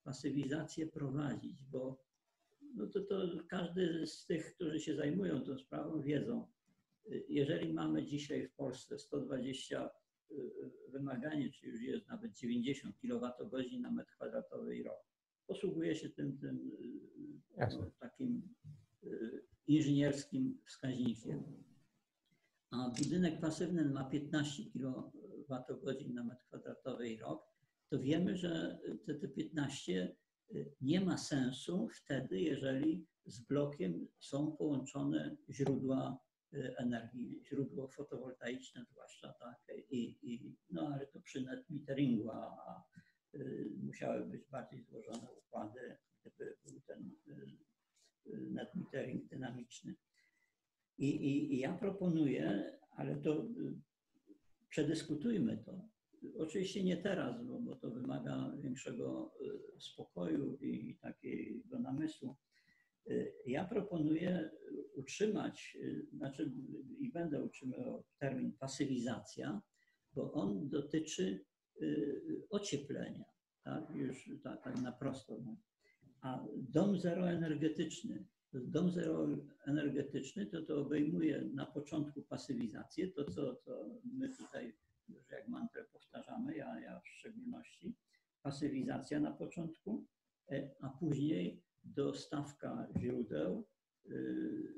pasywizację prowadzić, bo no to, to każdy z tych, którzy się zajmują tą sprawą, wiedzą, y, jeżeli mamy dzisiaj w Polsce 120 y, wymaganie, czy już jest nawet 90 kWh na metr kwadratowy i rok, posługuje się tym, tym no, takim y, inżynierskim wskaźnikiem. A budynek pasywny ma 15 kWh na metr kwadratowy rok, to wiemy, że te, te 15 y, nie ma sensu wtedy, jeżeli z blokiem są połączone źródła energii, źródło fotowoltaiczne zwłaszcza, tak, i, i, no ale to przy net meteringu, a, musiały być bardziej złożone układy, gdyby był ten y, net metering dynamiczny. I, i, I ja proponuję, ale to przedyskutujmy to. Oczywiście nie teraz, bo, bo to wymaga większego spokoju i takiego namysłu Y, ja proponuję utrzymać, y, znaczy i będę utrzymywał termin pasywizacja, bo on dotyczy y, ocieplenia, tak, już tak, tak na prosto. No. A dom zeroenergetyczny, dom zeroenergetyczny to to obejmuje na początku pasywizację, to co, co my tutaj już jak mantrę powtarzamy, ja, ja w szczególności, pasywizacja na początku, e, a później dostawka źródeł y,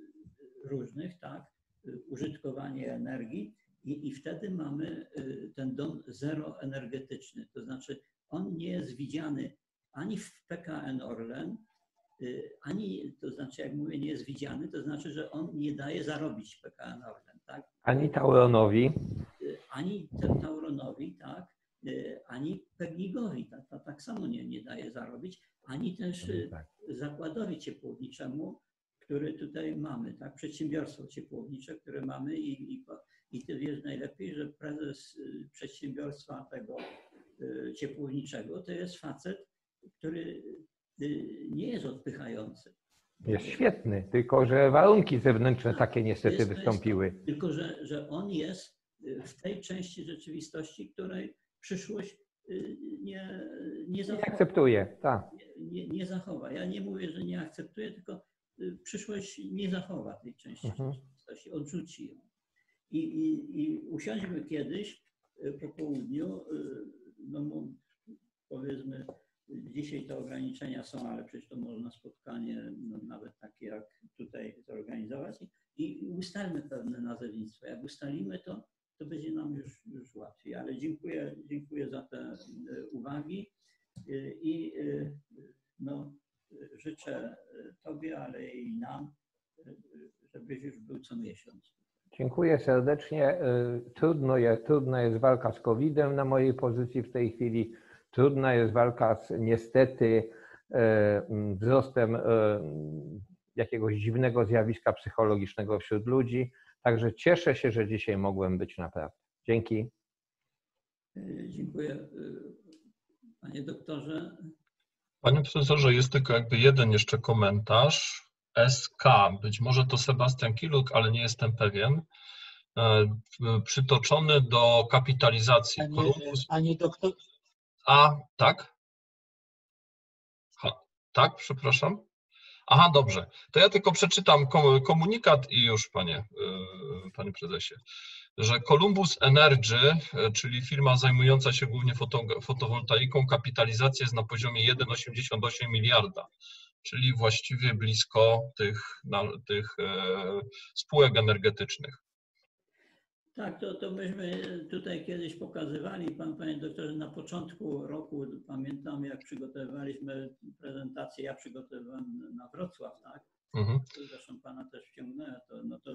różnych, tak, y, użytkowanie energii i, i wtedy mamy y, ten dom zeroenergetyczny. To znaczy on nie jest widziany ani w PKN Orlen, ani, to znaczy jak mówię, nie jest widziany, to znaczy, że on nie daje zarobić PKN Orlen, tak? Ani Tauronowi. Ani Tauronowi, tak? Ani Pegnigowi, tak, tak, tak samo nie, nie daje zarobić, ani też y, tak. zakładowi ciepłowniczemu, który tutaj mamy, tak, przedsiębiorstwo ciepłownicze, które mamy i, i, i ty wiesz najlepiej, że prezes y, przedsiębiorstwa tego y, ciepłowniczego to jest facet, który nie jest odpychający. Jest świetny, tylko że warunki zewnętrzne takie niestety jest, wystąpiły. Tylko, że, że on jest w tej części rzeczywistości, której przyszłość nie, nie, zachowa. Nie akceptuje, tak. Nie, nie, zachowa. Ja nie mówię, że nie akceptuje, tylko y, przyszłość nie zachowa tej części mhm. rzeczywistości, odrzuci ją. I, i, I usiądźmy kiedyś y, po południu, y, no powiedzmy, dzisiaj te ograniczenia są, ale przecież to można spotkanie, no, nawet takie jak tutaj zorganizować i, i ustalmy pewne nazewnictwo. Jak ustalimy to, to będzie nam już, już łatwiej. Ale dziękuję, dziękuję za te e, uwagi e, i e, no, życzę Tobie, ale i nam, żebyś już był co miesiąc. Dziękuję serdecznie. Trudno jest, trudna jest walka z COVID-em na mojej pozycji w tej chwili. Trudna jest walka z niestety wzrostem jakiegoś dziwnego zjawiska psychologicznego wśród ludzi. Także cieszę się, że dzisiaj mogłem być naprawdę. Dzięki. Dziękuję. Panie doktorze. Panie profesorze, jest tylko jakby jeden jeszcze komentarz. SK, być może to Sebastian Kiluk, ale nie jestem pewien. E, przytoczony do kapitalizacji. Panie, panie doktor. A, tak? Ha, tak, przepraszam. Aha, dobrze. To ja tylko przeczytam komunikat i już, panie, y, panie prezesie, że Columbus Energy, y, czyli firma zajmująca się głównie fotowoltaiką, kapitalizacja jest na poziomie 1,88 miliarda, czyli właściwie blisko tych, tych y, spółek energetycznych. Tak, to, to myśmy tutaj kiedyś pokazywali, pan, panie doktorze, na początku roku, pamiętam jak przygotowywaliśmy prezentację, ja przygotowywałem na Wrocław, tak? Mhm. Zresztą pana też wciągnąłem, to, no to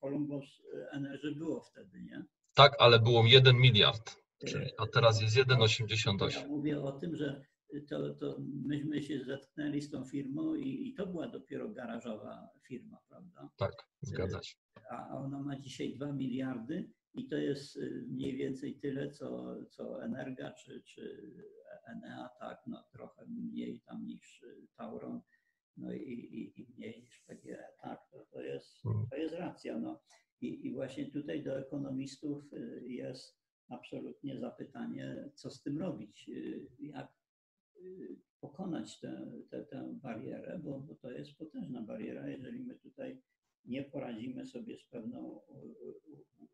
Columbus Energy było wtedy, nie? Tak, ale było 1 miliard, czyli, a teraz jest 1,88. Ja mówię o tym, że to, to myśmy się zetknęli z tą firmą i, i to była dopiero garażowa firma, prawda? Tak, zgadza się a ona ma dzisiaj 2 miliardy i to jest y, mniej więcej tyle, co, co Energa czy, czy Enea, tak, no trochę mniej tam niż y, Tauron, no i, i, i mniej niż PGE, tak, to, to, jest, mhm. to jest racja, no. I, I właśnie tutaj do ekonomistów y, jest absolutnie zapytanie, co z tym robić, jak pokonać tę, tę, tę barierę, bo, bo to jest potężna bariera, jeżeli my tutaj nie poradzimy sobie z pewną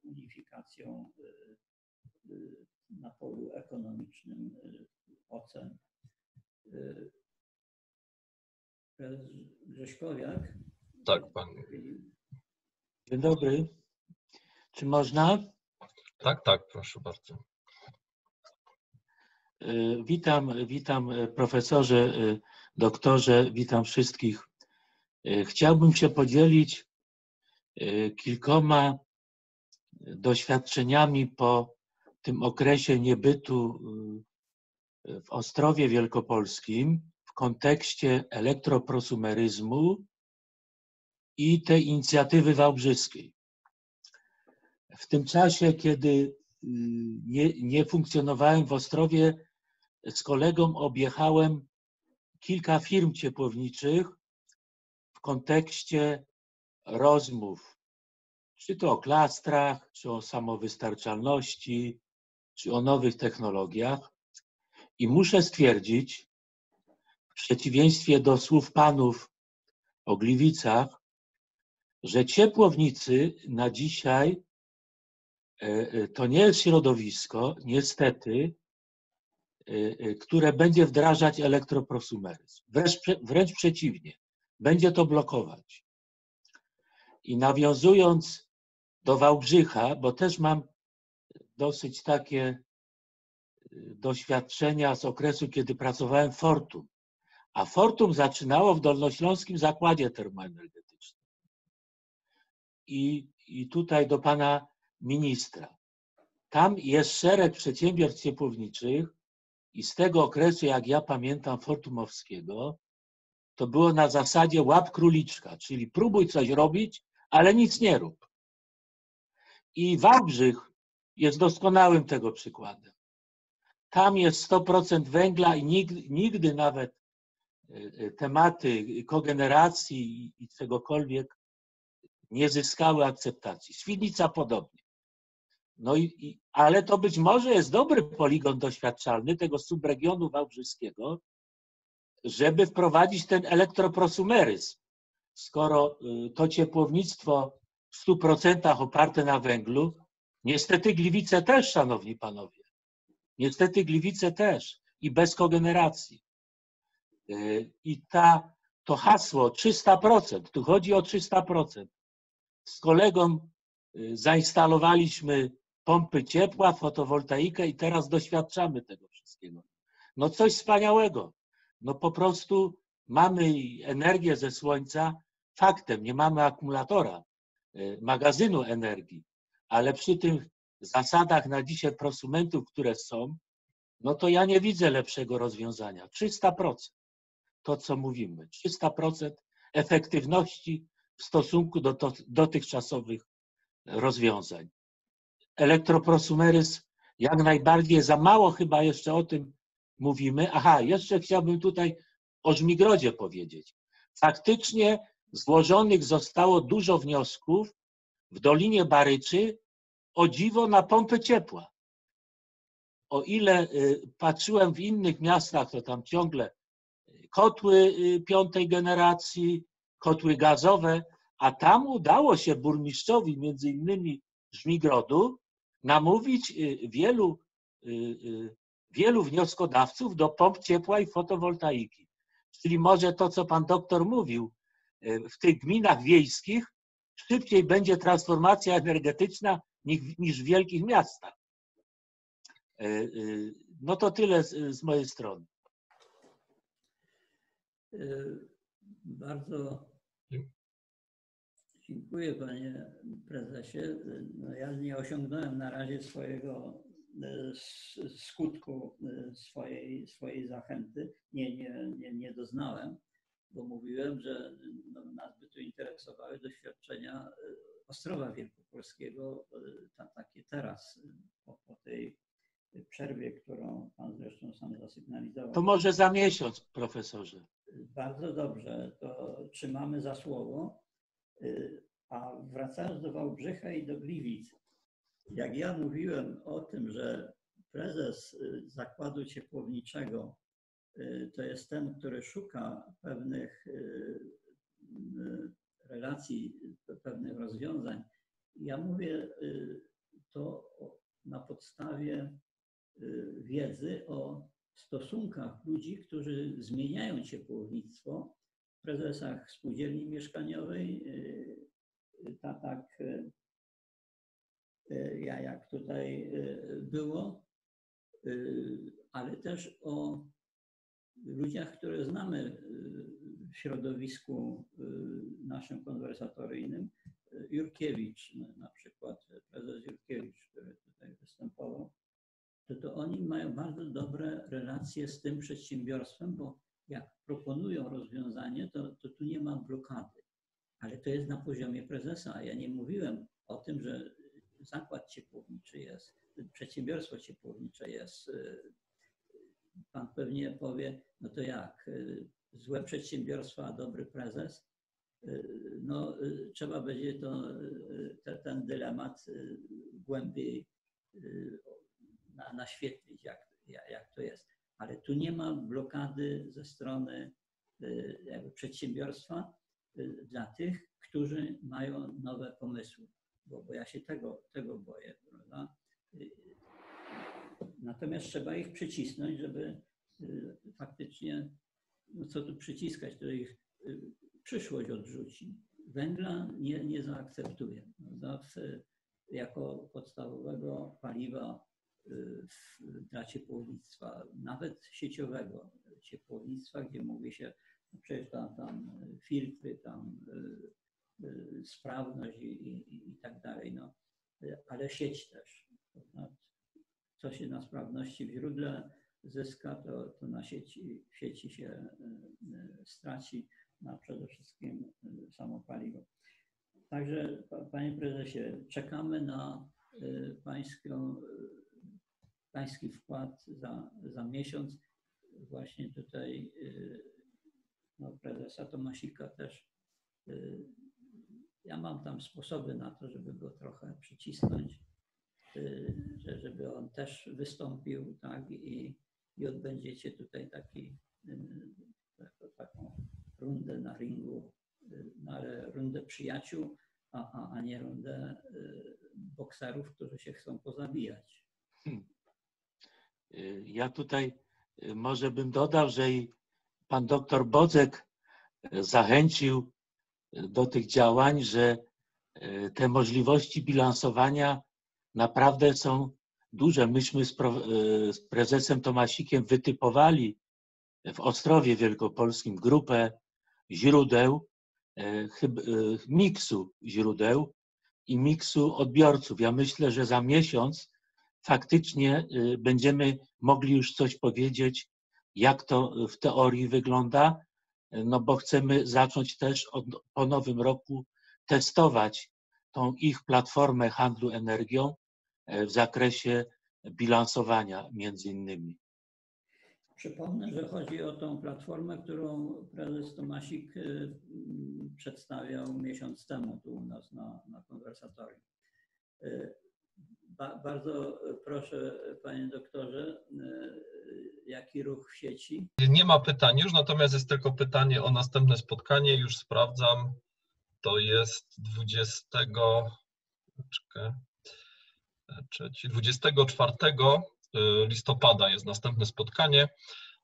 unifikacją y, y, na polu ekonomicznym y, ocen. Grześkowiak. Tak, pan. Dzień dobry. Czy można? Tak, tak, proszę bardzo. Witam, witam profesorze, doktorze, witam wszystkich. Chciałbym się podzielić y, kilkoma doświadczeniami po tym okresie niebytu y, w Ostrowie Wielkopolskim w kontekście elektroprosumeryzmu i tej inicjatywy wałbrzyskiej. W tym czasie, kiedy y, nie, nie funkcjonowałem w Ostrowie, z kolegą objechałem kilka firm ciepłowniczych w kontekście rozmów, czy to o klastrach, czy o samowystarczalności, czy o nowych technologiach. I muszę stwierdzić, w przeciwieństwie do słów panów o Gliwicach, że ciepłownicy na dzisiaj e, e, to nie jest środowisko, niestety, które będzie wdrażać elektroprosumeryzm. Wręcz, wręcz przeciwnie, będzie to blokować. I nawiązując do Wałbrzycha, bo też mam dosyć takie doświadczenia z okresu, kiedy pracowałem w Fortum. A Fortum zaczynało w Dolnośląskim Zakładzie Termoenergetycznym. I, I tutaj do pana ministra. Tam jest szereg przedsiębiorstw ciepłowniczych i z tego okresu, jak ja pamiętam, Fortumowskiego, to było na zasadzie łap króliczka, czyli próbuj coś robić, ale nic nie rób. I Wałbrzych jest doskonałym tego przykładem. Tam jest 100% węgla i nigdy, nigdy nawet e, e, tematy kogeneracji i czegokolwiek nie zyskały akceptacji. Świdnica podobnie. No i, i, ale to być może jest dobry poligon doświadczalny tego subregionu wałbrzyskiego, żeby wprowadzić ten elektroprosumeryzm. Skoro y, to ciepłownictwo w 100% oparte na węglu, niestety Gliwice też, szanowni panowie. Niestety Gliwice też i bez kogeneracji. Y, I ta, to hasło 300%, tu chodzi o 300%. Z kolegą y, zainstalowaliśmy pompy ciepła, fotowoltaikę i teraz doświadczamy tego wszystkiego. No coś wspaniałego. No po prostu mamy energię ze słońca, faktem, nie mamy akumulatora, y, magazynu energii, ale przy tych zasadach na dzisiaj prosumentów, które są, no to ja nie widzę lepszego rozwiązania. 300%. To, co mówimy. 300% efektywności w stosunku do dotychczasowych rozwiązań. Elektroprosumeryzm jak najbardziej, za mało chyba jeszcze o tym mówimy. Aha, jeszcze chciałbym tutaj o Żmigrodzie powiedzieć. Faktycznie złożonych zostało dużo wniosków w Dolinie Baryczy o dziwo na pompy ciepła. O ile y, patrzyłem w innych miastach, to tam ciągle kotły y, piątej generacji, kotły gazowe, a tam udało się burmistrzowi, między innymi Żmigrodu, namówić y, wielu, wielu wnioskodawców do pomp ciepła i fotowoltaiki. Czyli może to, co pan doktor mówił, w tych gminach wiejskich szybciej będzie transformacja energetyczna niż w wielkich miastach. No to tyle z, z mojej strony. Bardzo dziękuję panie prezesie. No ja nie osiągnąłem na razie swojego skutku swojej, swojej zachęty. Nie, nie, nie, nie doznałem bo mówiłem, że no, nas by tu interesowały doświadczenia y, Ostrowa Wielkopolskiego, y, ta, takie teraz, po, po, tej przerwie, którą Pan zresztą sam zasygnalizował. To może za miesiąc, profesorze. Bardzo dobrze, to trzymamy za słowo. A wracając do Wałbrzycha i do Gliwic, jak ja mówiłem o tym, że prezes zakładu ciepłowniczego Y, to jest ten, który szuka pewnych y, y, relacji, pewnych rozwiązań. Ja mówię to na podstawie wiedzy o stosunkach ludzi, którzy zmieniają ciepłownictwo prezesach spółdzielni mieszkaniowej, tak, tak jak tutaj było, ale też o ludziach, które znamy y, w środowisku y, naszym konwersatoryjnym. Y, Jurkiewicz na przykład, prezes Jurkiewicz, który tutaj występował, to, to oni mają bardzo dobre relacje z tym przedsiębiorstwem, bo jak proponują rozwiązanie, to, to tu nie ma blokady. Ale to jest na poziomie prezesa. Ja nie mówiłem o tym, że zakład ciepłowniczy jest, przedsiębiorstwo ciepłownicze jest. y, Pan pewnie powie, no to jak, y, złe przedsiębiorstwo, a dobry prezes? Y, No, trzeba będzie to, te, ten dylemat głębiej na, naświetlić, jak, jak to jest. Ale tu nie ma blokady ze strony y, przedsiębiorstwa y, dla tych, którzy mają nowe pomysły, bo, bo ja się tego, tego boję, prawda? Y, Natomiast trzeba ich przycisnąć, żeby faktycznie, no co tu przyciskać, to ich przyszłość odrzuci. Węgla nie, nie zaakceptuje. Prawda? Jako podstawowego paliwa dla ciepłownictwa, nawet sieciowego ciepłownictwa, gdzie mówi się, no przecież tam, tam filtry, tam y, y, sprawność i, i, i tak dalej, no. Ale sieć też. Prawda? Co się na sprawności w źródle zyska, to, to na sieci, sieci się straci na przede wszystkim samo paliwo. Także, pa- panie prezesie, czekamy na pańską, pański wkład za, za miesiąc. Właśnie tutaj y, no, prezesa Tomasika też. y, Ja mam tam sposoby na to, żeby go trochę przycisnąć, y, że- żeby on też wystąpił, tak, i, i odbędziecie tutaj taki, taką- rundę na ringu, no ale rundę przyjaciół, a, a, a nie rundę bokserów, którzy się chcą pozabijać. Y, Ja tutaj y, może bym dodał, że i pan doktor Bodzek y, zachęcił y, do tych działań, że y, te możliwości bilansowania naprawdę są duże. Myśmy z, y, prezesem Tomasikiem wytypowali w Ostrowie Wielkopolskim grupę źródeł, y, y, miksu źródeł i miksu odbiorców. Ja myślę, że za miesiąc faktycznie y, będziemy mogli już coś powiedzieć, jak to w teorii wygląda, y, no bo chcemy zacząć też od, po nowym roku testować tą ich platformę handlu energią y, w zakresie bilansowania między innymi. Przypomnę, że chodzi o tą platformę, którą prezes Tomasik przedstawiał miesiąc temu tu u nas na, na konwersatorium. Ba, bardzo proszę, panie doktorze, y, jaki ruch w sieci? Nie ma pytań już, natomiast jest tylko pytanie o następne spotkanie. Już sprawdzam. To jest 20. Czekaj, trzeci, 24 y, listopada jest następne spotkanie,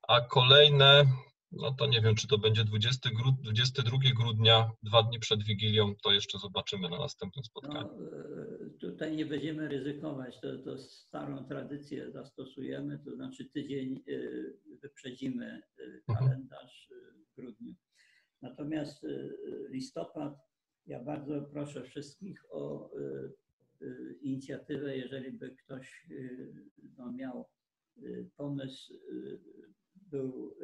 a kolejne, no to nie wiem, czy to będzie 20 grud, 22 grudnia, dwa dni przed Wigilią, to jeszcze zobaczymy na następnym spotkaniu. No, y, tutaj nie będziemy ryzykować, to, to starą tradycję zastosujemy, to znaczy tydzień y, wyprzedzimy y, Mhm. kalendarz w grudniu. Natomiast listopad, ja bardzo proszę wszystkich o inicjatywę, jeżeli by ktoś no, miał pomysł, był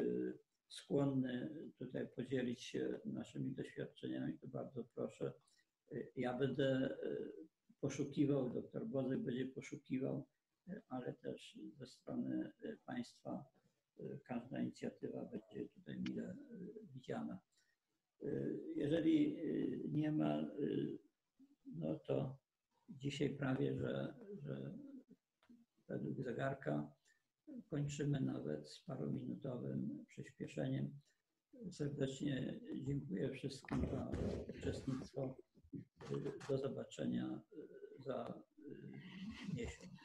skłonny tutaj podzielić się naszymi doświadczeniami, to bardzo proszę. Ja będę y, poszukiwał, doktor Bodzek będzie poszukiwał, y, ale też ze strony y, państwa każda inicjatywa będzie tutaj mile widziana. Jeżeli nie ma, no to dzisiaj prawie, że, że według zegarka kończymy nawet z parominutowym przyspieszeniem. Serdecznie dziękuję wszystkim za uczestnictwo. Do zobaczenia za y, miesiąc.